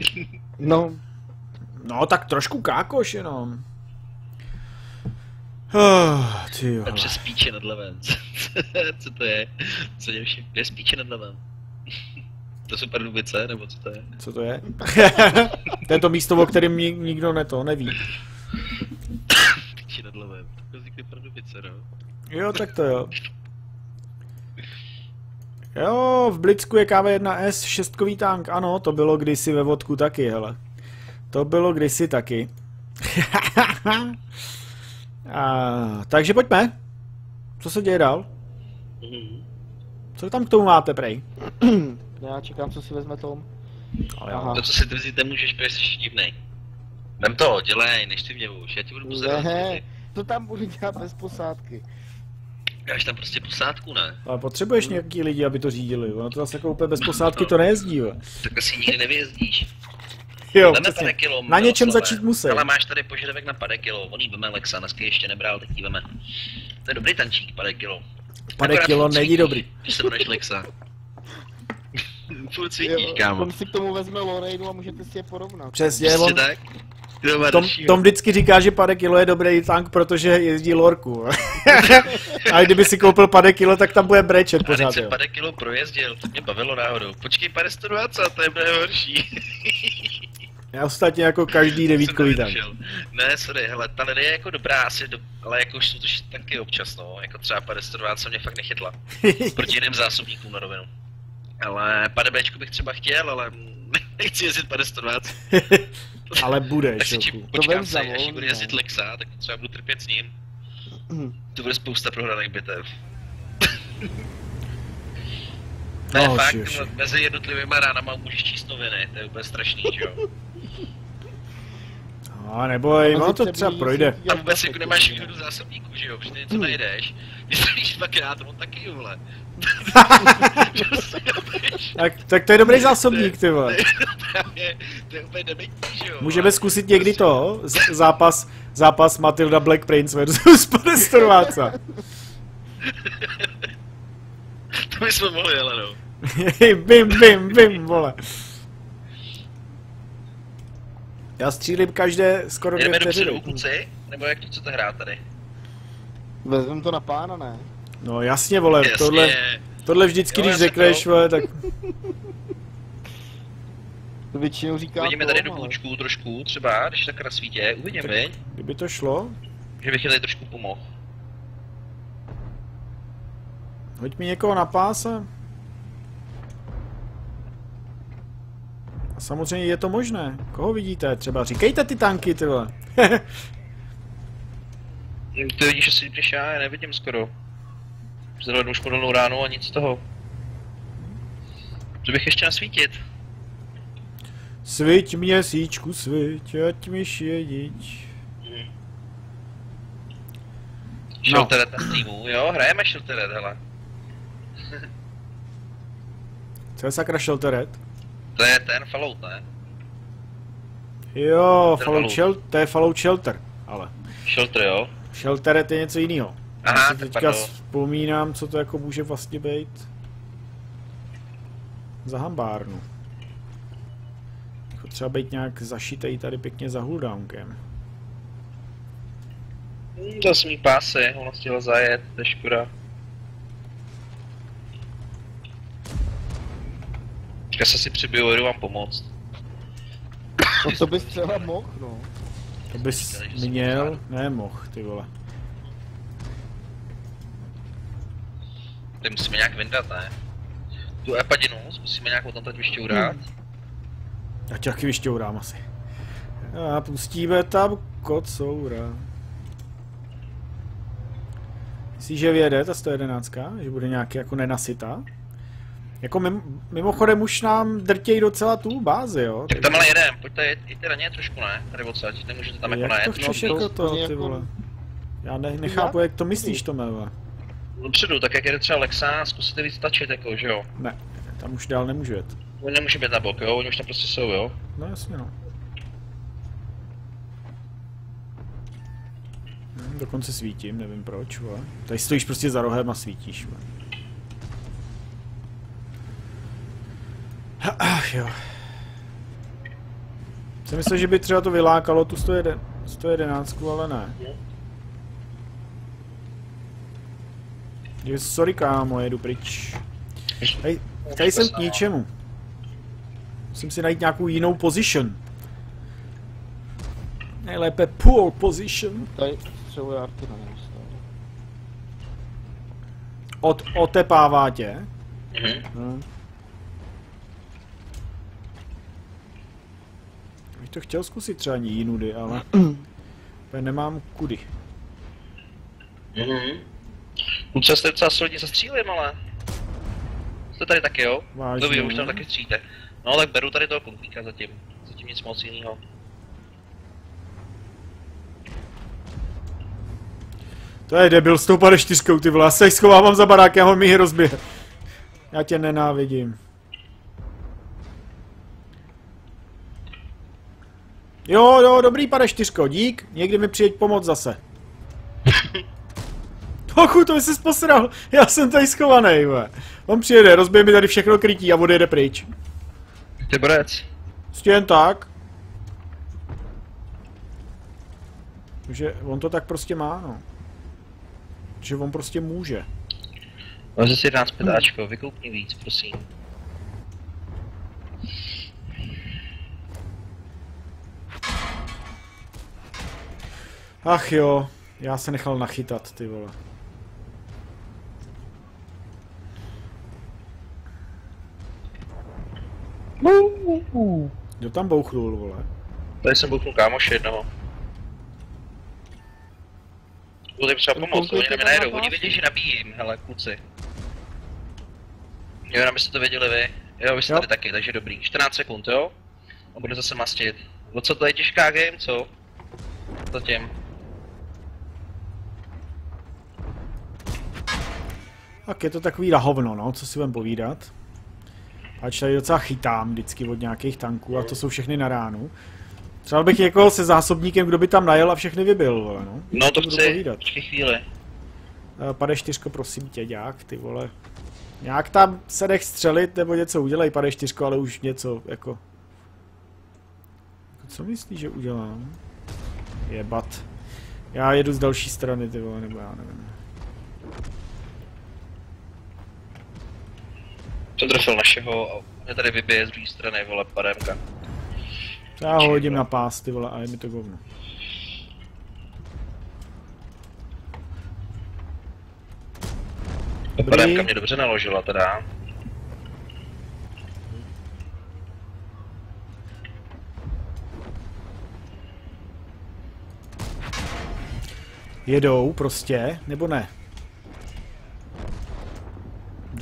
No, No, tak trošku kákoš jenom. Oh, ty jo. Přes spíče nad levem. co to je? Co je vše? Kde spíče nad levem? To jsou Pardubice, nebo co to je? Co to je? to je to místo, o kterém ni- nikdo ne to neví. Spíče nad levem. To vznikly Pardubice, no. Jo, tak to jo. Jo, v Blicku je KV-1S šestkový tank, ano, to bylo kdysi ve vodku taky, hele. To bylo kdysi taky. A, takže pojďme. Co se děje dál? Mhm. Co tam k tomu máte, prej? já čekám, co si vezme Tom. Ale Aha. To, co si tvrzíte, můžeš, protože jsi divnej. Vem to, dělej, než ty mě už, já ti budu pozorovat. Ne, to tam budu dělat bez posádky. Dáš tam prostě posádku, ne? Ale potřebuješ nějaký lidi, aby to řídili, ono to zase jako úplně bez posádky to nejezdí, jo. Tak asi nikdy nevyjezdíš. Jo, Veme přesně. pade kilo, Na něčem Miroslave. začít musí. Ale máš tady požadavek na pade kilo, on jí veme Lexa, dneska ještě nebral, tak jí veme. To je dobrý tančík, pade kilo. Pade Akorát kilo furt není dobrý. Že se jmenuješ Lexa. Furt cvitíš, Jo, kámo. Tom si k tomu vezme Lorrainu a můžete si je porovnat. Přesně, Přesně on, tak. Tom? Tom vždycky říká, že pade kilo je dobrý tank, protože jezdí lorku. a kdyby si koupil pade kilo, tak tam bude brečet A pořád, jo. pade kilo projezdil, to mě bavilo náhodou. Počkej, pade 120, to je mnohem horší. Já ostatně jako každý devítkový tank. Ne, sorry, hele, ta linie je jako dobrá, asi do, ale jako už jsou to taky občas, no, jako třeba pade 120 mě fakt nechytla. Proti jiným zásobníkům na rovinu. Ale pade Bčko bych třeba chtěl, ale nechci jezdit pade 120. Ale budeš, Tak si či, počkám vem si, za až bude jezdit no. Lexa, tak třeba budu trpět s ním. Hm. To bude spousta prohraných bitev. No, ne, fakt, ježiši. tyhle, mezi jednotlivými ránama můžeš číst noviny, to je úplně strašný, že jo? A neboj, ono to Mezi třeba třemi projde. A vůbec jako nemáš no. výhodu zásobníků, že jo? Protože něco najdeš, ty stojíš dvakrát, on taky, vole. Tak, tak to je dobrý zásobník, ty vole. To je úplně dementní, že jo? Můžeme zkusit někdy to, z- zápas, zápas Matilda Black Prince versus 120. To bychom mohli, ale no. bim, bim, bim, vole. Já střílím každé skoro dvě Jdeme dopředu, vteřiny. kluci? Nebo jak to chcete hrát tady? Vezmem to na pána, ne? No jasně, vole, Jasně. tohle, tohle vždycky, Jo, když řekneš, to- vole, tak To většinou říká Uvidíme tady do ale- klučku trošku, třeba, když tak na svítě, uvidíme, Tak- kdyby to šlo, Že bych tady trošku pomohl. hoď mi někoho na páse. A samozřejmě je to možné. Koho vidíte? Třeba říkejte ty tanky, ty vole. Ty vidíš, že si když já, já nevidím skoro. Zhlednu už podolnou ránu a nic z toho. Co bych ještě nasvítit? Sviť měsíčku, sviť, ať mi šediť. Hm. Shelteret na streamu, jo, hrajeme Shelteret, hele. Co je sakra Shelteret? To je ten Fallout, ne? Jo, Ten Fallout. Shelter, to je Fallout Shelter, ale. Shelter, jo? Shelteret je něco jiného. Já Aha, si teďka pardon. vzpomínám, co to jako může vlastně být. Za hambárnu. Jako třeba být nějak zašitej tady pěkně za huldánkem. Hm, To jsem jí pásy, ona chtěla zajet, to je škoda. Teďka se si přibiju, jdu vám pomoct. No to bys třeba mohl, no. To bys Říkali, měl, ne mohl, ty vole. Ty musíme nějak vyndat, ne? Tu epadinu musíme nějak potom teď vyšťourat. Já tě taky vyšťourám asi. A pustíme tam kocoura. Myslíš, že vyjede ta 111, že bude nějaký jako nenasytá? Jako mim, mimochodem už nám drtějí docela tu bázi, jo? Tak tam ale jedem, pojďte, jděte na ně trošku, ne? Tady odsaď, nemůžete tam jako jak to najet. chceš no, jako to- ty vole? Já ne, nechápu, jak to myslíš, to Melva. Dopředu, tak jak jede třeba Lexa, zkusíte víc tačit, jako, že jo? Ne, tam už dál nemůžu jet. Oni nemůže být na bok, jo? Oni už tam prostě jsou, jo? No jasně no. Hm, dokonce svítím, nevím proč, vole. Tady stojíš prostě za rohem a svítíš, vole. Ach jo. Jsem myslel, že by třeba to vylákalo tu 101, 111, ale ne. Je, sorry kámo, jedu pryč. Tady, tady jsem k ničemu. Musím si najít nějakou jinou position. Nejlépe poor position. Tady střeluje. Od, otepává tě. Mhm. Hm. To chtěl zkusit třeba jinudy, ale nemám kudy. Mhm. Kluci, jste docela solidně zastřílím, ale... Jste tady taky, jo? Vážně, Dobrý, už tam ne? taky stříte. No tak beru tady toho konfíka zatím. Zatím nic moc jiného. To je debil s tou pade čtyřkou, ty vole. Já se schovávám za barákem a on mi je rozbije. Já tě nenávidím. Jo, jo, dobrý pane čtyřko, dík. Někdy mi přijeď pomoct zase. Tochu, to by se posral. Já jsem tady schovaný, ve. On přijede, rozbije mi tady všechno krytí a odjede pryč. Ty borec. Prostě jen tak. Že on to tak prostě má, no. Že on prostě může. Vezmi si 11 petáčko, vykoupni víc, prosím. Ach jo, já se nechal nachytat, ty vole. Kdo tam bouchnul, vole? Tady jsem bouchnul kámoše jednoho. Budu jim třeba pomoct, oni na mě najedou, oni vědí, že nabíjím, hele, kluci. Jo, jenom byste to věděli vy. Jo, vy jste Jo. tady taky, takže dobrý. 14 sekund, jo? A bude zase mastit. O co to je těžká game, co? Zatím. Tak je to takový lahovno, no, co si budem povídat. Ač tady docela chytám vždycky od nějakých tanků a to jsou všechny na ránu. Třeba bych jako se zásobníkem, kdo by tam najel a všechny vybil, vole, no. No to budu chci, povídat. počkej chvíli. Eh, Pade čtyřko, prosím tě, děk, ty vole. Nějak tam se nech střelit, nebo něco udělej, pade čtyřko, ale už něco, jako... jako co myslíš, že udělám? Jebat. Já jedu z další strany, ty vole, nebo já nevím. Jsem trefil našeho a mě tady vybije z druhé strany, vole, pademka. Já ho hodím na pás, ty vole, a je mi to govno. Pademka mě dobře naložila teda. Jedou prostě, nebo ne?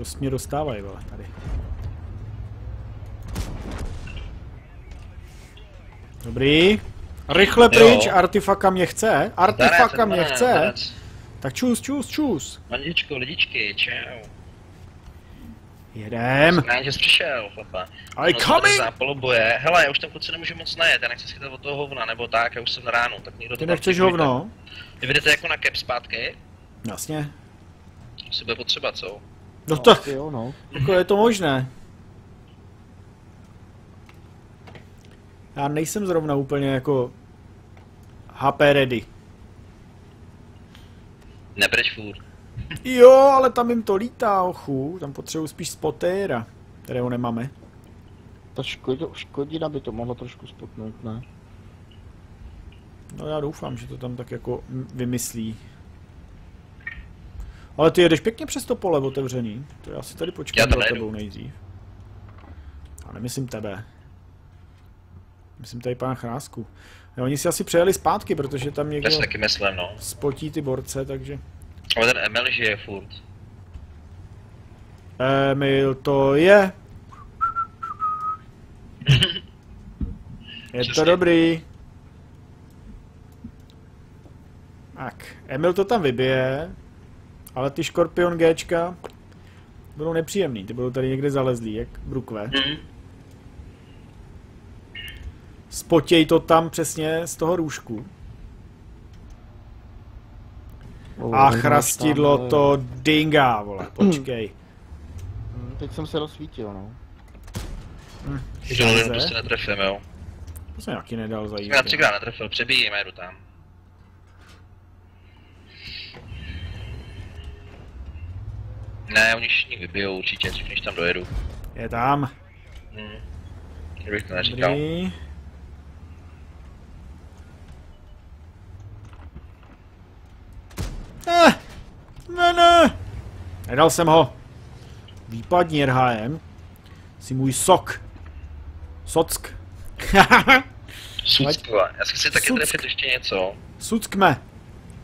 Dost mě dostávají, vole, tady. Dobrý. Rychle pryč, Jo. Artifaka mě chce. Artifaka mě chce. Tak čus, čus, čus. Mandičko, lidičky, čau. Jedem. Ne, že jsi přišel, chlapa. I coming! Zápalo boje. Hele, já už tam kluci nemůžu moc najet, já nechci schytat od toho hovna, nebo tak, já už jsem na ránu, tak někdo Ty to nechceš hovno? Vy jdete jako na cap zpátky, Jasně. asi bude potřeba, co? No tak, asi Jo, no. jako je to možné. Já nejsem zrovna úplně jako HP ready. Nebreš furt. Jo, ale tam jim to lítá, ochu. Tam potřebuji spíš spotéra, kterého nemáme. Ta škodi, škodina by to mohla trošku spotnout, ne? No já doufám, že to tam tak jako vymyslí. Ale ty jedeš pěkně přes to pole otevřený. To já si tady Já počkám za tebou nejdřív. A nemyslím tebe. Myslím tady pana Chrásku. No, oni si asi přejeli zpátky, protože tam Já někdo si taky myslím, no. spotí ty borce, takže... Ale ten Emil žije furt. Emil to je. Je to dobrý. Tak, Emil to tam vybije, ale ty Scorpion Gčka budou nepříjemný, ty budou tady někde zalezlý, jak brukve. Mhm. Spotěj to tam přesně z toho růžku. Oh, A chrastidlo tamhle- to dingá, vole, počkej. Hm, Teď jsem se rozsvítil, no. Že jenom Šíze. prostě netrefím, jo. To jsem jaký nedal za Já třikrát netrefil, přebíjím a jedu tam. Ne, oni všichni vybijou určitě, než tam dojedu. Je tam. Hm. Kdybych to neříkal. Dobrý. Eh, ne, ne. Nedal jsem ho. Výpadní RHM. Si můj sok. Sock. Suckova. Já si chci taky Suck. trefit ještě něco. Suckme.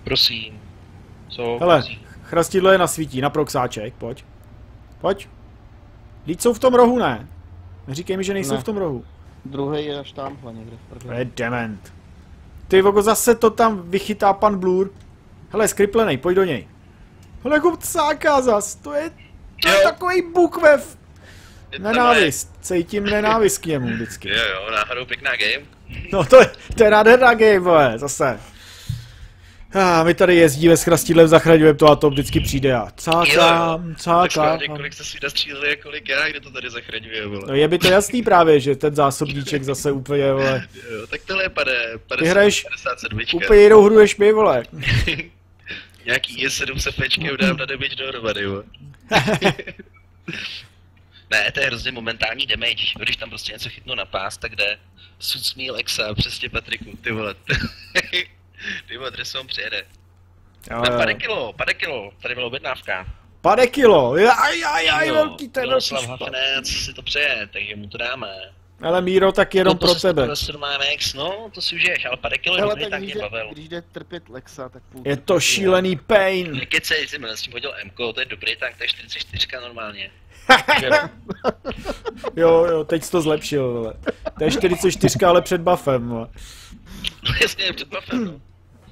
Prosím. Co? Hele, Prosím. Chrastidlo je na svítí, na proxáček, pojď. Pojď. Vždyť jsou v tom rohu, ne? Neříkej mi, že nejsou Ne. v tom rohu. Druhý je až tamhle někde v To prdeli. je dement. Ty vogo, zase to tam vychytá pan Blur. Hele, skriplenej, pojď do něj. Hele, jako cáka zas, to je, to je takový bukvev. Nenávist, cítím nenávist k němu vždycky. Jo, jo, náhodou pěkná game. No to je, to je nádherná game, vole, zase. A my tady jezdíme s chrastidlem, zachraňujeme to a to vždycky přijde a cákám, cákám. kolik jste si nastříleli a kolik já, kde to tady zachraňuje, vole. No je by to jasný právě, že ten zásobníček zase úplně, vole, Jo, tak tohle je pade, 50, Ty hraješ 57. úplně jinou hru než my, vole. Nějaký je7 se fečkem dám na damage dohromady, jo. ne, to je hrozně momentální damage, když tam prostě něco chytnu na pás, tak jde sucmí Lexa, přesně Patriku, ty vole. Ty vole, dres on přijede. Jo, jo. pade kilo, pade kilo, tady byla objednávka. Pade kilo, aj, aj, aj, Jo, velký, to je velký. Hafenec si to přeje, takže mu to dáme. Ale Míro, tak jenom no, to pro se tebe. To má Max, no, to si užiješ, ale pade kilo Hele, je tak tak když jde, bavil. když jde trpět Lexa, tak půl Je to šílený pain. Nekecej, jsem s tím hodil M, to je dobrý tank, to je 44 normálně. Jo, jo, teď jsi to zlepšil, vole. To je 44, ale před buffem, vole. No jasně, před buffem, no.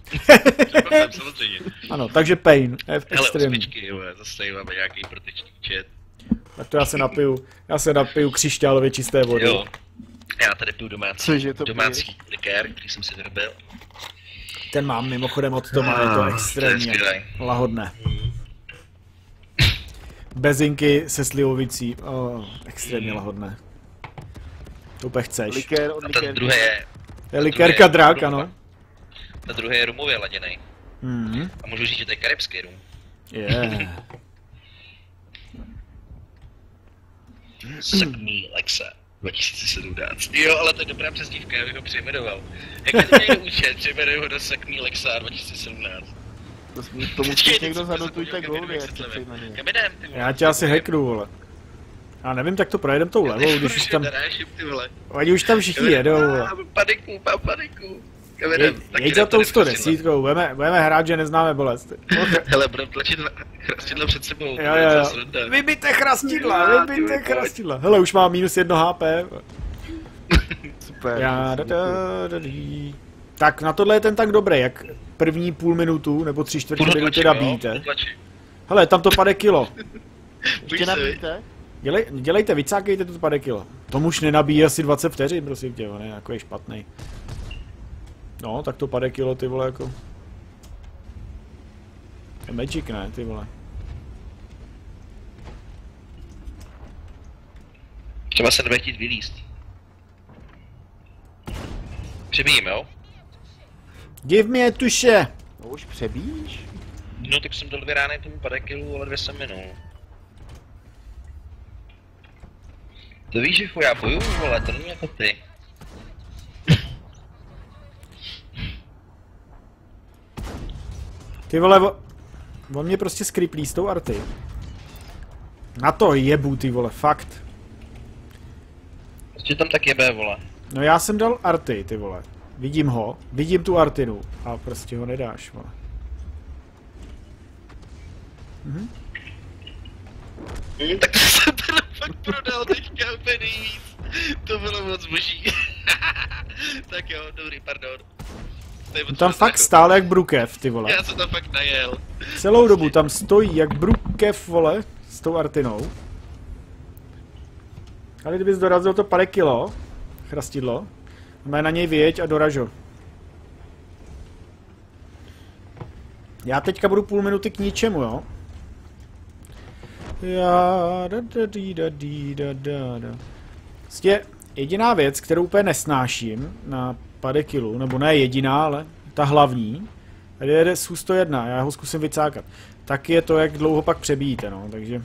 Samozřejmě. Ano, takže pain, F Hele, extrémní. osmičky, jo, zase máme nějaký proteční čet. Tak to já se napiju, já se napiju křišťálově čisté vody. Jo. Já tady piju domácí, Cože to domácí likér, který jsem si vyrobil. Ten mám mimochodem od Toma, je to Ah, To je extrémně lahodné. Bezinky se slivovicí, oh, extrémně lahodné. To úplně chceš. Likér od A ten druhý je, Je likérka drák, ano. Ten druhý je rumově laděný. Mhm, A můžu říct, že to je karibský rum. je. Suck me, Lexa. 2017. Jo, ale to je dobrá přezdívka, já bych ho přejmenoval. Jak to někdo učil, přejmenuji ho do Suck me, Lexa 2017. To jsme, tomu Počkej, někdo zadotujte goldy, jak se? Já tě asi hacknu, vole. A nevím, tak to projedem tou levou, když už tam, oni už tam všichni jedou, vole. Mám paniku, mám paniku. Kam Je? Tak jeď za tou tady 100 prostě desítkou, budeme, budeme hrát, že neznáme bolest. Hele, budeme tlačit na- chrastidla před sebou. Jo, jo, je jo. Vybijte chrastidla, vybijte vole. chrastidla. Hele, už má minus jedno HP. Super. Já, da, da, da. Tak na tohle je ten tank dobrý, jak první půl minutu nebo tři čtvrtě minuty jo, nabíjíte. Hele, tam to pade kilo. Ještě nabíjíte? Dělej, dělejte, vycákejte to pade kilo. Tomu už nenabíjí asi 20 vteřin, prosím tě, on je takový špatný. No, tak to pade kilo, ty vole, jako... To je magic, ne, ty vole. Třeba se nebude chtít vylíst. Přebíjím, jo? Give me a tuše! No už přebíjíš? No tak jsem dal dvě rány tomu padekilu, ale dvě jsem minul. To víš, že já bojuju, vole, to není jako ty. Ty vole, vo... On mě prostě skriplí s tou arty. Na to jebu, ty vole, fakt. Prostě tam tak jebe, vole. No já jsem dal arty, ty vole. Vidím ho, vidím tu artinu a prostě ho nedáš, vole. Hm, tak to jsem teda fakt prodal teďka úplně nejvíc. To bylo moc boží. tak jo, dobrý, pardon. On tam fakt stál jak brukev, ty vole. Já jsem tam fakt najel. Celou dobu tam stojí jak brukev, vole, s tou artinou. Ale kdybys dorazil to pade kilo, chrastidlo, má na něj vyjeď a doražo. Já teďka budu půl minuty k ničemu, jo? Já, da, da, dí, da, dí, da, da, da. Prostě jediná věc, kterou úplně nesnáším na pade kilu, nebo ne jediná, ale ta hlavní, Tady jede SU-101, já ho zkusím vycákat. Tak je to, jak dlouho pak přebíjíte, no, takže...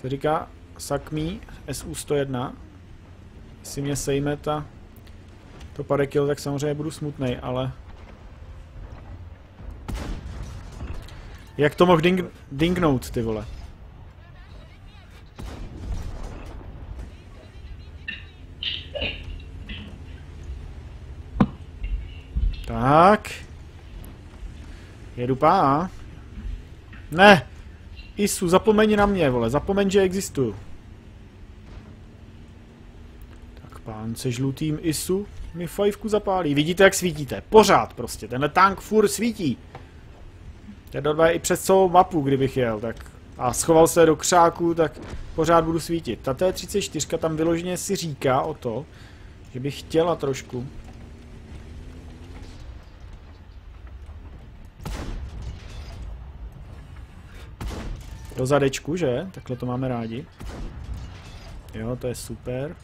Se říká Sakmi SU-101. Jestli mě sejme ta... To pade kil, tak samozřejmě budu smutnej, ale... Jak to mohl ding, dingnout, ty vole? Tak. Jedu pá. Ne. Isu, zapomeň na mě, vole. Zapomeň, že existuju. Tak pán se žlutým Isu mi fajfku zapálí. Vidíte, jak svítíte? Pořád prostě. Tenhle tank furt svítí. Tenhle i přes celou mapu, kdybych jel, tak a schoval se do křáku, tak pořád budu svítit. Ta T-34 tam vyloženě si říká o to, že bych chtěla trošku Do zadečku, že? Takhle to máme rádi. Jo, to je super.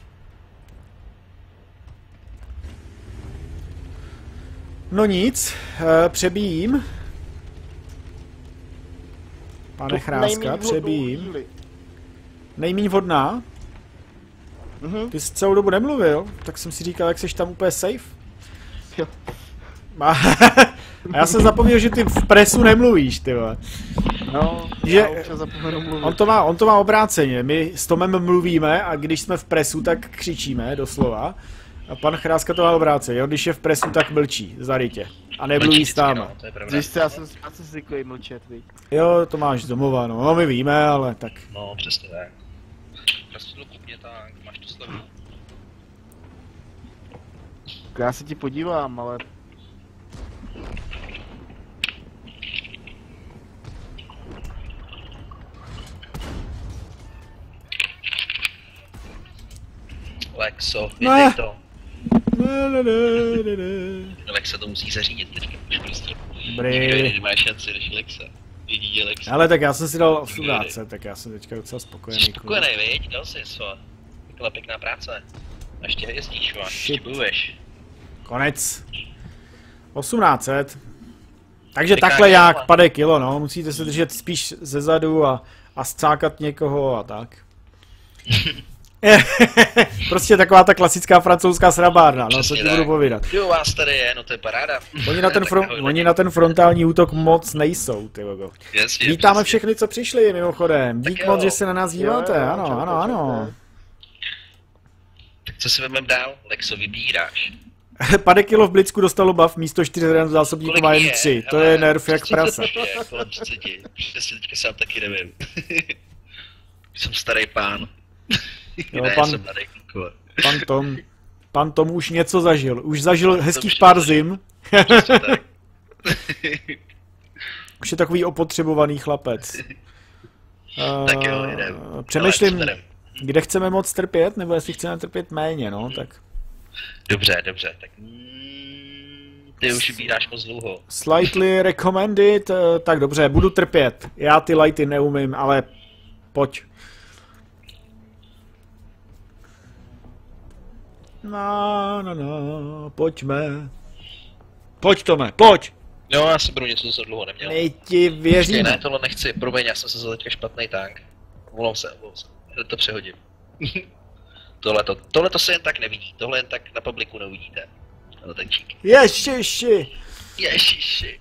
No nic, eh, přebíjím. Pane Chráska, přebíjím. Nejmíň vodná. Mhm. Ty jsi celou dobu nemluvil, tak jsem si říkal, jak jsi tam úplně safe. Jo. A já jsem zapomněl, že ty v presu nemluvíš, ty vole. No, Že- já občas zapomenu mluvit. On to, má, on to má obráceně. My s Tomem mluvíme a když jsme v presu, tak křičíme doslova. A pan Chráska to má obráceně. On když je v presu, tak mlčí, zarytě. A nemluví s náma. to je pravda. Víš co, já jsem, já jsem zvyklý mlčet, víš. Jo, to máš domova, no. no my víme, ale tak. No, přesně tak. Prostě kupně tak, máš tu. Já se ti podívám, ale Lexo, Ne. vydej to. Lexa to musí zařídit teďka už prostě. Dobrý. Nemá šanci než Lexa. Jedině Lexa. Ale tak já jsem si dal 18, tak já jsem teďka docela spokojený. Jsi spokojený, viď? Dal jsi co? Taková pěkná práce. A ještě jezdíš, va? Ještě. Konec. 1800. Takže Pěkná takhle jak pade kilo, no. Musíte se držet spíš ze zadu a, a scákat někoho a tak. prostě taková ta klasická francouzská srabárna, no co ti budu povídat. Jo, vás tady je, no to je paráda. Oni na ten, front, oni na ten frontální útok moc nejsou, ty logo. Jasně, Vítáme přesně. všechny, co přišli, mimochodem. Tak Dík jo. moc, že se na nás díváte, Jo, jo, ano, ano, ano. Tak co si vezmeme dál? Lexo, vybíráš. Pade kilo v Blicku dostalo buff, místo 4 ran zásobníku Kolik má je? jen 3. To je nerv jak 30 prase. je, kolem 30. Přesně teďka sám taky nevím. jsem starý pán. Jo, ne, pan- jsem mladý. Pan Tom, pan Tom už něco zažil. Už zažil hezkých už pár zažil. zim. Už je takový opotřebovaný chlapec. Tak jo, Eh, jdem. Přemýšlím, kde chceme moc trpět, nebo jestli chceme trpět méně, no, tak... Dobře, dobře, tak mm, ty už vybíráš moc dlouho. Slightly recommended, eh, tak dobře, budu trpět. Já ty lighty neumím, ale pojď. No, no, no, pojďme. Pojď Tome, pojď! Jo, já si budu něco, co dlouho neměl. My ti věříme. ne, tohle nechci, promiň, já jsem se za teďka špatný tank. Volám se, volám se. To přehodím. tohle to, tohle to se jen tak nevidí, tohle jen tak na publiku neuvidíte. No tančík. Ježiši, Ježiši.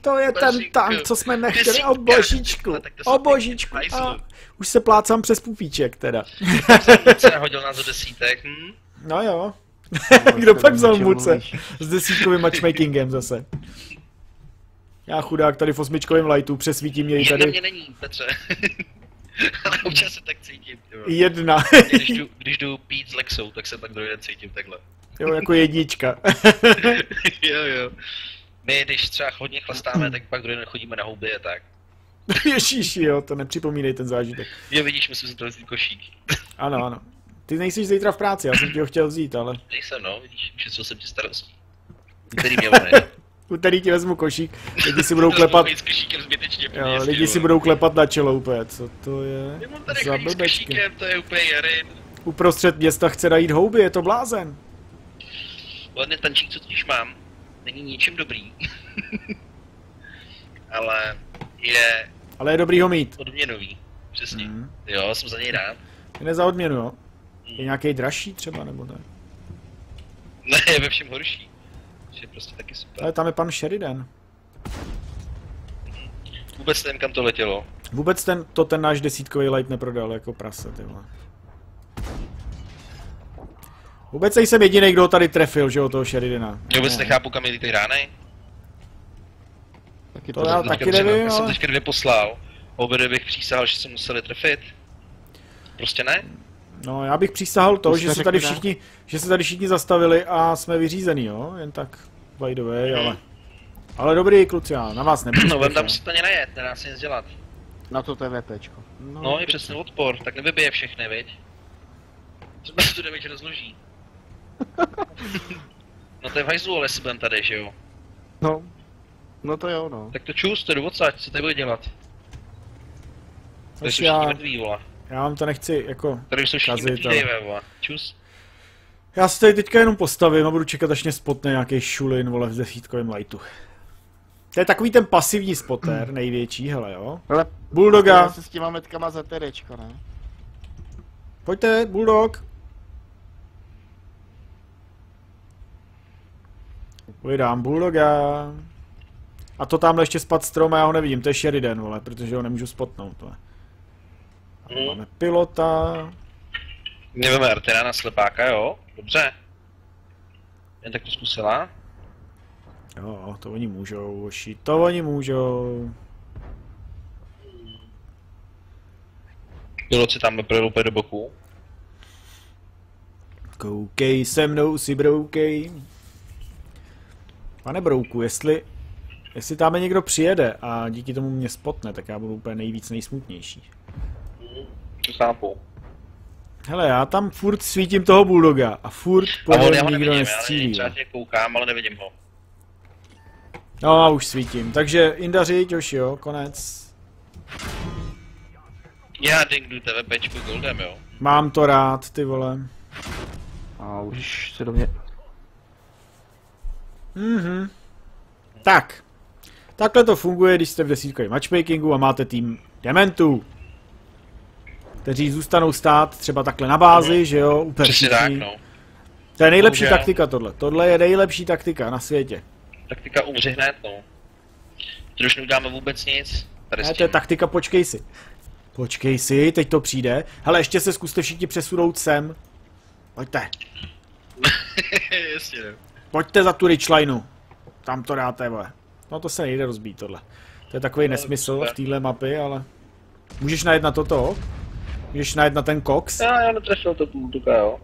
to je ten tank, co jsme nechtěli, o božičku, o božičku. A už se plácám přes pupíček teda. Se hodil nás do desítek, hm? No jo. No, Kdo pak vzal muce? S desítkovým matchmakingem zase. Já chudák tady v osmičkovém lightu, přesvítí mě i Jedna tady mě není, Petře. Ale občas se tak cítím. Jo. jedna. Když, jdu, když jdu pít s Lexou, tak se pak druhý den cítím takhle. jo, jako jednička. jo, jo. My, když třeba hodně chlastáme, tak pak druhý den chodíme na houby a tak. Ježíši, jo, to nepřipomínej ten zážitek. Jo, vidíš, myslím si to košík. Ano, ano. Ty nejsi zítra v práci, já jsem ti ho chtěl vzít, ale Nejsem, no, vidíš, ušetřil jsem ti starostí. Který mě ne? Úterý ti vezmu košík, lidi si budou klepat, zbytečně. jo, lidi si budou klepat na čelo úplně, co to je tady za s košíkem, to je úplně jarin. Uprostřed města chce najít houby, je to blázen. Hlavně tančík, co totiž mám, není ničím dobrý. Ale je Ale je dobrý ho mít. odměnový. Přesně. Mhm. Jo, jsem za něj rád. Je ne za odměnu, jo? Je nějaký dražší třeba, nebo ne? Ne, je ve všem horší. Je prostě taky super. Ale tam je pan Sheridan. Vůbec nevím, kam to letělo. Vůbec ten, to ten náš desítkový light neprodal jako prase, ty vole. Vůbec nejsem jediný, kdo ho tady trefil, že jo, toho Sheridana. Já vůbec Ne. nechápu, kam jeli ty rány. Taky To to, já taky nevím, třeba- Já jsem ale- teďka dvě poslal. Obě bych přísahal, že se museli trefit. Prostě ne. No, já bych přísahal to, To že se tady všichni, že se tady všichni zastavili a jsme vyřízený, jo? Jen tak, by the way, ale... Ale dobrý, kluci, já na vás nebudu No, vem tam si to nenajet, nedá se nic dělat. Na to TVPčko. No, je přesně odpor, tak nevybije všechny, viď? Třeba se tu damage rozloží. No to je v hajzlu, ale si budem tady, že jo? No. No to jo, no. Tak to čus, to jdu odsaď, co tady bude dělat? Až jsou já, všichni mrtví, vole. Já vám to nechci, jako... Tady Kazit, ale-. Čus. Já se tady teďka jenom postavím a budu čekat, až mě spotne nějaký šulin, vole, v desítkovém lightu. To je takový ten pasivní spotter, největší, hele jo. Ale Bulldoga, se s těma metkama za terečko, ne? pojďte, bulldog. Vydám bulldoga. A to tamhle ještě spad strom a já ho nevidím, to je Sheridan, vole, protože ho nemůžu spotnout, vole. Hmm. Máme pilota. Mě veme Artera na slepáka, jo? Dobře. Jen tak to zkusila. Jo, to oni můžou, oši, to oni můžou. Pilot si tam úplně do boku. Koukej se mnou si broukej. Pane Brouku, jestli, jestli tam někdo přijede a díky tomu mě spotne, tak já budu úplně nejvíc nejsmutnější. To chápu. Hele, já tam furt svítím toho bulldoga a furt po já něm ho nikdo nevidím, já nestřílí. vole. tě koukám, ale nevidím ho. No a už svítím, takže Indaři, už jo, konec. Já dingnu TVPčku Goldem, jo. Mám to rád, ty vole. A už se do mě... Mhm. Tak. Takhle to funguje, když jste v desítkovém matchmakingu a máte tým dementů. Kteří zůstanou stát třeba takhle na bázi, že jo, úplně Přesně tak, no. To je nejlepší Bohužel. taktika tohle. Tohle je nejlepší taktika na světě. Taktika umři hned, no. Teď už neuděláme vůbec nic. Tady Ne, to je taktika počkej si. Počkej si, teď to přijde. Hele, ještě se zkuste všichni přesunout sem. Pojďte. Jasně, no. Pojďte za tu richlineu. Tam to dáte, vole. No to se nejde rozbít tohle. To je takový No, nesmysl v téhle mapy, ale... Můžeš najet na toto? Můžeš najet na ten Cox? Já, já netrefil to půltuka, jo.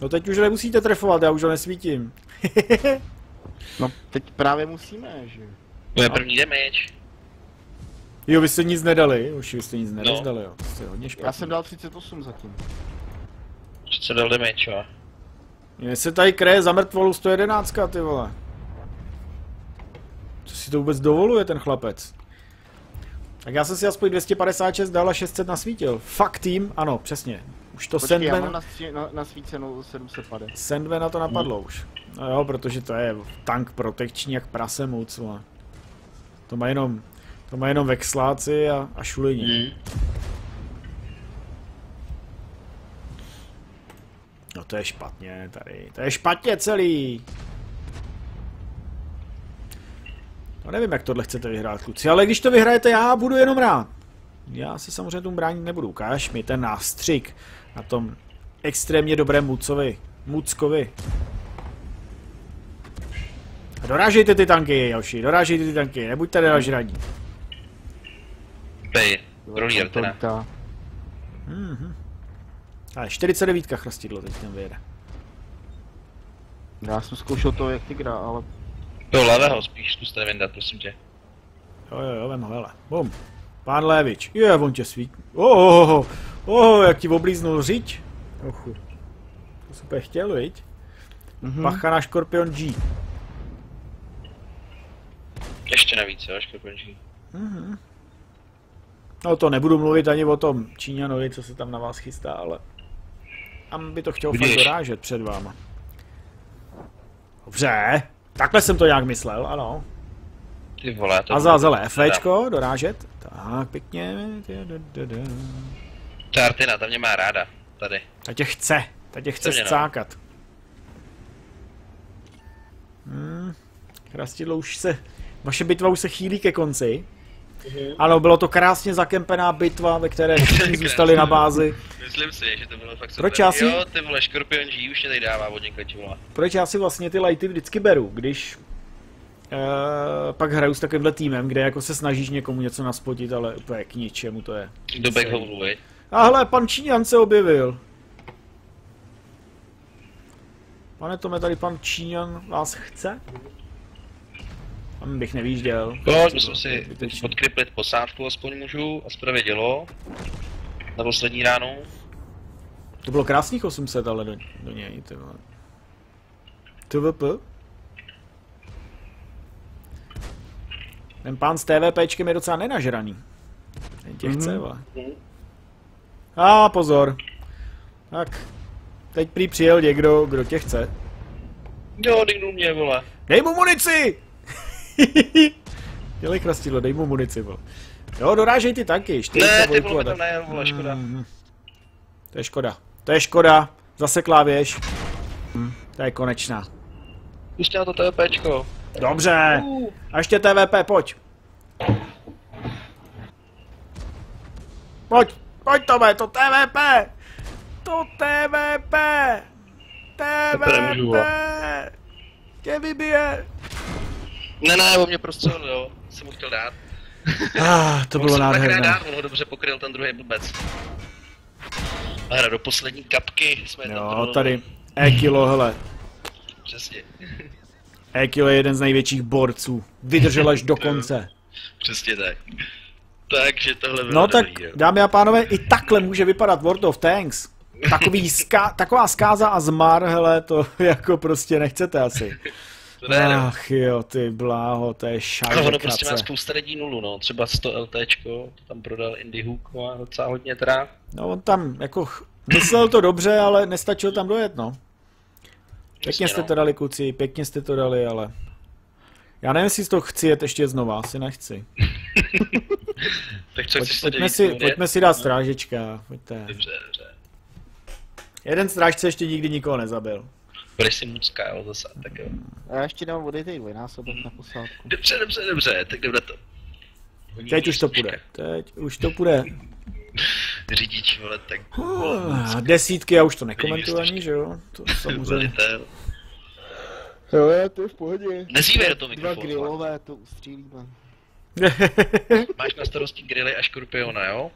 No teď už nemusíte trefovat, já už ho nesvítím. No, teď právě musíme, že? To je No. první damage. jo, vy jste nic nedali, už vy jste nic No. nerozdali, jo. To jste hodně špatný. Já jsem dal 38 zatím. Co dal damage, jo. Mně se tady kreje za mrtvolu 111, ty vole. Co si to vůbec dovoluje ten chlapec? Tak já jsem si aspoň 256 dal a 600 nasvítil. Fuck tým, ano, přesně. Už to Počkej, já mám Sandman, na, stří- na, na svícenou 750. Sandman na to napadlo už. No jo, protože to je tank protekční jak prase moc. To má jenom, to má jenom vexláci a, a šulini. Mm. No to je špatně tady. To je špatně celý. No nevím, jak tohle chcete vyhrát, kluci, ale když to vyhrajete, já budu jenom rád. Já se samozřejmě tomu bránit nebudu. Ukáž mi ten nástřik na tom extrémně dobrém Mucovi. Muckovi. A dorážejte ty tanky, Joši, dorážejte ty tanky, nebuďte nenažraní. Pej, rolír teda. Mhm. Ale 49 chrastidlo teď ten vyjede. Já jsem zkoušel to, jak Tigra, ale Do levého spíš zkuste vyndat, prosím tě. Jo, jo, jo, vem ho, hele. Bum. Pán Lévič. Je, on tě svít. Oh, oh, oh, oh, jak ti oblíznul řiď. Ochu. To jsi úplně chtěl, viď? Mhm. Pacha na Škorpion G. Ještě navíc, jo, škorpiončí. No to nebudu mluvit ani o tom Číňanovi, co se tam na vás chystá, ale... Tam by to chtěl fakt Vidíš. dorážet před váma. Dobře. Takhle jsem to nějak myslel, ano. Ty vole, to... A za zele Fčko, dorážet. Tak, pěkně. Ta Artina, ta mě má ráda. Tady. Ta tě chce. Ta tě chce mě no. scákat. Hmm. Už se... Vaše bitva už se chýlí ke konci. Ano, bylo to krásně zakempená bitva, ve které všichni zůstali na bázi. Myslím si, že to bylo fakt super. Proč já si- Jo, ty vole, škorpion G už tady dává od někoho. Proč já si vlastně ty lighty vždycky beru, když uh, pak hraju s takovýmhle týmem, kde jako se snažíš někomu něco naspotit, ale úplně k ničemu to je. Do backholu? A hele, pan Číňan se objevil. Pane Tome, tady pan Číňan vás chce? Tam bych nevýžděl. Pojď, musím si Zbytečný. podkryplit posádku, aspoň můžu, a zpravě dělo. Na poslední ránu. To bylo krásných 800, ale do, do něj, ty vole. TVP? Ten pán s TVPčkem je docela nenažraný. Ten tě chce, vole. A pozor. Tak. Teď prý přijel někdo, kdo tě chce. Jo, dyknul mě, vole. Dej mu munici! Dělej chrastidlo, dej mu munici, vole. Jo, dorážej ty tanky, Ne, 42 ty vole, a mi tak. tam najel, vole, škoda. Mhm. To je škoda. To je škoda. Zase klávěž. Hm, to je konečná. Pustě na to TVPčko. Dobře. A ještě TVP, pojď. Pojď, pojď Tome, to TVP. To TVP. To TVP. Tě vybije. Ne, ne, on mě prostřelil, jo. Jsem mu chtěl dát. Ah, to bylo nádherné. dát, on ho dobře pokryl ten druhý blbec. A hra do poslední kapky jsme tam Jo, trvali. tady E-kilo, hele. Přesně, E-kilo je jeden z největších borců. Vydržel až do konce. přesně tak. Takže tohle bylo No tak, dobrý, jo. dámy a pánové, i takhle může vypadat World of Tanks. Takový ska, taková zkáza a zmar, hele, to jako prostě nechcete asi. Ne. Ach jo, ty bláho, to je Ale ono prostě má spousta lidí nulu, no. Třeba 100 LTčko, tam prodal Indie Hook, má docela hodně teda. No on tam jako myslel to dobře, ale nestačil tam dojet, no. Pěkně jste no. to dali, kluci, pěkně jste to dali, ale... Já nevím, jestli to chci jet ještě znova, asi nechci. Tak co Pojď, chceš pojďme, si, pojďme si dát strážečka, pojďte. Dobře, dobře. Jeden strážce ještě nikdy nikoho nezabil. Budeš si mucka, jo, zase, tak jo. a já ještě dám vodejte dvojnásobek na posádku. Dobře, dobře, dobře, tak jdem na to. Teď už to půjde, teď už to půjde. Řidič, vole, tak... Ah, Desítky, já už to nekomentuju ani, že jo? To samozřejmě. Jo, je, to je v pohodě. Nezívej do toho Dva mikrofonu. grillové, to ustřílíme. Máš na starosti grily a škorpiona, jo?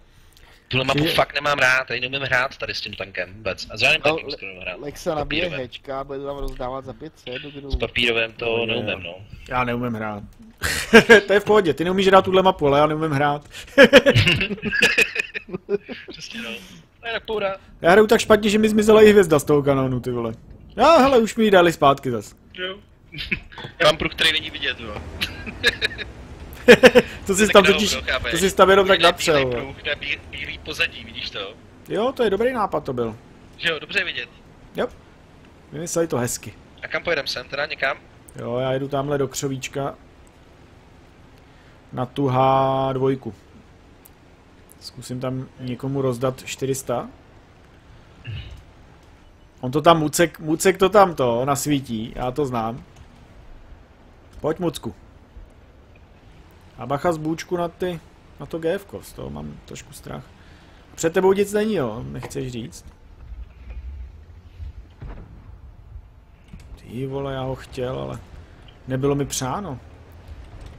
Tuhle mapu Je- fakt nemám rád, tady neumím hrát tady s tím tankem vůbec. A s žádným No, tankem skoro neumím hrát. Lexa nabije Papírovém. hečka, bude to tam rozdávat za 500 do S grilu. papírovém to No, neumím, no. Já neumím hrát. to je v pohodě, ty neumíš hrát tuhle mapu, ale já neumím hrát. Přesně no. A jinak pohoda. Já hraju tak špatně, že mi zmizela i hvězda z toho kanónu, ty vole. Já, hele, už mi ji dali zpátky zas. Jo. Já mám pruh, který není vidět, jo. To jsi tam totiž, to jsi tam jenom tak napřel. vole. pruh, na bí- bílý pozadí, vidíš to? Jo, to je dobrý nápad to byl. Že jo, dobře vidět. Jo. Vymysleli to hezky. A kam pojedem sem, teda někam? Jo, já jedu tamhle do Křovíčka. Na tu H2. Zkusím tam někomu rozdat 400. On to tam, Mucek, Mucek to tam to nasvítí, já to znám. Pojď Mucku. A bacha z bůčku na ty, na to GF, z toho mám trošku strach. Před tebou nic není, jo, nechceš říct. Ty vole, já ho chtěl, ale nebylo mi přáno.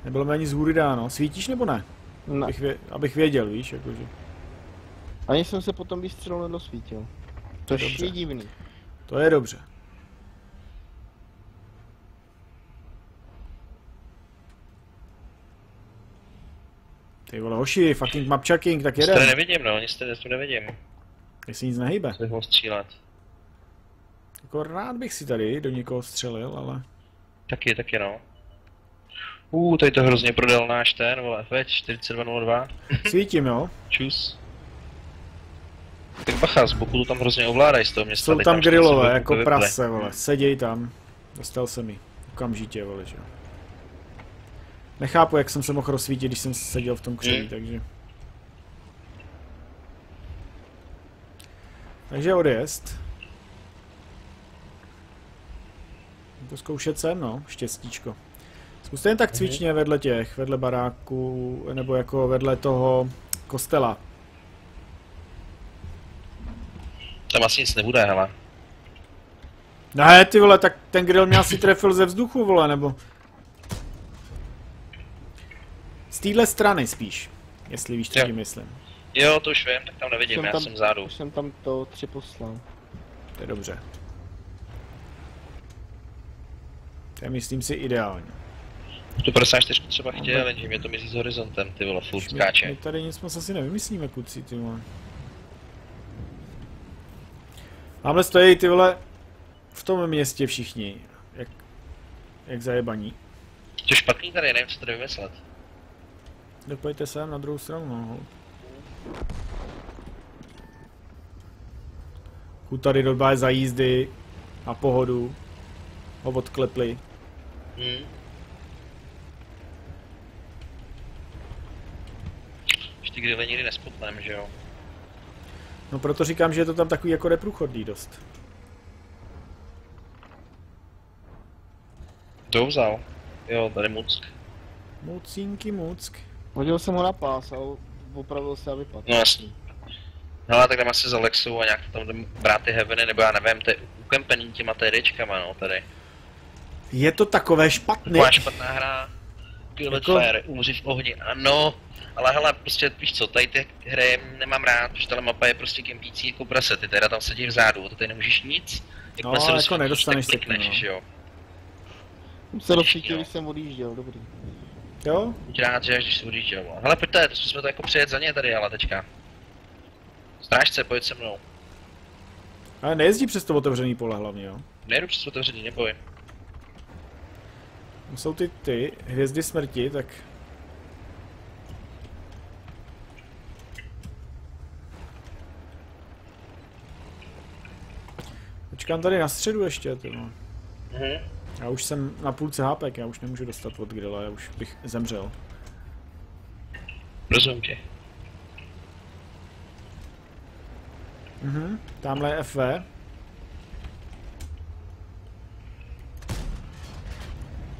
Nebylo mi ani z hůry dáno. Svítíš nebo ne? Ne. Abych, vě, abych věděl, víš, jakože. Ani jsem se potom výstřelou nedosvítil. Což je divný. To je dobře. Ty vole, hoši, fucking mapchucking, tak Nic tady jedem. nevidím, no, nic tady tu nevidím. Jestli nic nehybe. Bych mohl střílet. Jako rád bych si tady do někoho střelil, ale... Taky, taky no. Uh, tady to hrozně prodal náš ten, vole, veď 4202. Svítím, jo. Čus. Tak bacha, z boku to tam hrozně ovládají z toho města. Jsou tam grillové, se jako prase, vole. Seděj tam. Dostal se mi. Okamžitě, vole, že jo. Nechápu, jak jsem se mohl rozsvítit, když jsem seděl v tom křoví, Hmm. takže... Takže odjezd. To zkoušet sem, no, štěstíčko. Zkuste jen tak Mhm. cvičně vedle těch, vedle baráků, nebo jako vedle toho kostela. Tam asi nic nebude, hele. Ne, ty vole, tak ten grill mě asi trefil ze vzduchu, vole, nebo... Z téhle strany spíš, jestli víš, co tím myslím. Jo, to už vím, tak tam nevidím, Jsem já tam- jsem vzadu. Už jsem tam to tři poslal. To je dobře. To je, myslím si, ideální. Tu 54 třeba chtěl, jenže mě to mizí s horizontem, ty vole, furt My, my skáče. tady nic moc asi nevymyslíme, kuci, ty vole. Tamhle stojí, ty vole, v tom městě všichni, jak, jak zajebaní. To špatný tady, nevím, co tady vymyslet. Tak pojďte sem na druhou stranu, no. Chud tady dodbá za jízdy a pohodu. Ho odklepli. Hm. Už ty grille nikdy nespotneme, že jo? No proto říkám, že je to tam takový jako neprůchodný dost. Kdo vzal? Jo, tady Muck. Mucínky muck. Hodil jsem ho na pás a opravil se a vypadl. No jasný. Hele, tak jdeme asi za Lexou a nějak tam jdem brát ty heaveny, nebo já nevím, to je ukempený těma TDčkama, no, tady. Je to takové špatné. Taková špatná hra. Kill Jako-. Fire, umři v ohni, ano. Ale hele, prostě víš co, tady ty hry nemám rád, protože tahle mapa je prostě kempící jako prase, ty teda tam sedí vzadu, to tady nemůžeš nic. No, Jakmile jako nedostaneš se k ní, klikneš, no. že jo. Jsem se rozsvítil, jo. když jsem odjížděl, dobrý. Jo? Rád, že když se odjížděl. no. Hele, pojďte, to jsme to jako přijet za ně tady, ale teďka. Strážce, pojď se mnou. Ale nejezdí přes to otevřený pole hlavně, jo. Nejdu přes otevřený, neboj. Jsou ty, ty hvězdy smrti, tak... Počkám tady na středu ještě, ty no. Mhm. Já už jsem na půlce hápek, já už nemůžu dostat od grilla, já už bych zemřel. Rozumím tě. Mhm, tamhle je FV.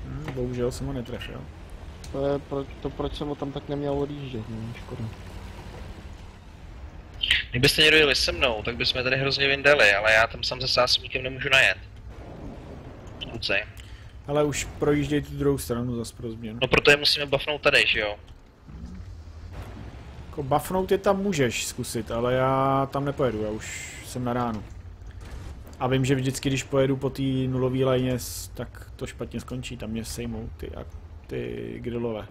Hm, bohužel jsem ho netrefil. To je pro, to, proč jsem ho tam tak neměl odjíždět, no, škoda. Kdybyste někdo jeli se mnou, tak bychom tady hrozně vyndali, ale já tam sám se sásníkem nemůžu najet. Kluci. Ale už projížděj tu druhou stranu zas pro změnu. No proto je musíme buffnout tady, že jo? Jako buffnout je tam můžeš zkusit, ale já tam nepojedu, já už jsem na ránu. A vím, že vždycky, když pojedu po té nulové lajně, tak to špatně skončí, tam mě sejmou ty, a ty grillové.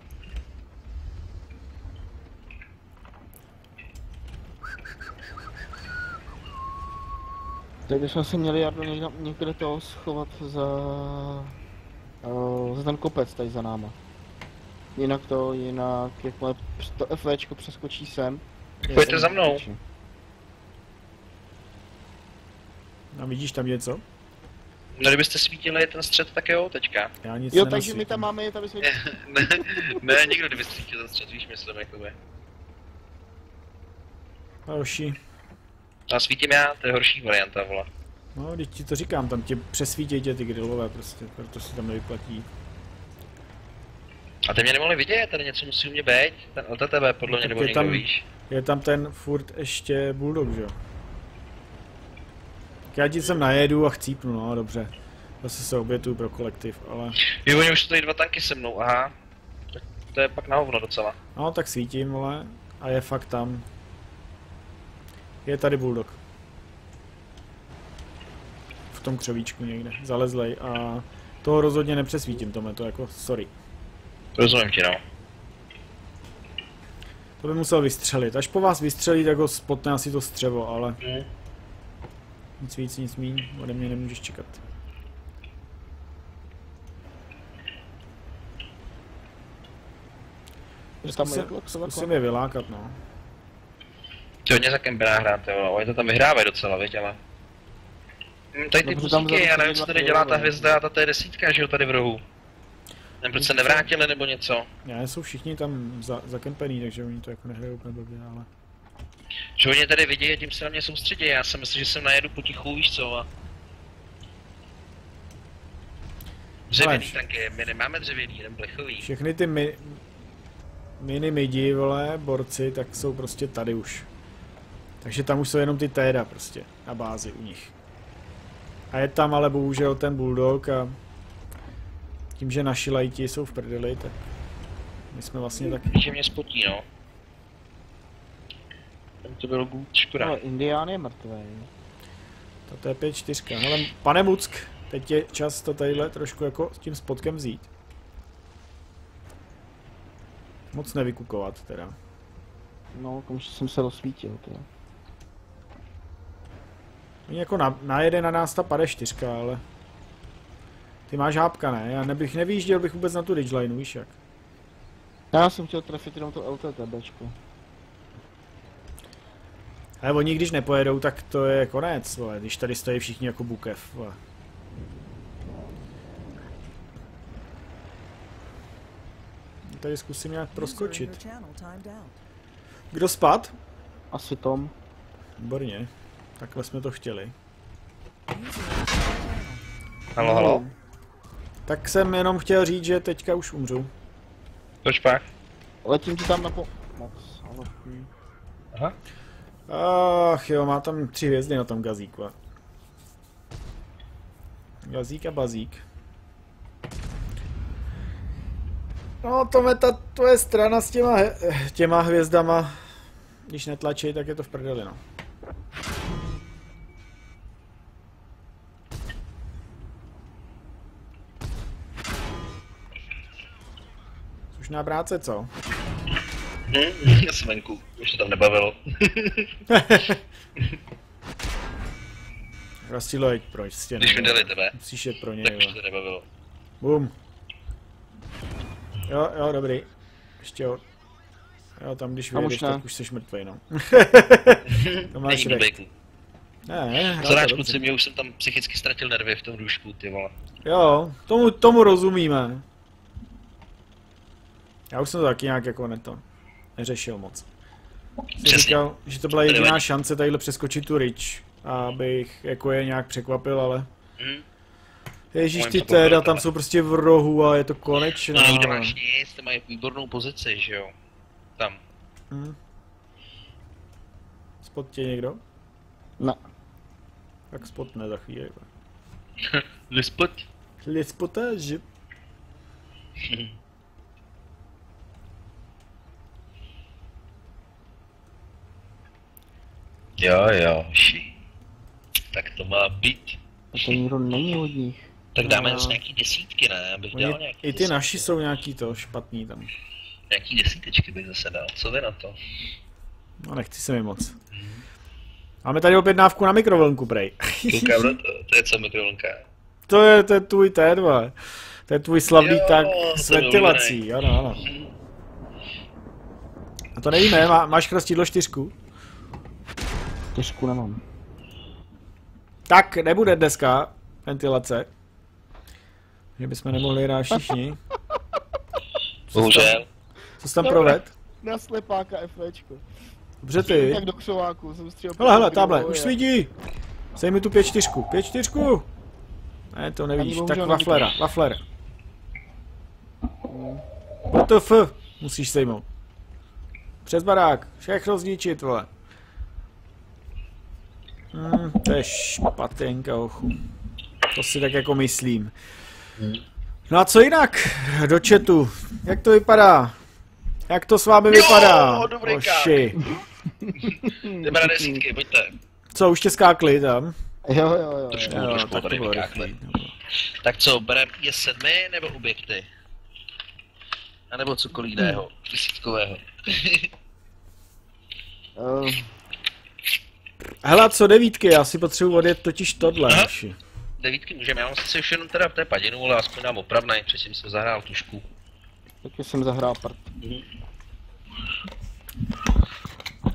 Tak bychom se měli Jardo někde, někde toho schovat za... Uh, za ten kopec tady za náma. Jinak to, jinak jakmile to FVčko přeskočí sem. je Pojďte tam za mnou. bezpečí. A vidíš tam něco? No kdybyste svítili ten střed, tak jo, teďka. Já nic Jo, takže my tam máme jet, aby jsme... ne, ne, nikdo kdyby svítil ten střed, víš, myslím, jakoby. Joši, A svítím já, to je horší varianta, vole. No, teď ti to říkám, tam tě přesvítěj tě ty grillové prostě, proto si tam nevyplatí. A ty mě nemohli vidět, tady něco musí u mě být. Ten LTTV podle mě, Tak nebo je někdo tam- víš. Je tam ten furt ještě bulldog, že jo? Tak já ti sem najedu a chcípnu, no dobře. Zase se obětuju pro kolektiv, ale... Jo, oni už jsou tady dva tanky se mnou, aha. Tak to je pak na hovno docela. No, tak svítím, ale... A je fakt tam. Je tady bulldog. V tom křovíčku někde, zalezlej a... Toho rozhodně nepřesvítím, tohle to jako, sorry. Rozumím ti, no. To by musel vystřelit. Až po vás vystřelí, tak ho spotne asi to střevo, ale Hm. nic víc, nic míň, ode mě nemůžeš čekat. Že tam je Zkusím, zkusím je vylákat, no. Ty hodně za kempera hrát, jo, oni to tam vyhrávají docela, viď, ale... Hm, tady ty No, za já nevím, co tady dělá ta hvězda a ta je desítka, že jo, tady v rohu. Nevím, proč se nevrátili nebo něco. Já jsou všichni tam za, zakempený, takže oni to jako nehrajou úplně blbě, ale... Že oni tady vidí a tím se na mě soustředí, já jsem myslel, že jsem najedu potichu, víš co, a... Dřevěný tanky, my nemáme dřevěný, jen plechový. Všechny ty mi, mini midi, vole, borci, tak jsou prostě tady už. Takže tam už jsou jenom ty téda prostě, na bázi u nich. A je tam ale bohužel ten bulldog a tím, že naši lajti jsou v prdeli, tak my jsme vlastně taky. Že mě spotí, no. Tam to bylo good, škoda. Ale Indián je mrtvý. To je 5-4. Hele, pane Muck, teď je čas to tadyhle trošku jako s tím spotkem vzít. Moc nevykukovat teda. No, konečně jsem se rozsvítil, to. Oni jako na, najede na nás ta pade čtyřka, ale... Ty máš hápka, ne? Já nebych nevyjížděl bych vůbec na tu ridgeline, víš jak? Já jsem chtěl trefit jenom to LTTBčko. Ale oni když nepojedou, tak to je konec, vole, když tady stojí všichni jako bukev, vole. Tady zkusím nějak proskočit. Kdo spad? Asi Tom. Výborně. Takhle jsme to chtěli. Halo, halo. Tak jsem jenom chtěl říct, že teďka už umřu. Proč pak? Letím ti tam na po... Moc, ale... Hm. Aha. Ach jo, má tam tři hvězdy na tom gazíku. Gazík a bazík. No, to ta tvoje strana s těma, těma hvězdama, když netlačí, tak je to v prdeli, no. Slušná práce, co? Hm, já jsem venku, už to tam nebavilo. Rastilo, jeď proč, stěn. Když mi dali tebe, Musíš jet pro něj, tak už jo. to nebavilo. Bum. Jo, jo, dobrý. Ještě jo. Jo, tam když vyjedeš, tak už jsi mrtvej, no. to máš Není. Ne, ne, kluci, mě už jsem tam psychicky ztratil nervy v tom dušku, ty vole. Jo, tomu, tomu rozumíme. Já už jsem to taky nějak jako neto neřešil moc. Jsem Přesně. říkal, že to byla jediná šance tadyhle přeskočit tu Ridge, abych jako je nějak překvapil, ale Hm? Ježíš, ty teda tam jsou prostě v rohu a je to konečné. No neuděláš nic, ty mají výbornou pozici, že jo. Tam. Hm. Spot tě někdo? Ne. Tak spotne za chvíli. Lispot. Les Jo, jo, ši. Tak to má být. A to nikdo není od nich. Tak dáme No. nějaký desítky, ne? Abych dal Oni, nějaký I ty desítky. naši jsou nějaký to špatný tam. Nějaký desítečky bych zase dal. Co vy na to? No nechci se mi moc. Máme tady objednávku na mikrovlnku, prej. Koukám na to. To je co mikrovlnka. to je, to je tvůj ten, vole. To je tvůj slavný Jo, tak s ventilací, ano, ano. A to nevíme, má, máš chrastidlo čtyřku? Těžku nemám. Tak, nebude dneska ventilace. Že bychom nemohli hrát všichni. Bohužel. Co jsi tam proved? Na slepáka FVčko. Dobře ty. Tak do křováku jsem střílel. Hele, hele, tamhle, už svítí. Sejmi tu pět čtyřku, pět čtyřku! Ne, to nevidíš, tak waflera, wafler. Hmm. WTF musíš sejmout. Přes barák, všechno zničit, vole. Hmm, to je špatenka, ochu. To si tak jako myslím. No a co jinak? Do chatu. Jak to vypadá? Jak to s vámi vypadá? dobrý Oši. Jdeme na desítky, pojďte. Co, už tě skákli tam? Jo, jo, jo. Trošku. jo. Jo, trošku tak to tady vykákli. rychlý. Tak co, bereme je sedmi nebo objekty? A nebo cokoliv jiného, desítkového. Ehm, Hele, co devítky? Já si potřebuji odjet totiž tohle. Aha. Devítky můžeme, já mám sice už jenom teda v té padinu, ale aspoň nám opravnej, předtím jsem zahrál tušku. taky jsem zahrál part.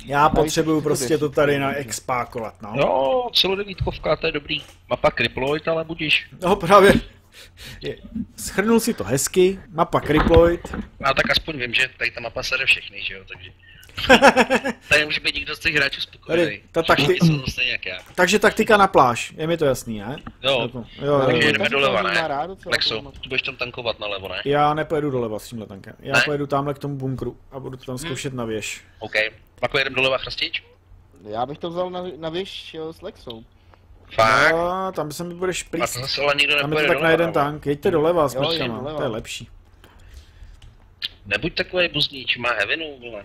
Já Pojď, potřebuju prostě to tady na expákovat, no. Jo, celodevítkovka, to je dobrý. Mapa Kriploid, ale budíš. No právě. Schrnul si to hezky, mapa Kriploid. A tak aspoň vím, že tady ta mapa sere všechny, že jo, takže. Tady může být nikdo z těch hráčů spokojený. Ta takti- já. Takže taktika na pláž, je mi to jasný, ne? Jo, jo, jo, Takže jo. tak doleva, ne? má rád docela Lexo, ty budeš tam tankovat nalevo, ne? Já nepojedu doleva s tímhle tankem. Já Ne? pojedu tamhle k tomu bunkru a budu to tam zkoušet na věž. OK. Pak jedem doleva chrastič? Já bych to vzal na, na věž jo, s Lexou. Fakt? No, tam se mi budeš A plíst. to zase ale nikdo Tam je to tak na jeden nebo? tank. Jeďte doleva s doleva. to je lepší. Nebuď takový buzníč, má hevinu, vole.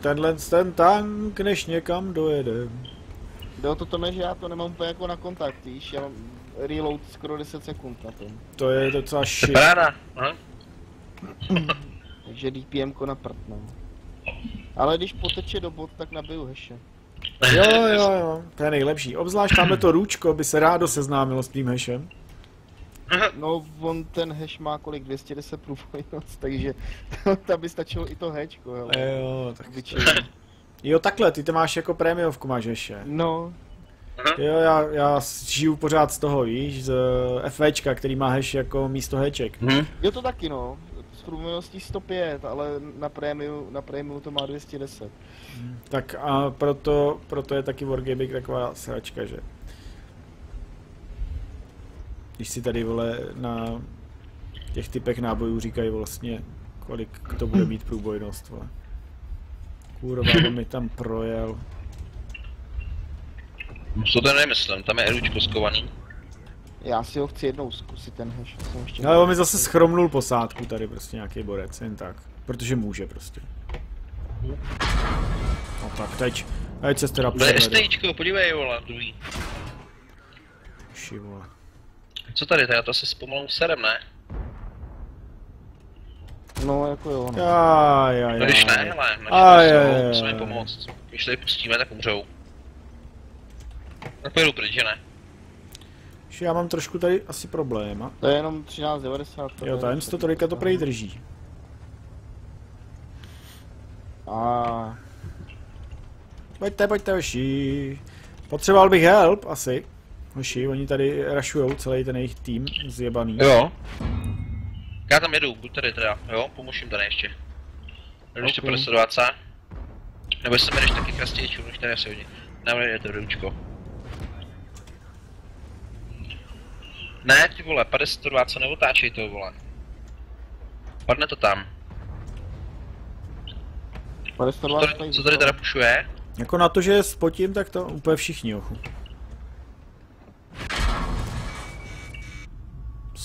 Tenhle ten tank, než někam dojede. Jo, to to ne, že já to nemám úplně jako na kontakt, víš, já mám reload skoro 10 sekund na tom. To je docela shit. paráda. Aha. Takže DPM na prd, no. Ale když poteče do bod, tak nabiju heše. Jo, jo, jo, to je nejlepší. Obzvlášť tamhle to růčko by se rádo seznámilo s tím hešem. No, on ten hash má kolik? 210 průbojnost, takže tam by stačilo i to hečko, jo. Jo, tak... Jo, takhle, ty to máš jako prémiovku, máš heše. No, Jo, já, já žiju pořád z toho, víš, z FVčka, který má hash jako místo heček. Hm. jo to taky no. S průbojností 105, ale na prémiu, na prémiu to má 210. Tak a proto, proto je taky Wargaming taková sračka, že? Když si tady, vole, na těch typech nábojů říkají vlastně, kolik to bude mít průbojnost, vole. Kurva, on mi tam projel. Co to nemyslím, tam je eručko skovaný. Já si ho chci jednou zkusit ten hash. Jsem ještě Ale on mi zase schromnul posádku tady prostě nějaký borec, jen tak. Protože může prostě. No tak teď, teď se teda To je. STIčko, podívej, vole, druhý. Ši, vole. Co tady, to já to asi zpomalu serem, ne? No, jako jo, no. Aj, aj, No když ne, hele, Aj, aj, musíme aj. pomoct. Když tady pustíme, tak umřou. Tak pojedu pryč, že ne? Ši, já mám trošku tady asi problém. a- To je jenom 1390. to Jo, ta M103 to prej drží. A Pojďte, pojďte, hoši. Potřeboval bych help, asi. Hoši, oni tady rašujou celý ten jejich tým zjebaný. Jo. Já tam jedu, buď tady teda, jo, pomůžím tady ještě. Jdu ještě Ok. po 120. Nebo jestli jdeš taky krastějčů, než tady asi hodně. Nebo je to ručko. Ne, ty vole, 50 neotáčej to, vole. Padne to tam. Co 520 tady, co tady teda pušuje? Jako na to, že je spotím, tak to úplně všichni, ochu.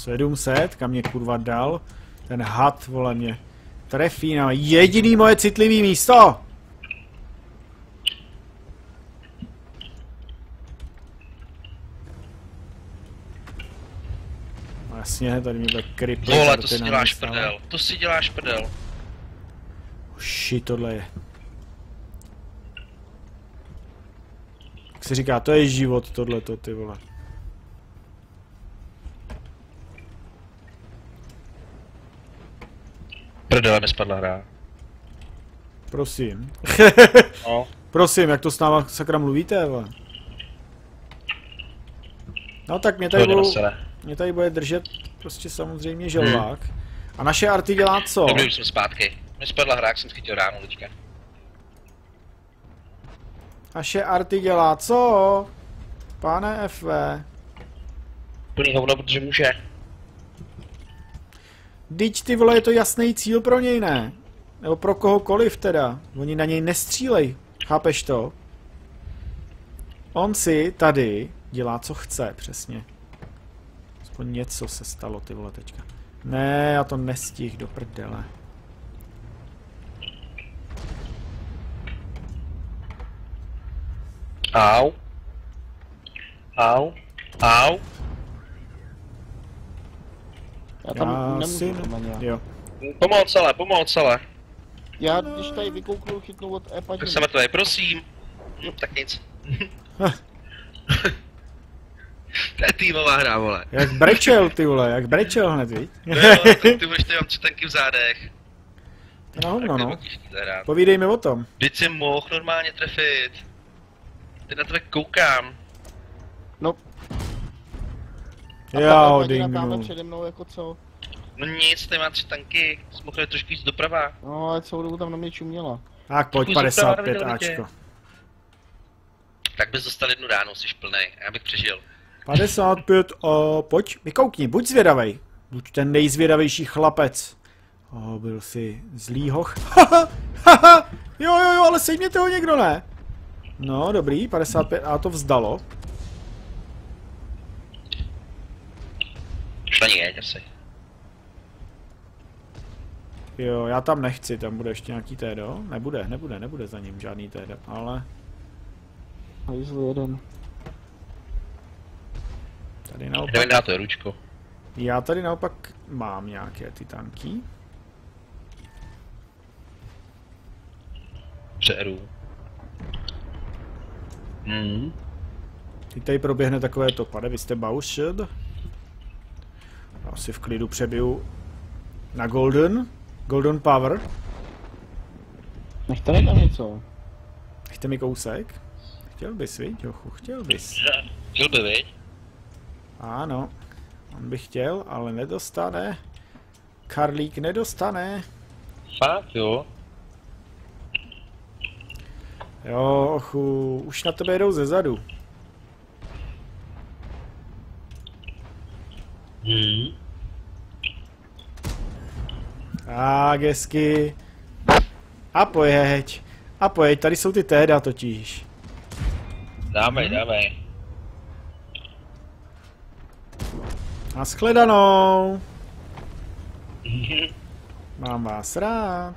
700, kam mě kurva dal. Ten had, vole, mě trefí na jediný moje citlivý místo. Jasně, tady mě bude kriplit. Vole, to si děláš dostává. prdel. To si děláš prdel. Oh, shit, tohle je. Jak se říká, to je život, tohleto, ty vole. Prdele mi spadla hra. Prosím. No. Prosím, jak to s náma sakra mluvíte, vole? No tak mě tady, budou, mě tady bude držet prostě samozřejmě želvák. A naše arty dělá co? Dobrý, už jsem zpátky. Mi spadla hra, jak jsem chytil ráno teďka. Naše arty dělá co? Pane FV. Plný hovno, protože může. Dyť ty vole, je to jasný cíl pro něj, ne? Nebo pro kohokoliv teda. Oni na něj nestřílej. Chápeš to? On si tady dělá, co chce, přesně. Aspoň něco se stalo, ty vole, teďka. Ne, já to nestih do prdele. Au. Au. Au. Já tam Já nemůžu si... Jo. Pomoc, ale, pomoc, ale. Já když tady vykouknu chytnu od EPA, Tak jsem mrtvý, prosím. No, tak nic. to je týmová hra, vole. Jak brečel, ty vole, jak brečel hned, viď? No jo, tak ty budeš tady mám tři tanky v zádech. To na hovno, Tak no. zahrát. Povídej mi o tom. Vždyť si mohl normálně trefit. Teď na tebe koukám. No, Já dingnu. přede mnou jako co? No nic, tady má tři tanky. Jít trošku víc doprava. No ale celou dobu tam na mě čuměla. Tak pojď, Kus 55 doprava, neviděl Ačko. Tak bys dostal jednu ránu, jsi plnej. Já bych přežil. 55 a pojď, vykoukni, buď zvědavej. Buď ten nejzvědavější chlapec. O, byl si zlý hoch. Haha, haha, jo, jo, jo, ale sejměte ho někdo, ne? No, dobrý, 55 a to vzdalo. Už ani jeď asi. Jo, já tam nechci, tam bude ještě nějaký tédo. Nebude, nebude, nebude za ním žádný tédo, ale Hajzl jeden. tady naopak, Jdeme dát to ručko. já tady naopak mám nějaké ty tanky. Přeru. Hmm. Teď tady proběhne takové to, pane, vy jste Bausched. Já si v klidu přebiju na Golden. Golden Power. Nechte mi tam něco. Chtěte mi kousek? Chtěl bys, viď, Jochu, chtěl bys. Chtěl by, viď? Ano, on by chtěl, ale nedostane. Karlík nedostane. Fakt, jo. Jo, ochu, už na tebe jedou ze zadu. Hmm. Tak, hezky. A pojeď. A pojeď, tady jsou ty téda totiž. Dávej, dávej. Naschledanou. Mám vás rád.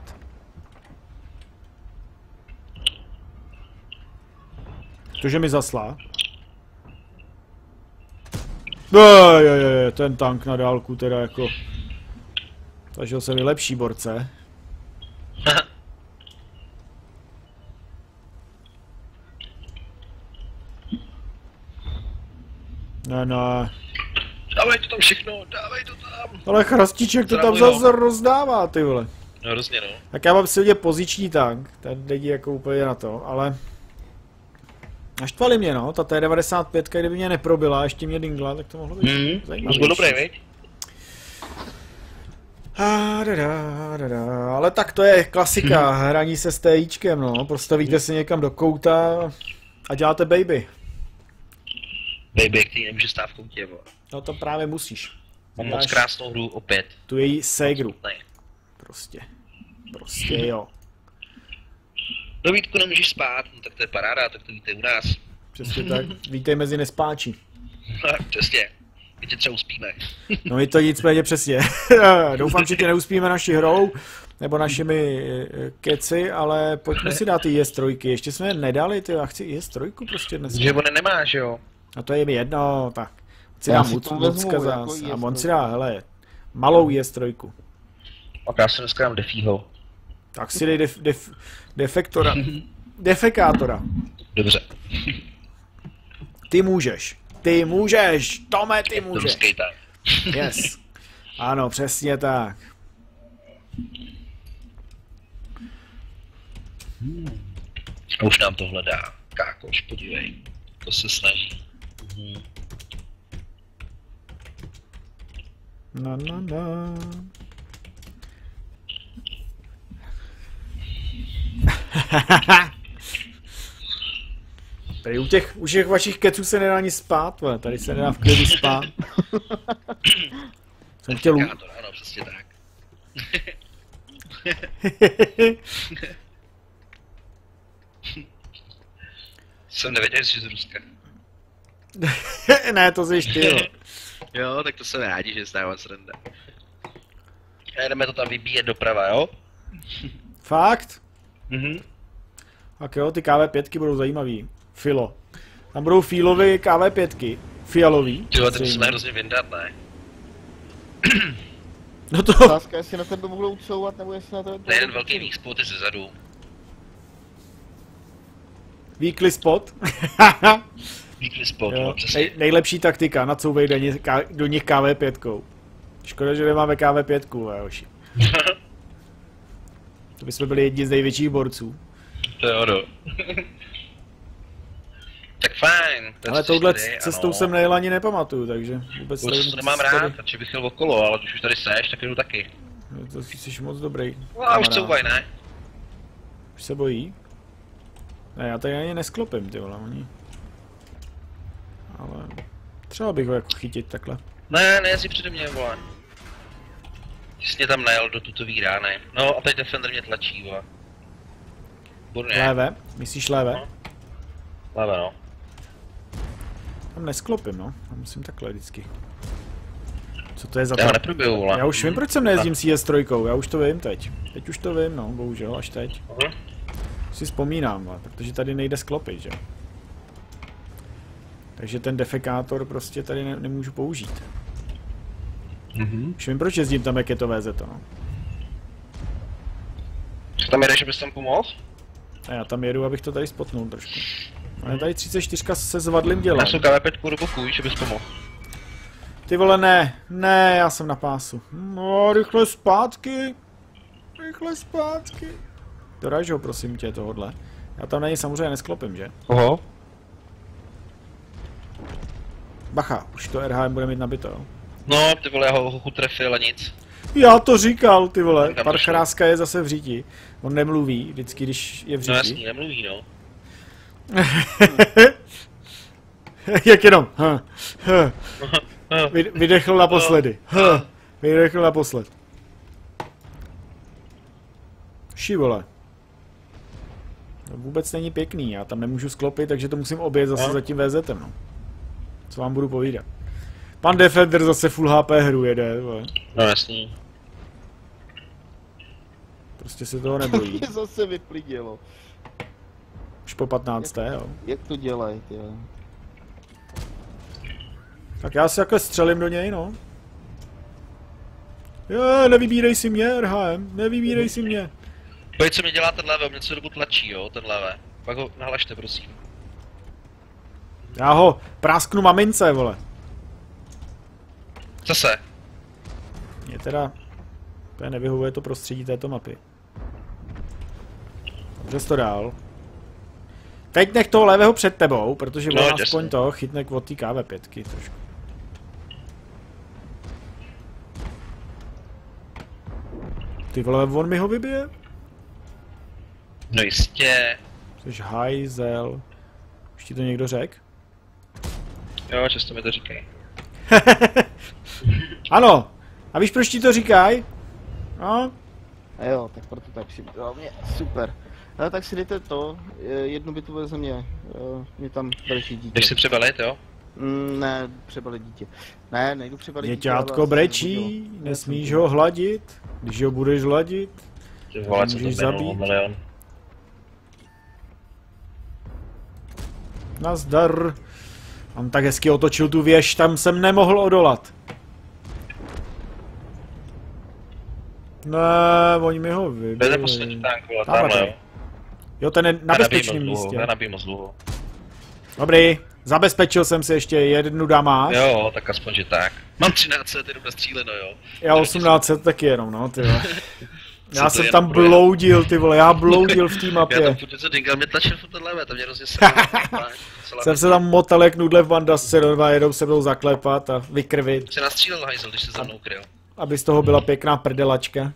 Cože mi zasla? Je, je, je, ten tank na dálku teda jako... Zažil jsem i lepší borce. Ne, ne. Dávej to tam všechno, dávej to tam. Ale chrastiček to tam zase rozdává, ty vole. No hrozně no. Tak já mám silně poziční tank, ten není jako úplně na to, ale... Naštvali mě no, ta T95, kdyby mě neprobila, a ještě mě dingla, tak to mohlo být Hmm. zajímavé. Byl dobrý, viď? A, da, da, da, da. Ale tak to je klasika, hraní se s TIčkem, no. Postavíte se někam do kouta a děláte baby. Baby, který nemůže stát v koutě, vole. No to právě musíš. Mám moc krásnou hru opět. Tu její ségru, prostě. Prostě jo. No Vítku, nemůžeš spát, no tak to je paráda, tak to víte u nás. Přesně tak. Vítej mezi nespáči. Přesně. My tě třeba uspíme. No my to nicméně přesně. Doufám, že tě neuspíme naší hrou, nebo našimi eh, keci, ale pojďme si dát i IS-3. Ještě jsme je nedali, ty, já chci IS-3 prostě dnes. Že on nemáš, jo? A to je mi jedno, tak. Si Já dám vezmu, Lucka jako zás. A IS-3. on si dá, hele, malou IS-3. A já se dneska dám defího. Tak si dej def, def, defektora. Defekátora. Dobře. Ty můžeš. Ty můžeš. Tome, ty To můžeš. ruský tak. Yes. Ano, přesně tak. A už nám to hledá. Kákoš, podívej. To se snaží. Na, na, na. Tady u těch, u těch vašich keců se nedá ani spát, vole. tady se nedá v klidu spát. Jsem chtěl... u- Indikátor, ano, přesně tak. Jsem nevěděl, že jsi z Ruska. ne, to jsi ty, jo. Jo, tak to jsem rádi, že stává sranda. A jdeme to tam vybíjet doprava, jo? Fakt? Mhm. Tak jo, ty KV5 budou zajímavý. Filo. Tam budou Filovy KV5. Fialový. Jo, ten zřejmě. jsme hrozně vyndat, ne? No to, Otázka, jestli na tebe budou couvat, nebo jestli na tebe... To je jeden velký výspot ze zadu. weekly spot. Weekly spot, jo. no, Nej, nejlepší taktika, nacouvej do, nich, K- do nich KV5. Škoda, že nemáme KV5, Leoši. To bychom byli jedni z největších borců. To je ono. tak fajn. ten Ale jsi touhle tady, cestou ano. jsem nejel ani nepamatuju, takže vůbec Vůbec nevím, to nemám tady- rád, radši bych jel okolo, ale když už tady seš, tak jdu taky. No, To jsi moc dobrý. No, a už kamarád. couvaj, ne? Už se bojí? Ne, já tady ani nesklopím, ty vole, oni. Ale třeba bych ho jako chytit takhle. Ne, nejezdí přede mě, vole. Ty jsi mě tam najel do tutový rány. No a teď Defender mě tlačí, vole. Budu ne. Léve? Myslíš léve? No. Leve, no. Tam nesklopím, no. Já musím takhle vždycky. Co to je za Já neprobiju, vole. Já už vím, proč jsem nejezdím s IS-3, já už to vím teď. Teď už to vím, no, bohužel, až teď. Mhm. Si vzpomínám, ale protože tady nejde sklopit, že? Takže ten defekátor prostě tady ne, nemůžu použít. Mhm. Už vím, proč jezdím tam, jak je to VZ, no. Co tam jedeš, abys tam pomohl? A já tam jedu, abych to tady spotnul trošku. Ale tady 34 se zvadlým dělá. Já jsem KV5 do boku, víš, abys pomohl. Ty vole, ne, ne, já jsem na pásu. No, rychle zpátky. Rychle zpátky. Doraž ho, prosím tě, tohodle. Já tam na něj samozřejmě nesklopím, že? Oho. Bacha, už to RHM bude mít nabito, jo? No, ty vole, já ho trefil a nic. Já to říkal, ty vole. Parchráska je zase v říti. On nemluví, vždycky, když je v No říti. jasný, nemluví, no. Jak jenom. Ha. Vy- Vydechl naposledy. Ha, Vydechl naposled. Šivole. To vůbec není pěkný, já tam nemůžu sklopit, takže to musím obět zase No. za tím VZ, no. Co vám budu povídat. Pan Defender zase full HP hru jede, vole. No jasný. Prostě se toho nebojí. Mě zase vyplidilo. Už po 15. jo. Jak to dělají, ty jo? Tak já si takhle střelím do něj, no. Je, nevybírej si mě, RHM, nevybírej si mě. Pojď, co mi dělá ten levé, mě co dobu tlačí, jo, ten levé. Pak ho nahlašte, prosím. Já ho prásknu mamince, vole. Zase. Mě teda... To nevyhovuje to prostředí této mapy. Jsi to dál. Teď nech toho levého před tebou, protože No, on aspoň to chytne od té KV5 trošku. Ty vole, on mi ho vybije? No jistě. Jsi hajzel. Už ti to někdo řekl? Jo, často mi to říkají. Ano! A víš, proč ti to říkají? No, A jo, tak proto tak si mě, super. Ale tak si dejte to, jednu bitvu ze mě, eh, mě tam další dítě. Jdeš si přebalit, jo? Mm, ne, přebalit dítě. Ne, nejdu přebalit dítě. děťátko brečí, nesmíš ho hladit. Když ho budeš hladit, Ty vole, co to můžeš bylo, zabít. milion. nazdar. On tak hezky otočil tu věž, tam jsem nemohl odolat. Ne, oni mi ho To je vybili. poslední tank, vole, Tamhle. Jo. Ten je na bezpečném místě. Já nabíjím moc dlouho. Dobrý, zabezpečil jsem si ještě jednu damáž. Jo, tak aspoň, že tak. Mám 13 set jenom nastříleno, jo. Já 1800 taky jenom, no, ty Já jsem tam bloudil, ty vole, já bloudil v té Já tam mapě. něco dingal, mě tlačil furt ten levé, to mě hrozně. Jsem se tam motal jak nudle v bandasce, dva jedou se mnou zaklepat a vykrvit, Se nastřílel hajzel, když se za mnou kryl. aby z toho byla pěkná prdelačka.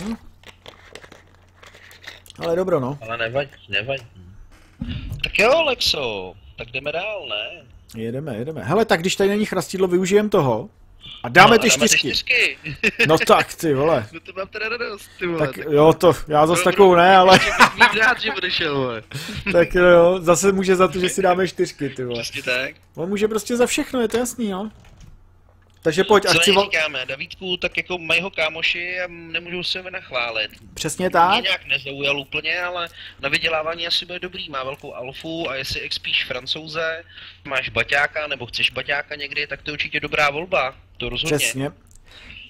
Hm? Ale dobro, no. Ale nevadí, nevadí. Tak jo, Lexo, tak jdeme dál, ne? Jedeme, jedeme. Hele, tak když tady není chrastidlo, využijem toho. A dáme ty No, dáme čtyřky. čtyřky. No tak, ty vole. No to mám teda radost, ty vole. Tak jo, to, já zase takovou ne, ale rád, že odešel, vole. tak jo, zase může za to, že si dáme čtyřky, ty vole. Přesně tak. On může prostě za všechno, je to jasný, no. Takže pojď, Co ať si na vo... něj říkáme? Davídku, tak jako mají ho kámoši a nemůžou se ho nachválit. Přesně Mě tak. nějak nezaujal úplně, ale na vydělávání asi bude dobrý. Má velkou alfu a jestli expíš francouze, máš baťáka nebo chceš baťáka někdy, tak to je určitě dobrá volba. To rozhodně. Přesně.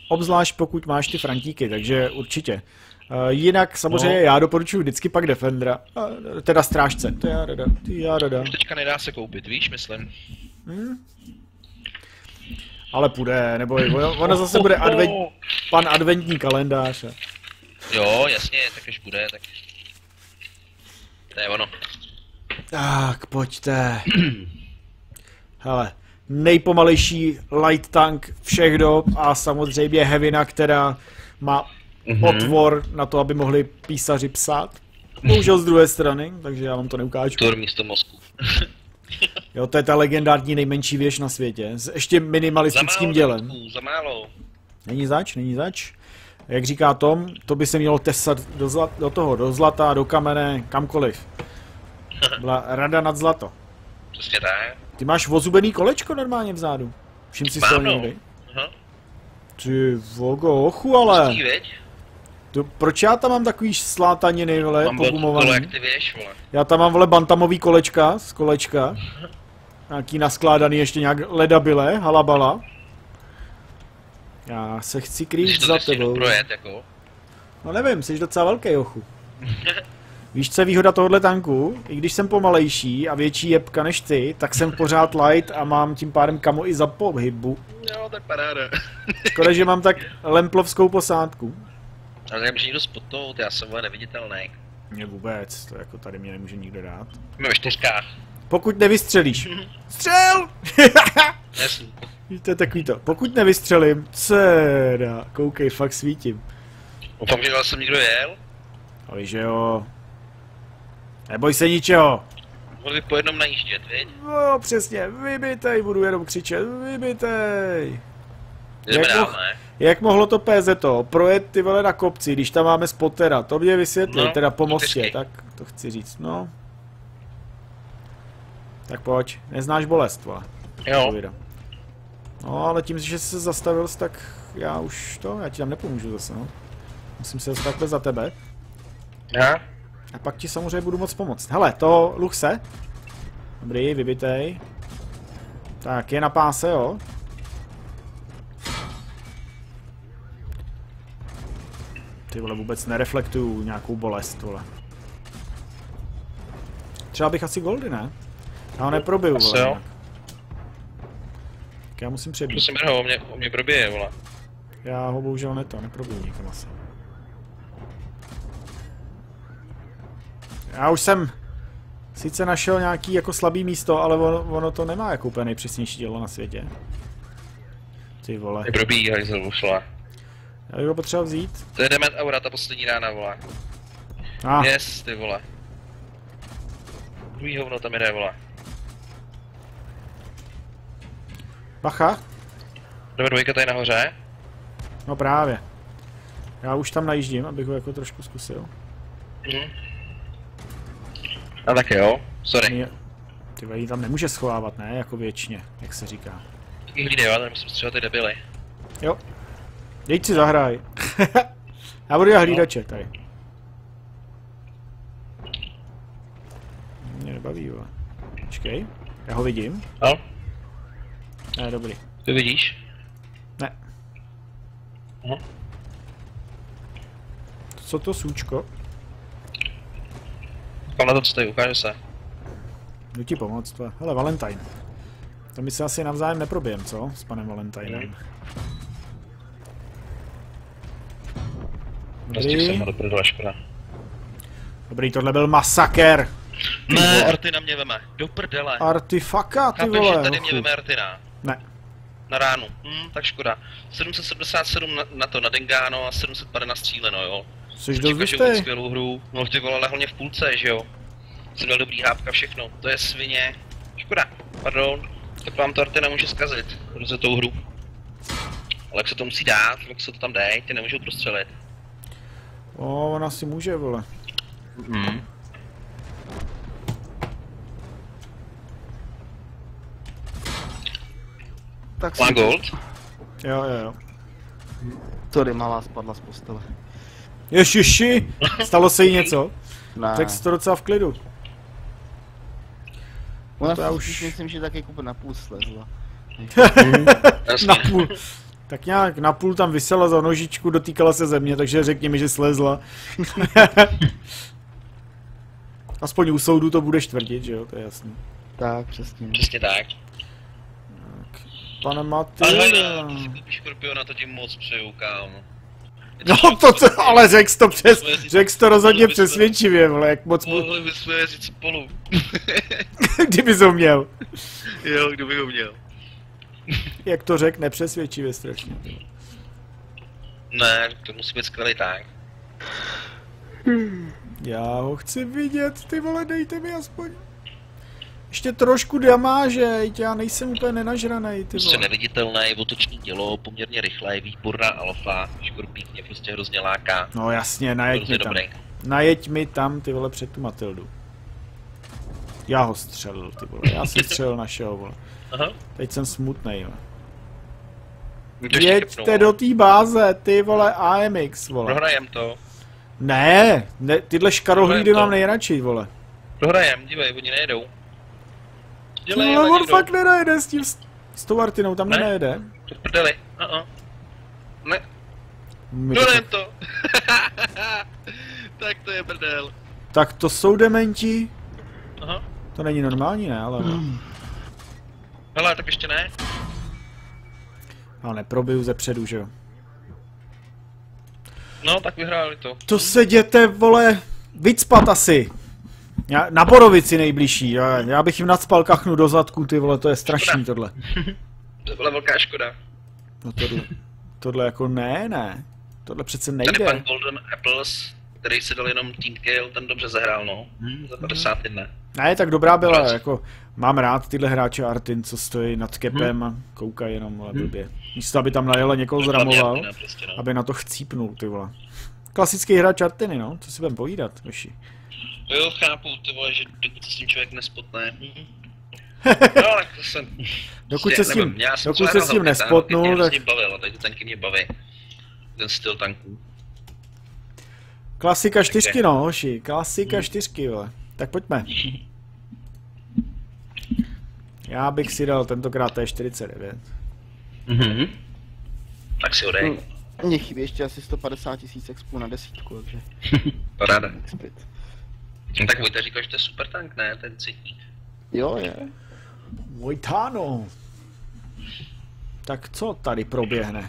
Obzvlášť pokud máš ty frantíky, takže určitě. Uh, jinak samozřejmě No. já doporučuji vždycky pak Defendera, uh, teda strážce. To já rada, ty já rada. Už teďka nedá se koupit, víš, myslím. Ale půjde, nebo ono, ono zase bude advent, pan adventní kalendář. Jo, jasně, tak až bude, tak... To je ono. Tak, pojďte. Hele, nejpomalejší light tank všech dob a samozřejmě Hevina, která má Mhm. otvor na to, aby mohli písaři psát. Bohužel z druhé strany, takže já vám to neukážu. Tur místo mozku. Jo, to je ta legendární nejmenší věž na světě. S ještě Za minimalistickým málo, dělem. Za málo. Není zač, není zač. Jak říká Tom, to by se mělo tesat do, zla, do toho, do zlata, do kamene, kamkoliv. Byla rada nad zlato. Přesně tak. Ty máš ozubený kolečko normálně vzadu. Všim si Mám, no. někdy. Ty vogo, ochu ale. Pustý? To, proč já tam mám takový slátaniny, vole, Mám pogumovaný? jak ty věš, vole. Já tam mám, vole, bantamový kolečka z kolečka. Nějaký naskládaný ještě nějak ledabile, halabala. Já se chci krýt za tak tebou. projet, jako. No nevím, jsi docela velký, ochu. Víš, co je výhoda tohohle tanku? I když jsem pomalejší a větší jebka než ty, tak jsem pořád light a mám tím pádem kamo i za pohybu. Jo, tak paráda. Škoda, že mám tak lemplovskou posádku. Ale nemůže nikdo spotnout, já jsem vole neviditelný. Mě vůbec, to jako tady mě nemůže nikdo dát. Jsme ve čtyřkách. Pokud nevystřelíš. Střel! Jasný. to je takový to. Pokud nevystřelím, ceda, koukej, fakt svítím. Doufám, že jsem někdo jel. Ale že jo. Neboj se ničeho. Mohl by po jednom najíždět, viď? No přesně, vybitej, budu jenom křičet, vybitej. Jdeme Jak dál, ne? Jak mohlo to PZ to projet ty vole na kopci, když tam máme spotera, to mě vysvětli, No, teda po mostě, vždycky. tak to chci říct, no. Tak pojď, neznáš bolest, vole. Jo. No, ale tím, že jsi se zastavil, tak já už to, já ti tam nepomůžu zase, no. Musím se dostat takhle za tebe. Já? A pak ti samozřejmě budu moc pomoct. Hele, to Luxe. Dobrý, vybitej. Tak, je na páse, jo. Ty vole, vůbec nereflektuju nějakou bolest, vole. Třeba bych asi goldy, ne? Já ho neprobiju, Asi vole. jo. Tak já musím přebít. Prosím, ho, o mě, o mě probije, vole. Já ho bohužel neto, neprobiju nikam asi. Já už jsem sice našel nějaký jako slabý místo, ale ono, ono to nemá jako úplně nejpřesnější dělo na světě. Ty vole. Mě probíjí, hajzel, vole. Já bych ho potřeboval vzít. To je Demet Aura, ta poslední rána, vole. Ah, Yes, ty vole. Druhý hovno tam jde, vole. bacha. Jdeme dvojka tady nahoře. No právě. Já už tam najíždím, abych ho jako trošku zkusil. Mhm. A tak jo, sorry. Je- Ty vole, tam nemůže schovávat, ne? Jako věčně, jak se říká. Taky hlídej, tady musím střelat ty debily. Jo. Dej si zahraj. Já budu dělat hlídače tady. Mě nebaví, vole. Počkej, já ho vidím. No, Ne, dobrý. ty vidíš? Ne. Aha. Co to sůčko? Kam na to, co tady, ukáže se. Jdu ti pomoct. Hele, Valentine. To my se asi navzájem neprobijem, co? S panem Valentinem. Mhm. Nestihl jsem Dobrý. ho do prdele, škoda. Dobrý, tohle byl masaker. Ne, Artina mě veme. Do prdele. Artifaka, ty Chápeš, že vole. tady mě hochu. veme Artina. Ne. Na ránu. Hm, tak škoda. 777 na, na to, na Dengano a 750 na stříleno, jo. Jsi Jsi dost hustý. skvělou hru. No ty vole, ale hlavně v půlce, že jo. Jsem dal dobrý hápka, všechno. To je svině. Škoda, pardon. Tak vám to Arte nemůže zkazit, za tou hru. Ale jak se to musí dát, jak se to tam dej, ty nemůžou prostřelit. O, ona si může, vole. Mhm. Tak Má si- gold? Jo, jo, jo. Sorry, malá spadla z postele. Ježiši, stalo se jí něco? Ne. Tak jsi to docela v klidu. Ona to já si už- myslím, že tak jako na půl slezla. Jasně. Tak nějak na půl tam vysela za nožičku, dotýkala se země, takže řekni mi, že slezla. Aspoň u soudu to budeš tvrdit, že jo, to je jasný. Tak, přesně. Přesně tak. Pane Ale Maty. hejde, ty si koupíš škorpiona, to ti moc přeju, kámo. No to, to ale řekl jsi to přes, řekl jsi to rozhodně přesvědčivě, vole, jak moc mu, Mohli bychom jezdit spolu. kdyby to měl. jo, kdo by ho měl. Jak to řekl, nepřesvědčivě strašně. Ne, to musí být skvělý tak. Já ho chci vidět, ty vole, dejte mi aspoň. Ještě trošku damáže, já nejsem úplně nenažranej, ty Prostě vole. neviditelné, otoční dělo, poměrně rychlé, výborná alfa, škorpík mě prostě hrozně láká. No jasně, najeď mi tam. dobrý. Najeď mi tam, ty vole, před tu Matildu. Já ho střelil, ty vole, já jsem střelil našeho, vole. Aha. Teď jsem smutnej, vole. Jeďte do té báze, ty vole, AMX, vole. Prohrajem to. Ne, ne tyhle škarohlídy mám nejradši, vole. Prohrajem, dívej, oni nejedou. Dělej, ale on fakt nenajede s tím, s tou Artinou, tam Ne? nenajede. To prdeli. Uh-uh. Ne, My to prohrajem to. tak to je prdel. Tak to jsou dementi. Aha. To není normální, ne, ale... Hele, tak ještě ne. Ale neprobiju ze předu, že jo. No, tak vyhráli to. To se jděte, vole, vycpat asi. Já, na Borovici nejbližší, já, já bych jim nadspal kachnu do zadku, ty vole, to je strašný tohle. To byla velká škoda. No tohle, tohle jako ne, ne. Tohle přece Tady pan nejde. Golden Apples, který si dal jenom Team Kill, ten dobře zahrál, no. Hmm, za 51. Ne, tak dobrá byla, Vůbec. jako mám rád tyhle hráče Artin, co stojí nad kepem a koukají jenom, vole, blbě. Místo, aby tam najela někoho zramoval, prostě, no. aby na to chcípnul, ty vole. Klasický hráč Artiny, no, co si budem povídat, hoši. Jo, chápu, ty vole, že dokud se s tím člověk nespotne. No, ale to jsem... Dokud prostě se s tím, nevím, dokud se s tím nespotnul, Mě tak hrozně bavil, a tady ty tanky mě baví. Ten styl tanků. klasika čtyřky, no, hoši, klasika čtyřky, vole. Tak pojďme. Já bych si dal tentokrát T49. Mhm. Tak si odej. Hmm. Mně chybí ještě asi 150 tisíc expů na desítku, takže Paráda. No tak Vojta říkal, že to je super tank, ne? Ten cítí. Jo, je. Můj táno. Tak co tady proběhne?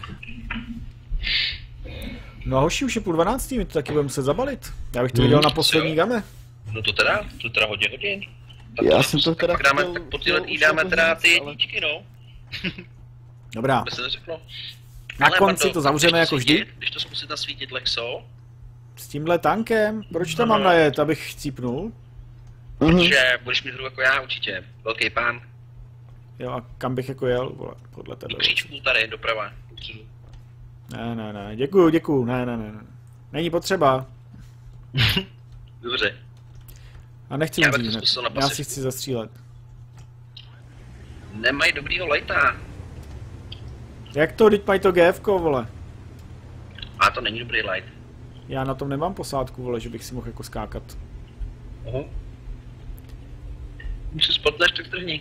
No a hoši, už je půl dvanáctý, my to taky budeme muset zabalit. Já bych to Hmm, viděl na poslední jo? game. No to teda, to teda hodně hodin. Tak Já jsem to tak teda pak dáme, chtěl- tak po tyhle už dáme teda ty ale- jedničky, no. Dobrá, To se neřeklo. na Ale konci pardon, to zavřeme jako vždy. svítit, Když to zkusit nasvítit Lexo, S tímhle tankem, proč tam mám najet, abych chcípnul? Mhm. že budeš mít hru jako já určitě. Velký pán. Jo a kam bych jako jel, vole, podle tebe. Do kříčků tady, doprava. Ne, ne, ne, děkuju, děkuju, ne, ne, ne. ne. Není potřeba. Dobře. A nechci Já umřít Já si chci zastřílet. Nemají dobrýho lighta. Jak to, teď mají to GFko, vole? A to není dobrý light. Já na tom nemám posádku, vole, že bych si mohl jako skákat. Oho. Když se spotneš, tak trhni.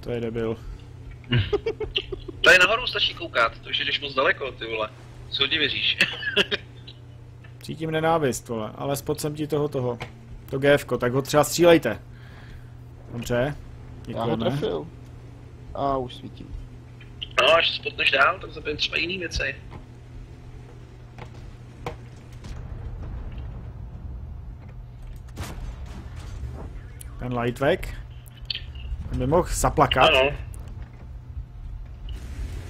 To je debil. Tady nahoru stačí koukat, to už jdeš moc daleko, ty vole. Co hodně věříš. Cítím nenávist, vole, ale spod jsem ti toho toho. To GFko, tak ho třeba střílejte. Dobře. Já ho Děkujeme. trefil. A už svítím. No, až se spotneš dál, tak zabijem třeba jiný věci. Ten Lightweg. Ten by mohl zaplakat. Ano.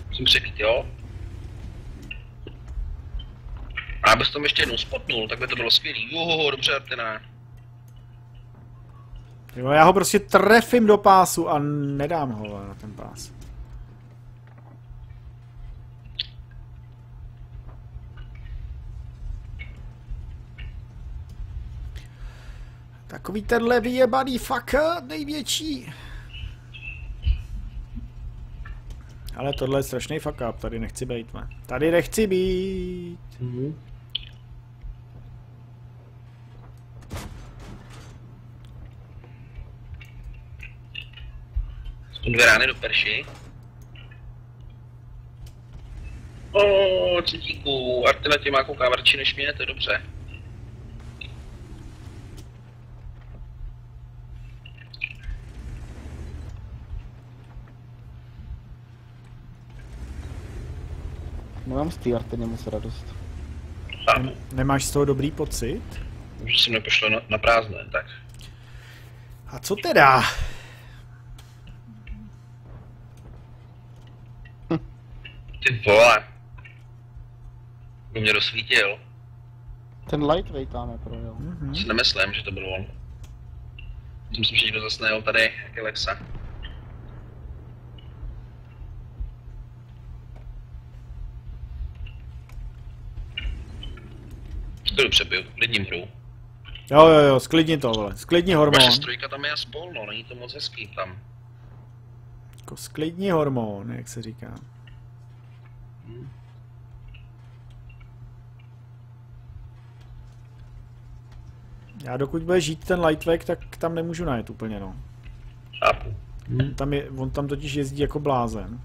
Musím přebít, jo? A abys tam ještě jednou spotnul, tak by to bylo skvělý. Jo, dobře, Artina. Jo, já ho prostě trefím do pásu a nedám ho na ten pás. Takový tenhle vyjebaný fucker, největší. Ale tohle je strašný fuck up, tady nechci být, ne? Tady nechci být. Mhm. Dvě rány do perši. O, citíku, Artina tě má kouká radši než mě, to je dobře. Nemám z té Artiny moc radost. Chápu. Nemáš z toho dobrý pocit? Že se mi pošlo na, na prázdné, tak. A co teda? Ty vole. Kdo mě rozsvítil. Ten lightweight tam je projel. Mhm. Si nemyslím, že to byl on. Myslím, že někdo zase nejel tady, jak je Lexa. To jdu přepiju, klidním hru. Jo, jo, jo, sklidni to, vole. Sklidni hormon. Vaše strojka tam je a spol, no, není to moc hezký tam. Jako sklidni hormon, jak se říká. Já dokud bude žít ten Lightweight, tak tam nemůžu najet úplně, no. Chápu. Tam je, on tam totiž jezdí jako blázen.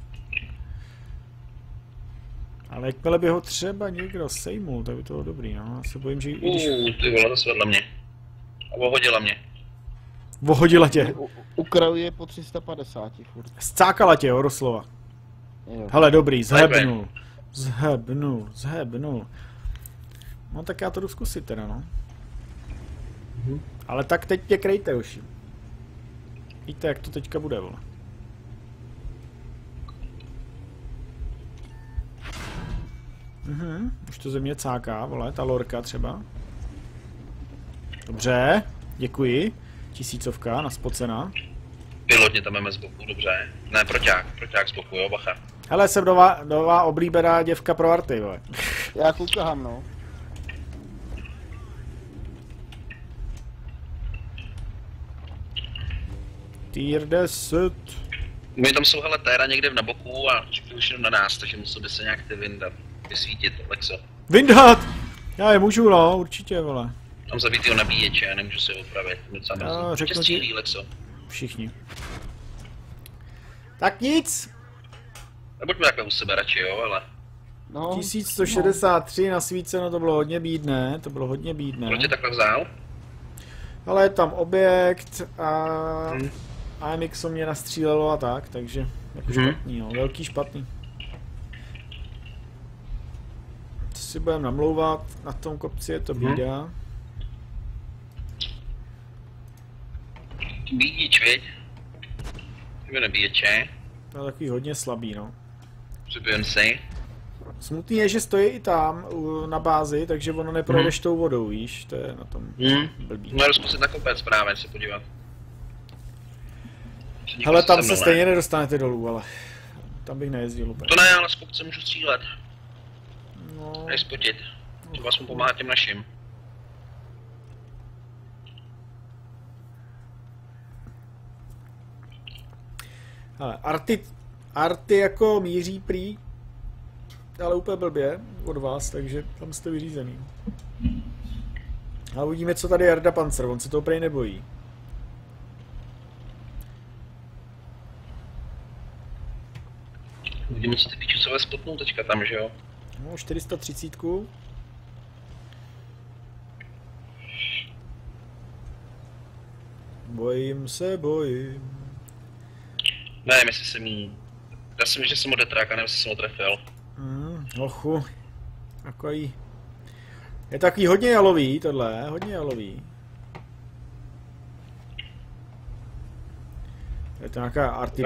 Ale jakmile by ho třeba někdo sejmul, tak by to bylo dobrý, no. Já se bojím, že i když Uuu, ty vole, zase vedle mě. A ohodila mě. vohodila tě, U, u kraju je po 350 furt. scákala tě. Jo. Hele, dobrý, zhebnul. Zhebnul, zhebnul. No tak já to jdu zkusit teda, no. Ale tak teď mě krejte, už. Víte, jak to teďka bude, vole. Mhm, už to ze mě cáká, vole, ta lorka třeba. Dobře, děkuji. Tisícovka, naspocena. Pilotně tam máme z boku, dobře. Ne, proťák, proťák z boku, jo, bacha. Hele, jsem nová, nová oblíbená děvka pro arty, vole. Já koukám, no. Tier 10. My tam jsou hele téra někde na boku a čekají už jenom na nás, takže musel by se nějak ty vyndat, vysvítit, Lexo. Vyndat! Já je můžu, no, určitě, vole. Mám zabitýho nabíječe, já nemůžu si ho opravit, docela No, řeknu Tě ti- střílí, Lexo. Všichni. Tak nic. Nebuďme takhle u sebe radši, jo, ale no 1163 nasvíceno, to bylo hodně bídné, to bylo hodně bídné. kdo tě takhle vzal? Ale je tam objekt a Hmm. AMX mě nastřílelo a tak, takže jako Mhm. špatný, no, velký špatný. Co si budeme namlouvat, na tom kopci je to Mhm. bída. Bídič, viď? Ty nabíječe, No takový hodně slabý, no. přibijem si. Smutný je, že stojí i tam na bázi, takže ono neprojdeš tou vodou, víš, to je na tom Hmm. blbý. Můžu zkusit na kopec právě se podívat. Někdo Hele, se tam se se stejně nedostanete dolů, ale tam bych nejezdil úplně. To ne, ale z kopce můžu střílet, No, než spotit. Třeba aspoň pomáhat těm našim. hele, Arty, Arty jako míří prý, ale úplně blbě od vás, takže tam jste vyřízený. A uvidíme, co tady Jarda Panzer, on se toho prej nebojí. Uvidíme, co ty pičucové spotnou teďka tam, že jo? No, 430. Bojím se, bojím. Ne, jestli jsem jí... Já si myslím, že jsem ho a nevím, jestli jsem ho trefil. Mm, ochu. Takový. Je takový hodně jalový tohle, hodně jalový. Je to nějaká arty.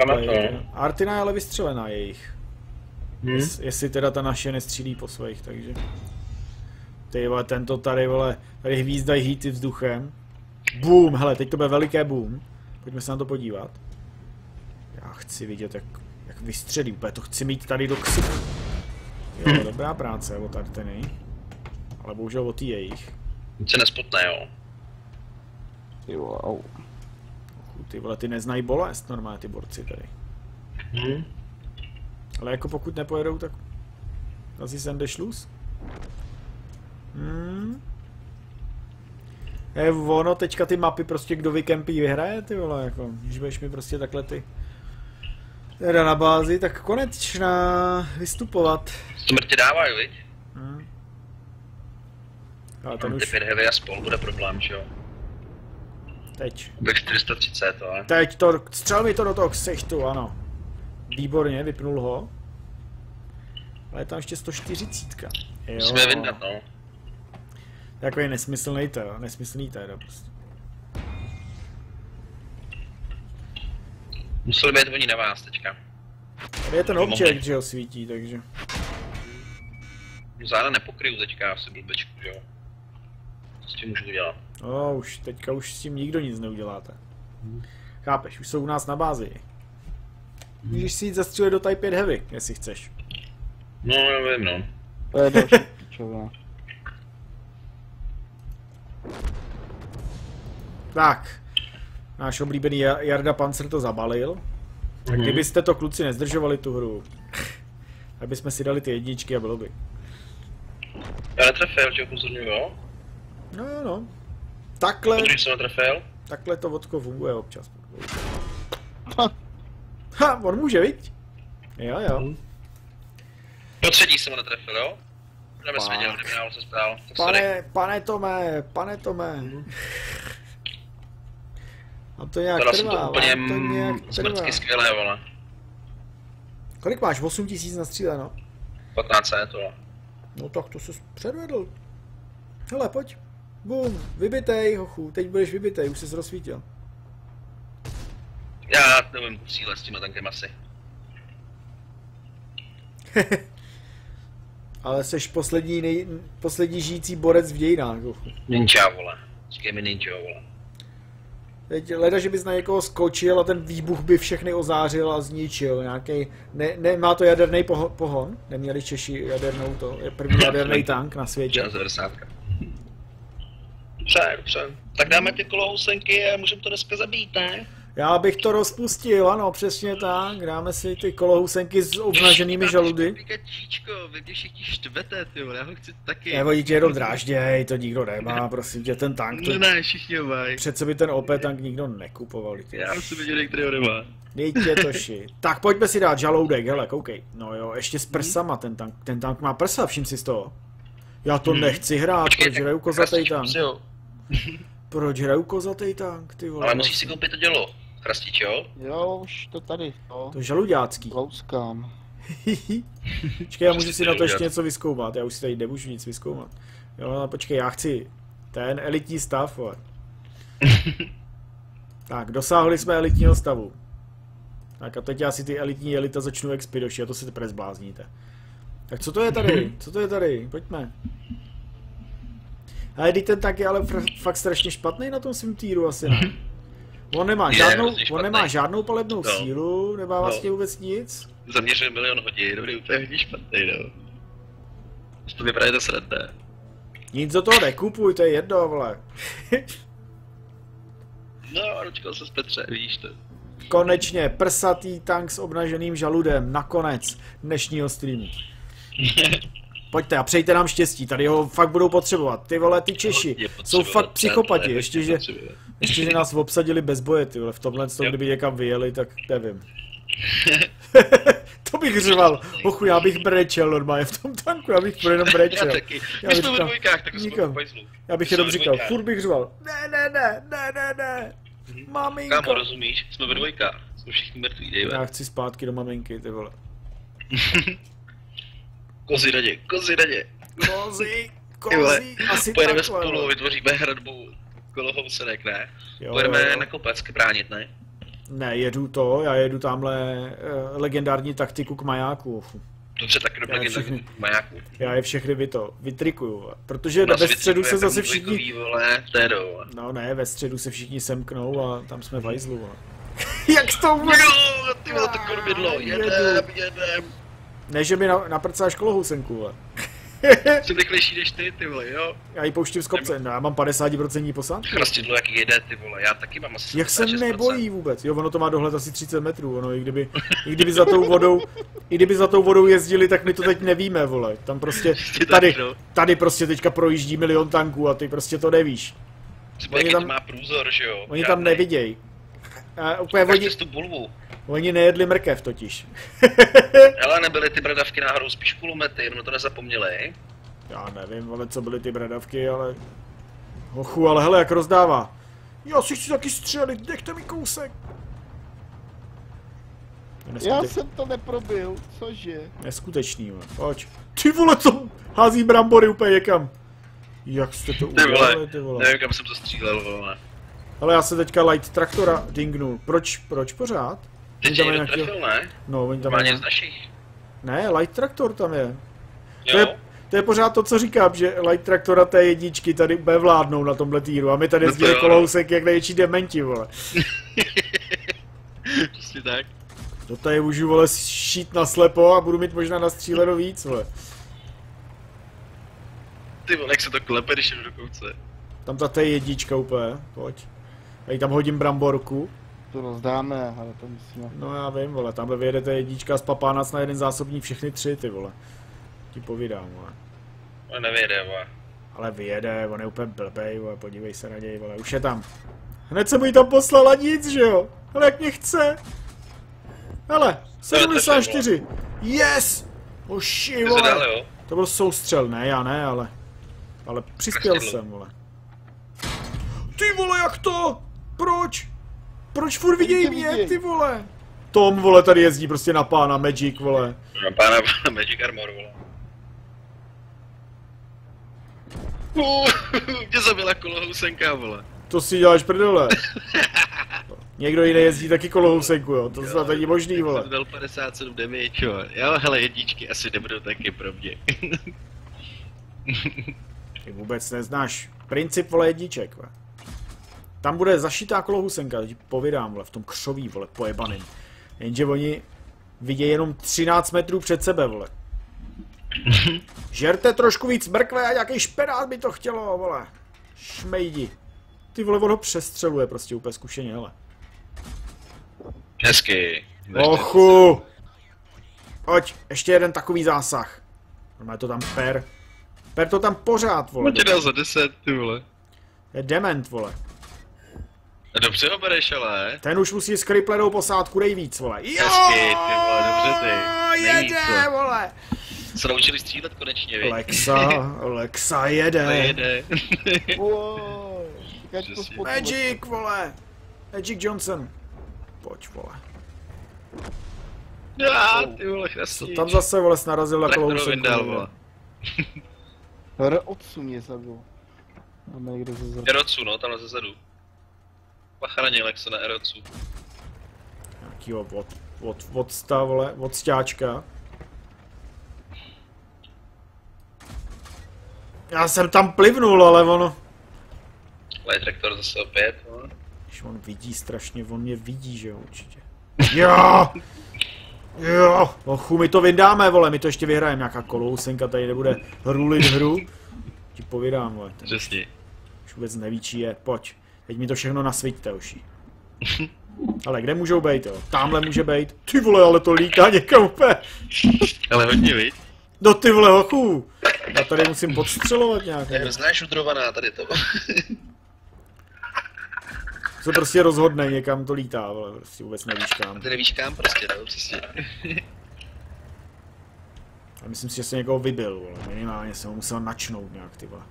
Artina je ale vystřelená jejich. Hmm. Jest, jestli teda ta naše nestřílí po svých, takže. Ty vole, tento tady, vole, tady hvízdají hýty vzduchem. Boom, hele, teď to bude veliké boom. Pojďme se na to podívat. Já chci vidět, jak, jak vystřelí. Úplně to chci mít tady do ksichu. Jo, dobrá práce od Arteny. Ale bohužel od jejich. Nic se nespotne, jo. Jo, au. Chu, Ty vole, ty neznají bolest normálně ty borci tady. Hm. Ale jako pokud nepojedou, tak asi sem jde šluz. Hmm. Je ono, teďka ty mapy prostě kdo vykempí vyhraje, ty vole, jako, když budeš mi prostě takhle ty teda na bázi, tak konečná vystupovat. To mrtě dávají, viď? Hmm. Ale ten ty už pět heavy a spol bude problém, že jo? teď. Bych 430, ale. Teď to, střel mi to do toho ksichtu, ano. Výborně, vypnul ho. Ale je tam ještě 140. Jo. Musíme vyndat, no. Takový nesmyslný to, jo, nesmyslný to je to prostě. Museli být oni na vás teďka. Tady je ten objekt, že ho svítí, takže. Záda nepokryju teďka asi blbečku, že jo? Co s tím můžu udělat? No, už teďka už s tím nikdo nic neuděláte. Chápeš, už jsou u nás na bázi. Můžeš si jít zastřelit do Type 5 Heavy, jestli chceš. No, já vím, no. To je další. Tak. Náš oblíbený Ja- Jarda Panzer to zabalil. Tak kdybyste to kluci nezdržovali tu hru, tak bychom si dali ty jedničky a bylo by. Já netrefil, že upozorňuju, jo? No jo, no. Takhle, Protože jsem netrefil. takhle to vodko funguje občas. Ha, on může, viď? Jo, jo. Do třetí jsem ho netrefil, jo? Jsi věděl, kdyby náhodou se sorry. Pane, pane Tome, pane Tome. A to nějak Teda jsem trvá, to úplně to nějak trvá. smrtsky skvělé, vole. Kolik máš? 8 tisíc nastříleno? 15 je to. No tak to se předvedl. Hele, pojď. Bum, vybitej, hochu, teď budeš vybitej, už jsi rozsvítil. Já nevím cíle s tímhle tankem asi. Ale seš poslední, nej, poslední žijící borec v dějinách. Ninja, vole. Říkej mi ninja, vole. Teď leda, že bys na někoho skočil a ten výbuch by všechny ozářil a zničil. Nějaký, ne, nemá to jaderný poho, pohon? Neměli Češi jadernou to, je první jaderný tank na světě. Čas 90. Dobře, dobře. Tak dáme ty kolohousenky a můžeme to dneska zabít, ne? Já bych to rozpustil, ano, přesně tak. Dáme si ty kolohusenky s obnaženými žaludy. Pikačíčko, vy mě všichni štvete, ty vole, já ho chci taky. Nevadí tě jenom drážděj, to nikdo nemá, prosím tě, ten tank, to, Ne, ne, všichni ho mají. přece by ten OP tank nikdo nekupoval. Tě. Já jsem viděl, který ho nemá. Dejte to ši. Tak pojďme si dát žaloudek, hele, koukej. No jo, ještě s prsama ten tank, ten tank má prsa, všim si z toho. Já to Hmm. nechci hrát, proč tak hraju chrastičku tank? Proč hraju kozatý tank, ty vole? Ale musíš si koupit to dělo. Chrastič, jo? Jo, už to tady, to. To je žaludácký. Louskám. Počkej, já můžu si na to ještě něco vyzkoumat, já už si tady nemůžu nic vyzkoumat. Jo, no, počkej, já chci ten elitní stav, vole. Tak, dosáhli jsme elitního stavu. Tak a teď já si ty elitní elita začnu expidoši a to si teprve zblázníte. Tak co to je tady? Co to je tady? Pojďme. Ale teď ten tak je ale fakt strašně špatný na tom svým týru asi ne. On nemá Je žádnou, on nemá žádnou palebnou No. sílu, nemá No. vlastně vůbec nic. Zaměřil milion hodin, dobrý, úplně hodně špatný, no. To vypadá, že to srande. Nic do toho nekupuj, to je jedno, vole. No, dočkal se z Petře, vidíš to. Konečně prsatý tank s obnaženým žaludem, nakonec dnešního streamu. Pojďte a přejte nám štěstí, tady ho fakt budou potřebovat. Ty vole, ty Češi jsou fakt psychopati, ještě že, ještě že nás obsadili bez boje, ty vole, v tomhle tom, kdyby někam vyjeli, tak nevím. to bych řval, ochu, já bych brečel normálně v tom tanku, já bych jenom Já brečel. taky. Já My bych jsme ve dvojkách, tak nikam. Já bych jenom říkal, furt bych řval, ne, ne, ne, ne, ne, ne, maminko. Kámo, rozumíš? Jsme ve dvojkách. Jsme všichni mrtví, dejme. Já chci zpátky do maminky, ty vole. Kozy radě, kozy radě. Kozy, kozy, asi Pojedeme takhle, spolu, vole. vytvoříme hradbu kolohousenek, ne? Jo, Pojedeme jo, jo. na kopec bránit, ne? Ne, jedu to, já jedu tamhle uh, legendární taktiku k majáku. Dobře, tak je všechny- tak majáku. Já je všechny vy to vytrikuju, protože ve středu se vytrikuje zase všichni... vole, to je do, vole. No ne, ve středu se všichni semknou a tam jsme v hajzlu. Jak s tou Jo, ty vole, to kormidlo, jedem, jedem. Ne, že mi na, naprcáš kolohousenku, vole. Jsem rychlejší než ty, ty vole, jo. Já ji pouštím z kopce, no já mám 50% posádku. Chrastidlo, jak jede, ty vole, já taky mám asi Jak se 76%. nebojí vůbec? Jo, ono to má dohled asi 30 metrů, ono, i kdyby, i kdyby za tou vodou, i kdyby za tou vodou jezdili, tak my to teď nevíme, vole. Tam prostě, tady, no. tady prostě teďka projíždí milion tanků a ty prostě to nevíš. Třeba Oni jaký tam- má průzor, že jo. Oni tam nevidějí. A úplně oni, tu bulvu. Oni nejedli mrkev totiž. Ale nebyly ty bradavky náhodou spíš kulomety, jenom to nezapomněli. Já nevím, ale co byly ty bradavky, ale... Hochu, ale hele, jak rozdává. Já si chci taky střelit, nechte mi kousek. Je Já neskute- jsem to neprobil, cože? Neskutečný, vole. Pojď. Ty vole, to hází brambory úplně někam. Jak jste to Ty udělali, vole, ty vole. nevím kam jsem to střílel, vole. Ale já se teďka light traktora dingnul. Proč, proč pořád? Teď někdo mají nějaký- trefil, ne? No, oni tam něco z našich. Ne, light traktor tam je. To Jo? je, to je pořád to, co říkám, že light traktora té jedničky tady úplně vládnou na tomhle týru a my tady No to jo, no. kolousek jak největší dementi, vole. Přesně tak. To tady můžu, vole, šít na slepo a budu mít možná nastříleno víc, vole. Ty vole, jak se to klepe, když jdu do kouce. Tam ta té jednička úplně, pojď. Tady tam hodím bramborku. To rozdáme, ale to musíme... No já vím, vole, tamhle vyjede ta jednička z papánac na jeden zásobník všechny tři, ty vole. Ti povídám, vole. No nevyjede, vole. Ale vyjede, on je úplně blbej, vole, podívej se na něj, vole, už je tam. Hned jsem mu ji tam poslala nic, že jo? Ale jak mě chce. Hele, 74. Yes! Oši, se vole. To byl soustřel, ne, já ne, ale... Ale přispěl jsem, vole. Ty vole, jak to? Proč? Proč furt vidějí mě, ty vole? Tom, vole, tady jezdí prostě na pána Magic, vole. Mám pána Magic Armor, vole. Uh, mě zabila kolohousenka, vole. To si děláš prdele. Někdo jiný jezdí taky kolohousenku, jo. To snad není možný, vole. Jsem dal 57 damage, jo. Jo, hele, jedničky asi nebudou taky pro mě. Ty vůbec neznáš princip, vole, jedniček, vole. Tam bude zašitá kolohousenka, teď povídám, vole, v tom křoví, vole, pojebaným. Jenže oni vidějí jenom 13 metrů před sebe, vole. Žerte trošku víc mrkve a nějaký špenát by to chtělo, vole. Šmejdi. Ty vole, on ho přestřeluje prostě úplně zkušeně, hele. Hezky. Ochu! Pojď, ještě jeden takový zásah. Normálně to tam per. Per to tam pořád, vole. On tě dal za 10, ty vole. Je dement, vole. A dobře ho bereš, ale. Ten už musí s kriplenou posádku nejvíc, vole. Jo! Hezky, ty vole, dobře ty. Nejvíc, Jede, vole. vole. Se naučili střílet konečně, viď? Lexa, Lexa To jede. jede. Wow, Magic, vole. Magic Johnson. Pojď, vole. Já, ty vole, Co krásný. tam zase, vole, snarazil na dál, vole. vole. R8 mě zabil. Tam někde ze zadu. Erocu, no, tam zezadu. Bacha na něj, Lexo, na Erocu. Nějakýho od, od, odsta, vole, odstáčka. Já jsem tam plivnul, ale ono... Light Tractor zase opět, no. Když on vidí strašně, on mě vidí, že jo, určitě. Jo! Jo! Ochu, my to vydáme, vole, my to ještě vyhrajeme, nějaká kolousenka tady nebude rulit hru. Ti povídám, vole, Přesně. už vůbec neví, čí je, pojď. Teď mi to všechno nasvíťte, oši. Ale kde můžou být, jo? Tamhle může být. Ty vole, ale to lítá někam úplně. Ale hodně, viď? No ty vole, ochu. Já tady musím podstřelovat nějak. To je hrozná šudrovaná tady to. Se prostě rozhodne, někam to lítá, vole, prostě vůbec nevíš kam. Ty nevíš kam prostě, no, přesně. A myslím si, že jsem někoho vybil, vole. Minimálně jsem ho musel načnout nějak, ty vole.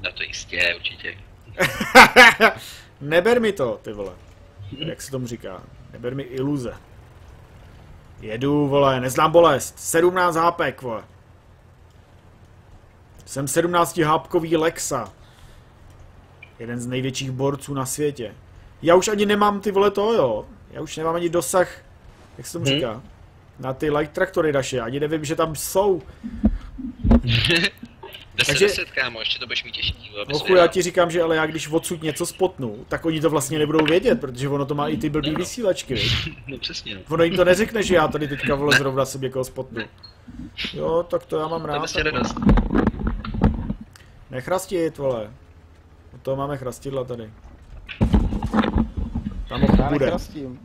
No to jistě, určitě. Neber mi to, ty vole. Jak se tomu říká? Neber mi iluze. Jedu, vole, neznám bolest. 17 hápek, vole. Jsem 17 hápkový Lexa. Jeden z největších borců na světě. Já už ani nemám ty vole to, jo. Já už nemám ani dosah, jak se tomu Hm. říká? Na ty light traktory naše, ani nevím, že tam jsou. 10 Takže- 10, kámo, ještě to budeš mít těžký, Hochu, já ti říkám, že ale já když odsud něco spotnu, tak oni to vlastně nebudou vědět, protože ono to má i ty blbý vysílačky, viď? No přesně, no. Ono jim to neřekne, že já tady teďka vole zrovna jsem někoho spotnu. Jo, tak to já mám To je rád. vlastně tak radost. Nechrastit, vole. Od toho máme chrastidla tady. Tam ho bude. nechrastím.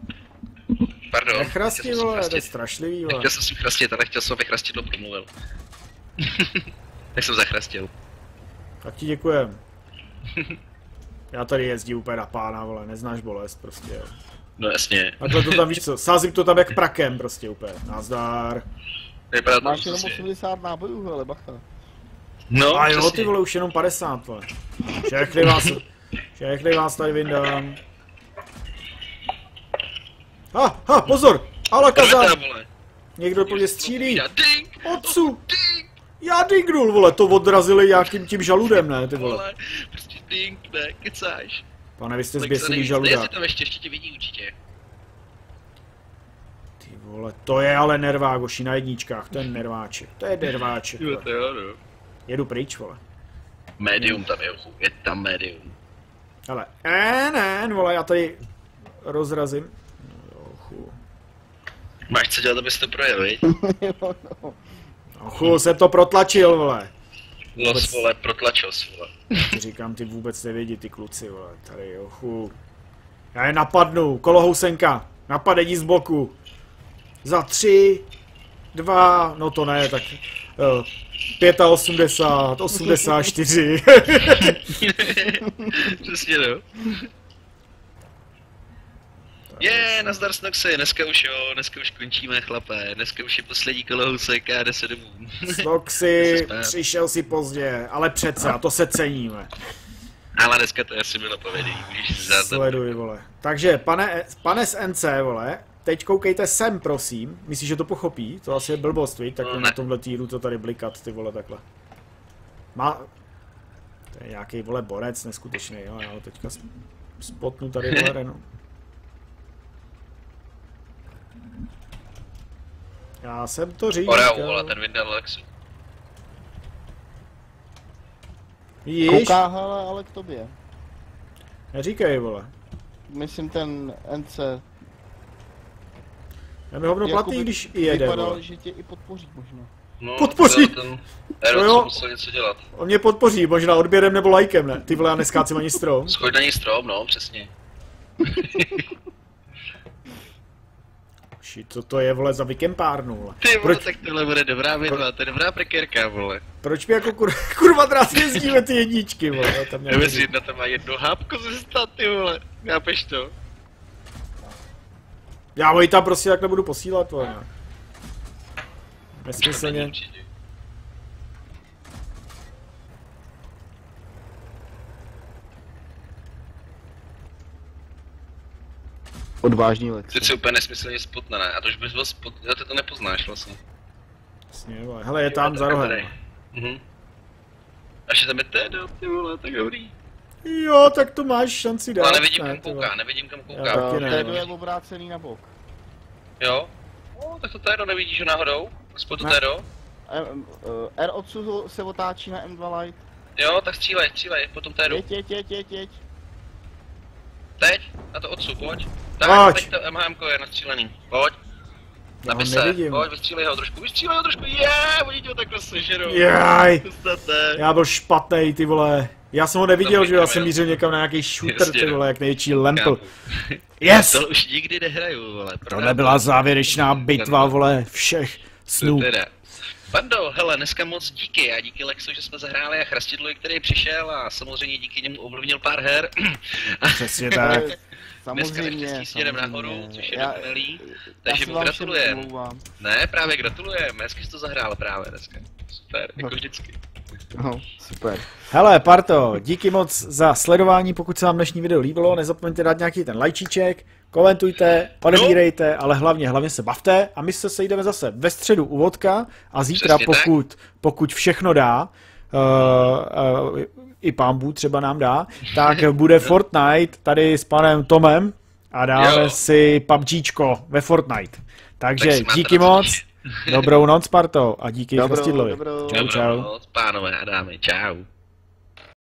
Pardon. Nechrasti, chtěl jsem vole, to je strašlivý, vole. Chtěl jsem si chrastit, ale chtěl jsem, aby chrastidlo promluvil. tak jsem zachrastil. Tak ti děkujem. Já tady jezdím úplně na pána, vole, neznáš bolest prostě, jo. No jasně. Takhle to tam, víš co, sázím to tam jak prakem prostě úplně. Nazdar. Vypadá to Máš jenom přesně. 80 nábojů, hele, bacha. No, A jo, přesně. ty vole, už jenom 50, vole. Všechny vás, všechny vás tady vyndám. Ha, ha, pozor! Ale Tohle kazán! Někdo po mě střílí. Ding! Já dingnul, vole, to odrazili nějakým tím žaludem, ne, ty vole. Vole, prostě ding, ne, kecáš. Pane, vy jste Tak zběsilý žaludák. tam ještě, ještě tě vidí určitě. Ty vole, to je ale nervák, oši na jedničkách, to je nerváček, to je nerváček, Jo, vole. to jo, no. Jedu pryč, vole. Medium tam je, ochu, je tam medium. Ale, ne, ne, vole, já tady rozrazím. Máš co dělat, abyste projel, viď? No. ochu, jsem to protlačil, vole. Los, vole, protlačos, vole. Ti říkám, ty vůbec nevědí, ty kluci, vole, tady, ochu. Já je napadnu, kolohousenka, napadení z boku. Za tři, dva, no to ne, tak jo, 85, 84. Přesně, no. Je, nazdar Snoxy, dneska už jo, dneska už končíme, chlapé, dneska už je poslední kolohousek a jde se domů. Snoxy, přišel si pozdě, ale přece, a to se ceníme. Ale dneska to asi bylo povedení, můžeš záznam. Sleduj, vole. Takže, pane, pane z NC, vole, teď koukejte sem, prosím. Myslíš, že to pochopí? To asi je blbost, víš? Tak No, na tomhle týru to tady blikat, ty vole, takhle. Má... To je nějaký, vole, borec neskutečný, jo, já ho teďka sp- spotnu tady, vole, Renu. Já jsem to říkal. Orau, vole, ten vydal Lexu. Víš? Kouká, hele, ale k tobě. Neříkej, vole. Myslím ten NC. Já mi hovno platný, Jakoby když i jede, Vypadal, vole. že tě i podpoří možná. No, Podpoří. Ten No jo. Musel něco dělat. On mě podpoří, možná odběrem nebo lajkem, ne? Ty vole, já neskácím ani strom. Schoď na něj strom, no, přesně. Ši, co to je, vole, za vykempárnu, vole. Ty vole, Proč, tak tohle bude dobrá bitva, to je dobrá prekérka, vole. proč mi jako kur, kurva dráz jezdíme ty jedničky, vole, já tam nějaký... jedna tam má jedno hápko ze sta, ty vole. Chápeš to? Já ho i tam prostě takhle budu posílat, vole. ne. Nesmyslně. Určitě. Odvážný Lex. Teď si úplně nesmyslně spotne, ne? A to už bys byl spot... Jo, ty to nepoznáš vlastně. Jasně, vole. Hele, je tam za rohem. Mhm. Až je tam je Tedo, ty vole, tak dobrý. Jo, tak to máš šanci dát. Ale nevidím ne, kam ty kouká, nevidím kam Já kouká. ne, Tédo no. je obrácený na bok. Jo? O, tak to Tedo nevidíš že náhodou? Spotu Ne. Tedo? Uh, R odsud se otáčí na M2 Light. Jo, tak střílej, střílej, potom Tedo. Jeď, jeď, jeď, jeď, jeď. Teď, na to odsud, pojď. Tak, Pojď. teď to MHM je nastřílený, pojď. Já ho se, nevidím. pojď, vystřílej ho trošku, vystřílej ho trošku, je, oni tě ho takhle sežerou. Jaj, já byl špatný, ty vole. Já jsem ho neviděl, To že já jsem mířil někam na nějaký shooter, Jasně, ty vole, jak největší lempl. Yes! To už nikdy nehraju, vole. Tohle byla závěrečná bitva, vole, všech snů. Bando, hele, dneska moc díky a díky Lexu, že jsme zahráli a Chrastidlovi, který přišel a samozřejmě díky němu ovlivnil pár her. Přesně tak. Dneska Samozřejmě, štěstí směrem nahoru, což je Já- dokonalý. Takže mu gratulujem. Ne, právě gratulujem, hezky jsi to zahrál právě dneska. Super, jako No. vždycky. No, super. Hele, Parto, díky moc za sledování, pokud se vám dnešní video líbilo, nezapomeňte dát nějaký ten lajčíček, komentujte, odebírejte, ale hlavně, hlavně se bavte a my se sejdeme zase ve středu u vodka a zítra, Přesně tak. pokud, pokud všechno dá, uh, uh, i pán Bůh třeba nám dá, tak bude Fortnite tady s panem Tomem a dáme Jo. si PUBGčko ve Fortnite. Takže Tak díky moc, dobrou noc, Parto, a díky Dobrou, dobrou. Čau, Dobrou čau. noc, pánové a dámy, čau.